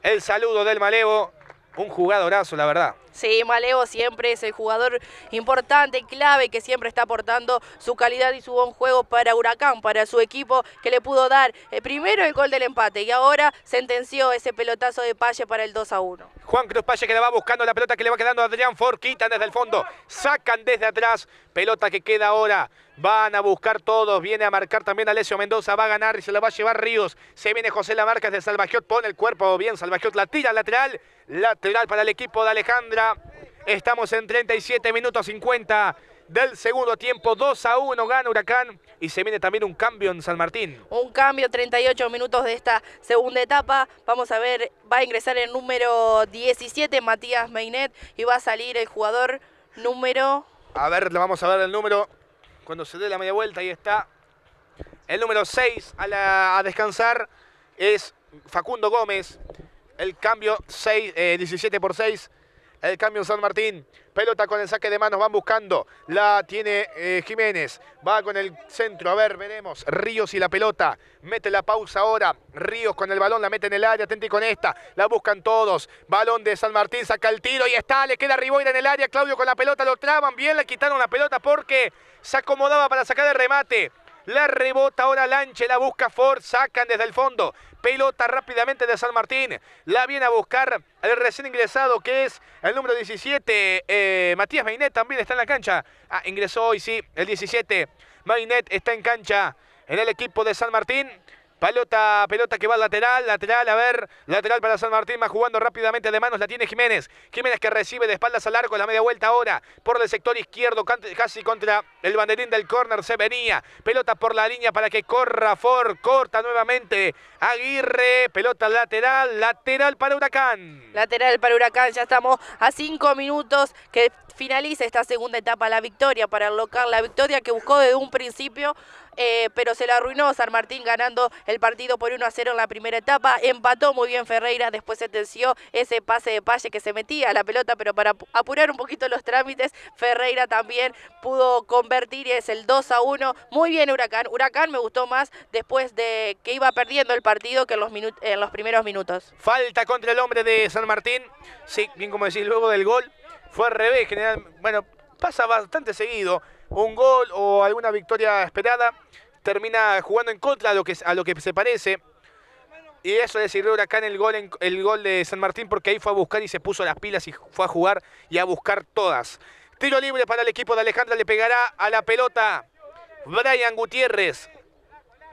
El saludo del Malevo. Un jugadorazo, la verdad. Sí, Malevo siempre es el jugador importante, clave, que siempre está aportando su calidad y su buen juego para Huracán, para su equipo, que le pudo dar eh, primero el gol del empate y ahora sentenció ese pelotazo de Palle para el 2 a 1. Juan Cruz Palle que le va buscando la pelota que le va quedando a Adrián Ford, quitan desde el fondo, sacan desde atrás, pelota que queda ahora. Van a buscar todos, viene a marcar también Alessio Mendoza, va a ganar y se la va a llevar Ríos. Se viene José Lamarcas de Salvajiot, pone el cuerpo bien, Salvajiot la tira lateral, lateral para el equipo de Alejandra. Estamos en 37 minutos 50 del segundo tiempo. 2 a 1 gana Huracán y se viene también un cambio en San Martín. Un cambio, 38 minutos de esta segunda etapa. Vamos a ver, va a ingresar el número 17 Matías Meinet y va a salir el jugador número... A ver, le vamos a ver el número cuando se dé la media vuelta. Ahí está. El número 6 a, la- a descansar es Facundo Gómez. El cambio 6, eh, 17 por 6. El cambio San Martín. Pelota con el saque de manos. Van buscando. La tiene eh, Jiménez. Va con el centro. A ver, veremos. Ríos y la pelota. Mete la pausa ahora. Ríos con el balón. La mete en el área. Atenti con esta. La buscan todos. Balón de San Martín. Saca el tiro y está. Le queda Riboira en el área. Claudio con la pelota. Lo traban. Bien. Le quitaron la pelota porque se acomodaba para sacar el remate. La rebota ahora Lanche, la busca Ford, sacan desde el fondo. Pelota rápidamente de San Martín. La viene a buscar el recién ingresado que es el número 17. eh, Matías Mainet también está en la cancha. Ah, ingresó hoy, sí, el 17. Mainet está en cancha en el equipo de San Martín. Pelota, pelota que va al lateral, lateral, a ver, lateral para San Martín, va jugando rápidamente de manos, la tiene Jiménez. Jiménez que recibe de espaldas al arco, la media vuelta ahora, por el sector izquierdo, casi contra el banderín del córner, se venía. Pelota por la línea para que corra Ford, corta nuevamente. Aguirre, pelota lateral, lateral para Huracán. Lateral para Huracán, ya estamos a cinco minutos que finaliza esta segunda etapa, la victoria para el local, la victoria que buscó desde un principio, eh, pero se la arruinó San Martín ganando el partido por 1 a 0 en la primera etapa, empató muy bien Ferreira, después sentenció ese pase de Palle que se metía a la pelota, pero para pu- apurar un poquito los trámites, Ferreira también pudo convertir y es el 2 a 1, muy bien Huracán, Huracán me gustó más después de que iba perdiendo el partido que en los, en los primeros minutos. Falta contra el hombre de San Martín. Sí, bien como decís, luego del gol fue al revés. General, bueno, pasa bastante seguido. Un gol o alguna victoria esperada termina jugando en contra a lo que, a lo que se parece. Y eso le sirvió Huracán el gol, en- el gol de San Martín porque ahí fue a buscar y se puso las pilas y fue a jugar y a buscar todas. Tiro libre para el equipo de Alejandra, le pegará a la pelota Brian Gutiérrez.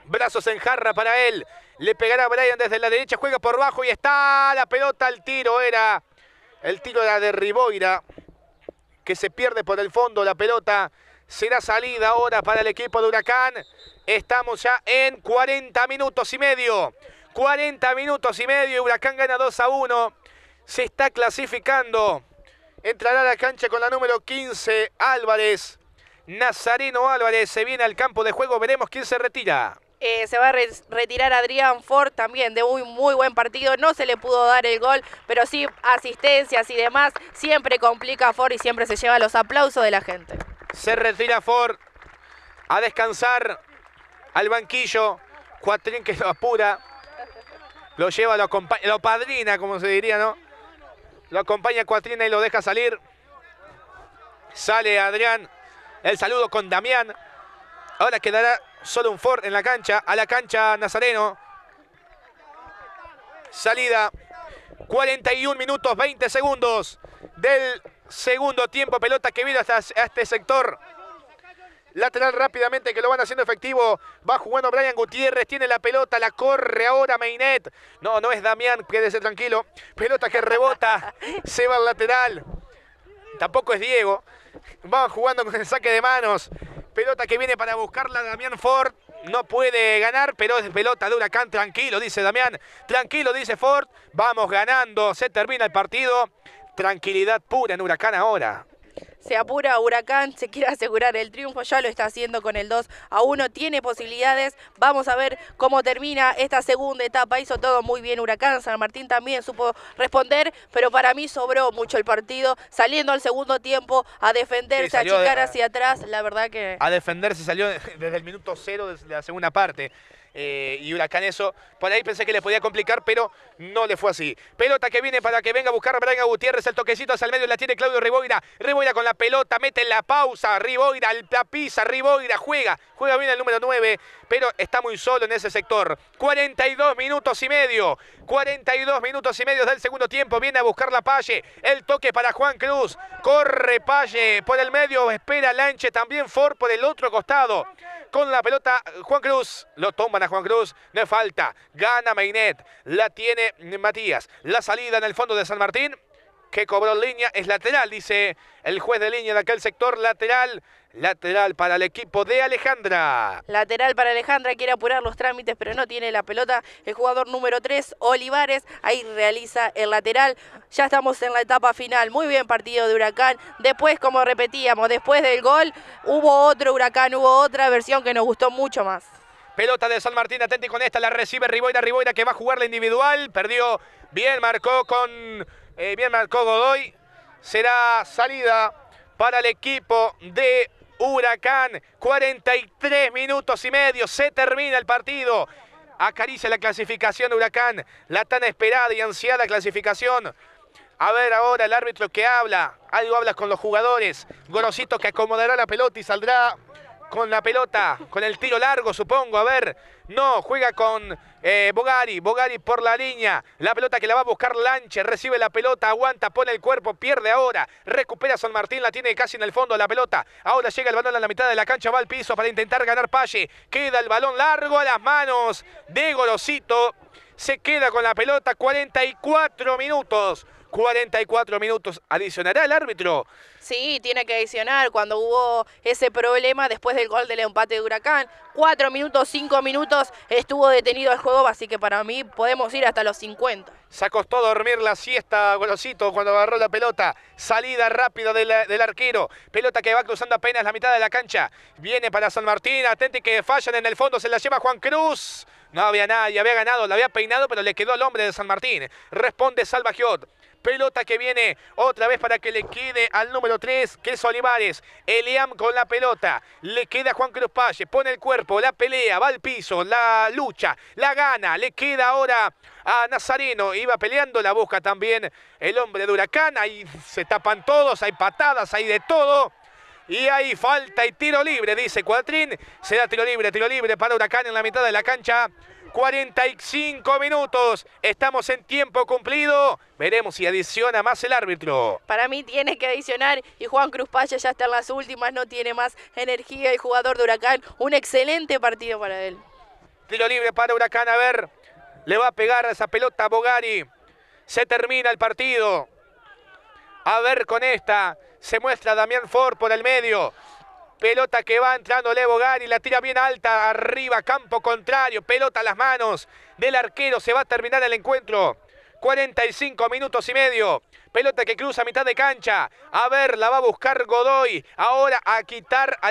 Brazos en jarra para él. Le pegará a Brian desde la derecha, juega por bajo y está la pelota al tiro. Era el tiro era de Riboira, que se pierde por el fondo la pelota. Será salida ahora para el equipo de Huracán. Estamos ya en 40 minutos y medio. 40 minutos y medio. Huracán gana 2 a 1. Se está clasificando. Entrará a la cancha con la número 15, Álvarez. Nazareno Álvarez se viene al campo de juego. Veremos quién se retira. Eh, se va a re- retirar Adrián Ford también de muy, muy buen partido. No se le pudo dar el gol, pero sí asistencias y demás. Siempre complica a Ford y siempre se lleva los aplausos de la gente. Se retira Ford a descansar al banquillo. Cuatrín que lo apura. Lo lleva, lo lo padrina, como se diría, ¿no? Lo acompaña Cuatrina y lo deja salir. Sale Adrián. El saludo con Damián. Ahora quedará solo un Ford en la cancha. A la cancha Nazareno. Salida. 41 minutos 20 segundos del segundo tiempo. Pelota que viene hasta a este sector. Lateral rápidamente que lo van haciendo efectivo. Va jugando Brian Gutiérrez. Tiene la pelota. La corre ahora Mainet. No, no es Damián. Quédese tranquilo. Pelota que rebota. Se va al lateral. Tampoco es Diego. Va jugando con el saque de manos. Pelota que viene para buscarla Damián Ford. No puede ganar, pero es pelota de Huracán. Tranquilo, dice Damián. Tranquilo, dice Ford. Vamos ganando. Se termina el partido. Tranquilidad pura en Huracán ahora. Se apura Huracán, se quiere asegurar el triunfo, ya lo está haciendo con el 2 a 1, tiene posibilidades. Vamos a ver cómo termina esta segunda etapa. Hizo todo muy bien Huracán, San Martín también supo responder, pero para mí sobró mucho el partido, saliendo al segundo tiempo a defenderse, Sí, a de- achicar hacia atrás. La verdad que A defenderse salió desde el minuto cero de la segunda parte. Eh, y Huracán eso, por ahí pensé que le podía complicar, pero no le fue así. Pelota que viene para que venga a buscar a Brian Gutiérrez, el toquecito hacia el medio la tiene Claudio Riboira. Riboira con la pelota, mete en la pausa, Riboira, la pisa, Riboira, juega, juega bien el número 9, pero está muy solo en ese sector. 42 minutos y medio, 42 minutos y medio del segundo tiempo, viene a buscar la Palle, el toque para Juan Cruz, corre Palle por el medio, espera Lanche, también Ford por el otro costado. Con la pelota, Juan Cruz, lo toman a Juan Cruz, no falta, gana Mainet, la tiene Matías, la salida en el fondo de San Martín, que cobró línea, es lateral, dice el juez de línea de aquel sector, lateral, lateral para el equipo de Alejandra. lateral para Alejandra, quiere apurar los trámites, pero no tiene la pelota. El jugador número 3, Olivares, ahí realiza el lateral. Ya estamos en la etapa final. Muy bien partido de Huracán. Después, como repetíamos, después del gol, hubo otro Huracán, hubo otra versión que nos gustó mucho más. Pelota de San Martín, atenti con esta, la recibe Riboira, Riboira que va a jugar la individual, perdió, bien marcó con, eh, bien marcó Godoy, será salida para el equipo de Huracán, 43 minutos y medio, se termina el partido, acaricia la clasificación de Huracán, la tan esperada y ansiada clasificación. A ver ahora el árbitro que habla, algo habla con los jugadores, Gorosito que acomodará la pelota y saldrá con la pelota, con el tiro largo, supongo. A ver, no, juega con eh, Bogari, Bogari por la línea. La pelota que la va a buscar Lanche, recibe la pelota, aguanta, pone el cuerpo, pierde ahora. Recupera San Martín, la tiene casi en el fondo la pelota. Ahora llega el balón a la mitad de la cancha, va al piso para intentar ganar Palle. Queda el balón largo a las manos de Gorosito. Se queda con la pelota 44 minutos. 44 minutos. Adicionará el árbitro. Sí, tiene que adicionar cuando hubo ese problema después del gol del empate de Huracán. Cuatro minutos, cinco minutos estuvo detenido el juego, así que para mí podemos ir hasta los 50. Se acostó a dormir la siesta, Golosito, cuando agarró la pelota. Salida rápida del, del arquero. Pelota que va cruzando apenas la mitad de la cancha. Viene para San Martín. Atente que fallan en el fondo. Se la lleva Juan Cruz. No había nadie. Había ganado. La había peinado, pero le quedó al hombre de San Martín. Responde Salva Giot. Pelota que viene otra vez para que le quede al número 3, que es Olivares. Eliam con la pelota. Le queda Juan Cruz Palle. Pone el cuerpo, la pelea, va al piso, la lucha, la gana. Le queda ahora a Nazareno. Iba peleando, la busca también el hombre de Huracán. Ahí se tapan todos, hay patadas, hay de todo. Y hay falta y tiro libre, dice Cuatrín. Se da tiro libre, tiro libre para Huracán en la mitad de la cancha. 45 minutos. Estamos en tiempo cumplido. Veremos si adiciona más el árbitro. Para mí tiene que adicionar y Juan Cruz Pache ya está en las últimas, no tiene más energía el jugador de Huracán. Un excelente partido para él. Tiro libre para Huracán. A ver, le va a pegar esa pelota a Bogari. Se termina el partido. A ver con esta. Se muestra Damián Ford por el medio. Pelota que va entrando Leo Bogari, la tira bien alta, arriba, campo contrario, pelota a las manos del arquero, se va a terminar el encuentro. 45 minutos y medio. Pelota que cruza mitad de cancha. A ver, la va a buscar Godoy. Ahora a quitar a.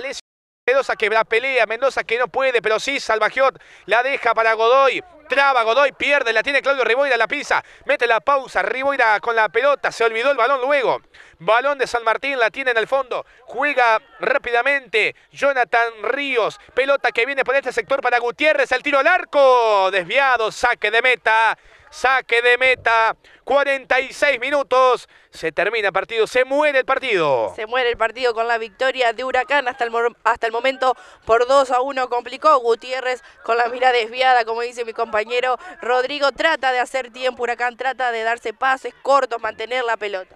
Mendoza que la pelea, Mendoza que no puede, pero sí, Salvajiot la deja para Godoy. Traba Godoy, pierde, la tiene Claudio Riboira, la pisa, mete la pausa, Riboira con la pelota, se olvidó el balón luego. Balón de San Martín, la tiene en el fondo, juega rápidamente Jonathan Ríos, pelota que viene por este sector para Gutiérrez, el tiro al arco, desviado, saque de meta. Saque de meta, 46 minutos, se termina el partido, se muere el partido. Se muere el partido con la victoria de Huracán hasta el, hasta el momento por 2 a 1 complicó. Gutiérrez con la mira desviada, como dice mi compañero. Rodrigo trata de hacer tiempo, Huracán trata de darse pases cortos, mantener la pelota.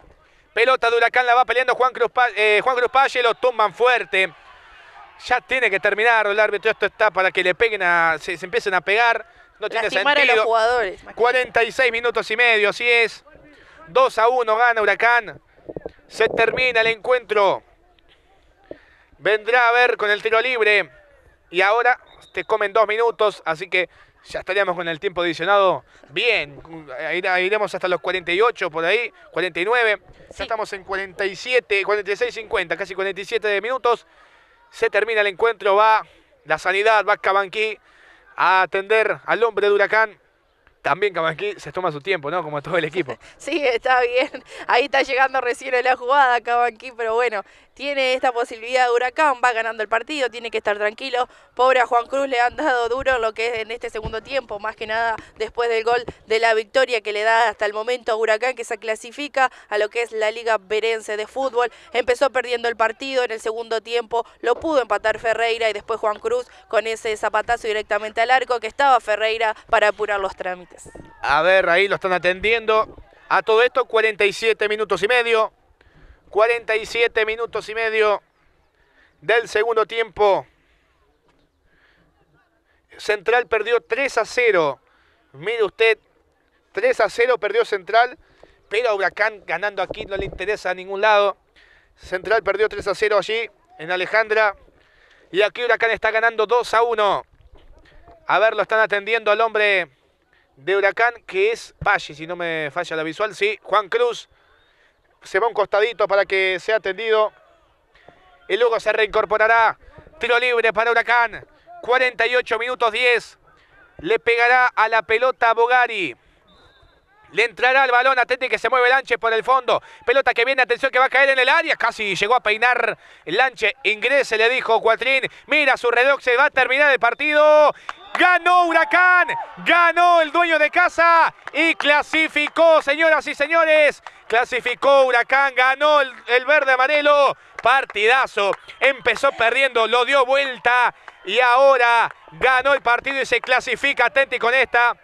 Pelota de Huracán la va peleando Juan Cruz, eh, Juan Cruz Palle, lo tumban fuerte. Ya tiene que terminar el árbitro, esto está para que le peguen a, se, se empiecen a pegar. No tiene Lastimar a los sentido. jugadores. 46 minutos y medio, así es. 2 a 1 gana Huracán. Se termina el encuentro. Vendrá a ver con el tiro libre. Y ahora te comen dos minutos, así que ya estaríamos con el tiempo adicionado. Bien, Ire- iremos hasta los 48 por ahí, 49. Sí. Ya estamos en 47, 46, 50, casi 47 de minutos. Se termina el encuentro, va la sanidad, va Cabanquí a atender al hombre de Huracán. También Cabanquí se toma su tiempo, ¿no? Como todo el equipo. Sí, está bien. Ahí está llegando recién la jugada Cabanquí, pero bueno, tiene esta posibilidad de Huracán, va ganando el partido, tiene que estar tranquilo. Pobre a Juan Cruz le han dado duro lo que es en este segundo tiempo, más que nada después del gol de la victoria que le da hasta el momento a Huracán, que se clasifica a lo que es la Liga Berense de Fútbol. Empezó perdiendo el partido en el segundo tiempo, lo pudo empatar Ferreira y después Juan Cruz con ese zapatazo directamente al arco que estaba Ferreira para apurar los trámites. A ver, ahí lo están atendiendo. A todo esto, 47 minutos y medio. 47 minutos y medio del segundo tiempo. Central perdió 3 a 0. Mire usted, 3 a 0 perdió Central, pero Huracán ganando aquí no le interesa a ningún lado. Central perdió 3 a 0 allí en Alejandra. Y aquí Huracán está ganando 2 a 1. A ver, lo están atendiendo al hombre de Huracán, que es Pachi, si no me falla la visual. Sí, Juan Cruz se va un costadito para que sea atendido. Y luego se reincorporará. Tiro libre para Huracán. 48 minutos 10. Le pegará a la pelota Bogari. Le entrará el balón, atente que se mueve Lanche por el fondo. Pelota que viene, atención que va a caer en el área. Casi llegó a peinar Lanche. Ingrese, le dijo Cuatrín. Mira su reloj, se va a terminar el partido. Ganó Huracán, ganó el dueño de casa y clasificó, señoras y señores. Clasificó Huracán, ganó el, el verde amarelo. Partidazo. Empezó perdiendo, lo dio vuelta y ahora ganó el partido y se clasifica. Atenti con esta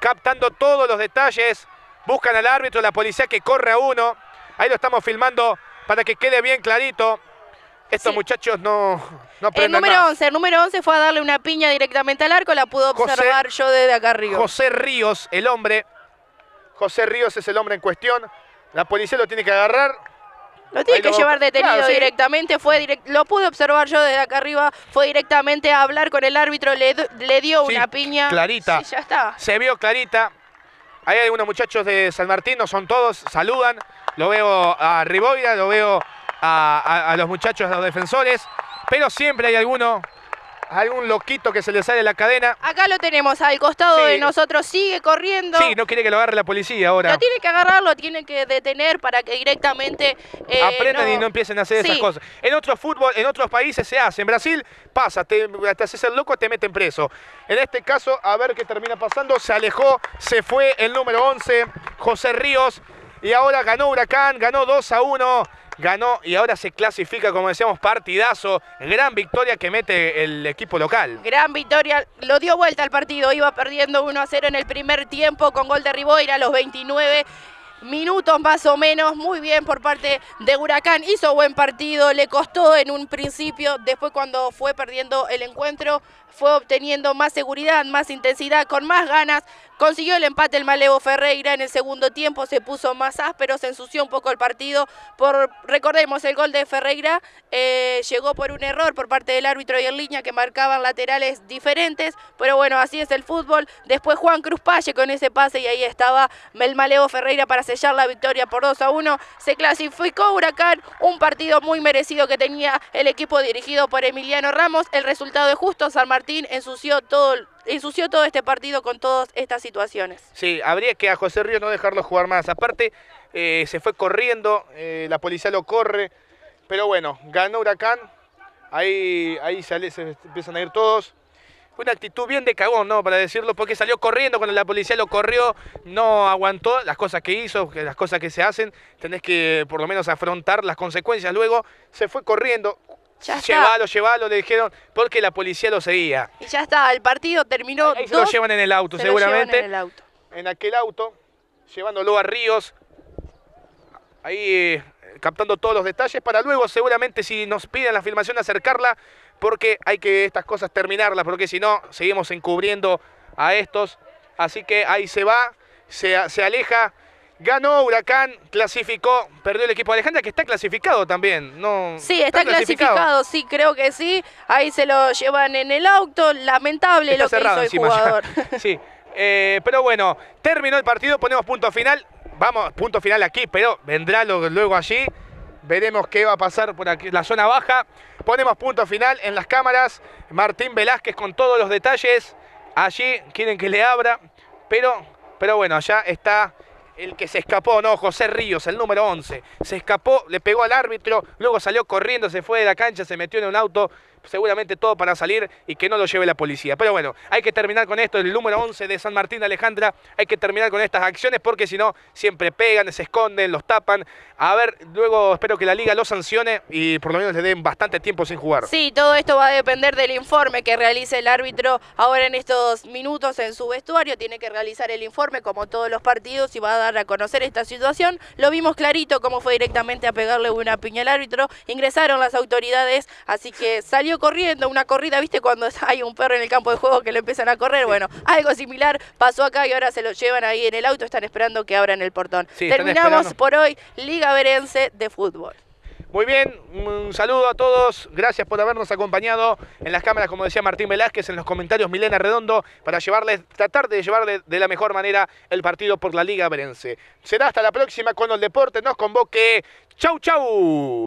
captando todos los detalles. Buscan al árbitro, la policía que corre a uno. Ahí lo estamos filmando para que quede bien clarito. Estos Sí. muchachos no, no El número nada. 11, el número 11 fue a darle una piña directamente al arco, la pudo José- observar yo desde acá arriba. José Ríos, el hombre. José Ríos es el hombre en cuestión. La policía lo tiene que agarrar. Lo tiene Ahí que lo- llevar detenido claro, sí. directamente, fue direct- lo pude observar yo desde acá arriba, fue directamente a hablar con el árbitro, le, le dio Sí, una piña. clarita. Sí, ya está. Se vio clarita. Ahí hay algunos muchachos de San Martín, no son todos, saludan. Lo veo a Riboira, lo veo a, a- a los muchachos, a los defensores. Pero siempre hay alguno, algún loquito que se le sale la cadena. Acá lo tenemos al costado Sí. de nosotros, sigue corriendo. Sí, no quiere que lo agarre la policía ahora. Lo tiene que agarrar, lo tiene que detener para que directamente eh, Aprendan y no empiecen a hacer esas cosas. En otros fútbol, en otros países se hace. En Brasil pasa, te, te haces el loco, te meten preso. En este caso, a ver qué termina pasando. Se alejó, se fue el número 11, José Ríos. Y ahora ganó Huracán, ganó 2 a 1. Ganó y ahora se clasifica, como decíamos, partidazo. Gran victoria que mete el equipo local. Gran victoria, lo dio vuelta al partido, iba perdiendo 1 a 0 en el primer tiempo con gol de Riboira a los 29 minutos más o menos, muy bien por parte de Huracán, hizo buen partido, le costó en un principio, después cuando fue perdiendo el encuentro, fue obteniendo más seguridad, más intensidad, con más ganas, Consiguió el empate el Malevo Ferreira en el segundo tiempo, se puso más áspero, se ensució un poco el partido. Por, recordemos, el gol de Ferreira eh, llegó por un error por parte del árbitro y en línea que marcaban laterales diferentes, pero bueno, así es el fútbol. Después Juan Cruz Palle con ese pase y ahí estaba el Malevo Ferreira para sellar la victoria por 2 a 1. Se clasificó Huracán, un partido muy merecido que tenía el equipo dirigido por Emiliano Ramos. El resultado es justo, San Martín ensució todo ensució todo este partido con todas estas situaciones. Sí, habría que a José Río no dejarlo jugar más. Aparte, eh, se fue corriendo, eh, la policía lo corre, pero bueno, ganó Huracán, ahí, ahí sale, se empiezan a ir todos. Una actitud bien de cagón, ¿no? Para decirlo, porque salió corriendo cuando la policía lo corrió, no aguantó las cosas que hizo, las cosas que se hacen, tenés que por lo menos afrontar las consecuencias. Luego se fue corriendo, Ya está. llévalo, llévalo, le dijeron, porque la policía lo seguía. Y ya está, el partido terminó. Ahí se lo llevan en el auto, se seguramente. en el auto. en aquel auto, llevándolo a Ríos, ahí eh, captando todos los detalles para luego seguramente si nos piden la filmación acercarla, porque hay que estas cosas terminarlas, porque si no seguimos encubriendo a estos. Así que ahí se va, se, se aleja. Ganó Huracán, clasificó, perdió el equipo de Alejandra, que está clasificado también. No, Sí, está clasificado. sí, creo que sí. Ahí se lo llevan en el auto. Lamentable Está lo que hizo el ya. jugador. Sí, eh, pero bueno, terminó el partido, ponemos punto final. Vamos, punto final aquí, pero vendrá lo- luego allí. Veremos qué va a pasar por aquí, la zona baja. Ponemos punto final en las cámaras. Martín Velázquez con todos los detalles. Allí quieren que le abra, pero, pero bueno, allá está el que se escapó, ¿no? José Ríos, el número 11. Se escapó, le pegó al árbitro, luego salió corriendo, se fue de la cancha, se metió en un auto, seguramente todo para salir y que no lo lleve la policía. Pero bueno, hay que terminar con esto, el número 11 de San Martín de Alejandra, hay que terminar con estas acciones porque si no, siempre pegan, se esconden, los tapan. A ver, luego espero que la liga los sancione y por lo menos le den bastante tiempo sin jugar. Sí, todo esto va a depender del informe que realice el árbitro ahora en estos minutos en su vestuario. Tiene que realizar el informe como todos los partidos y va a dar a conocer esta situación. Lo vimos clarito cómo fue directamente a pegarle una piña al árbitro. Ingresaron las autoridades, así que salió corriendo una corrida, ¿viste? Cuando hay un perro en el campo de juego que le empiezan a correr. Bueno, algo similar pasó acá y ahora se lo llevan ahí en el auto. Están esperando que abran el portón. Sí, Terminamos por hoy Liga Verense de Fútbol. Muy bien, un saludo a todos. Gracias por habernos acompañado en las cámaras, como decía Martín Velázquez, en los comentarios Milena Redondo, para llevarles, tratar de llevarle de la mejor manera el partido por la Liga Berense. Será hasta la próxima cuando el deporte nos convoque. ¡Chau, chau!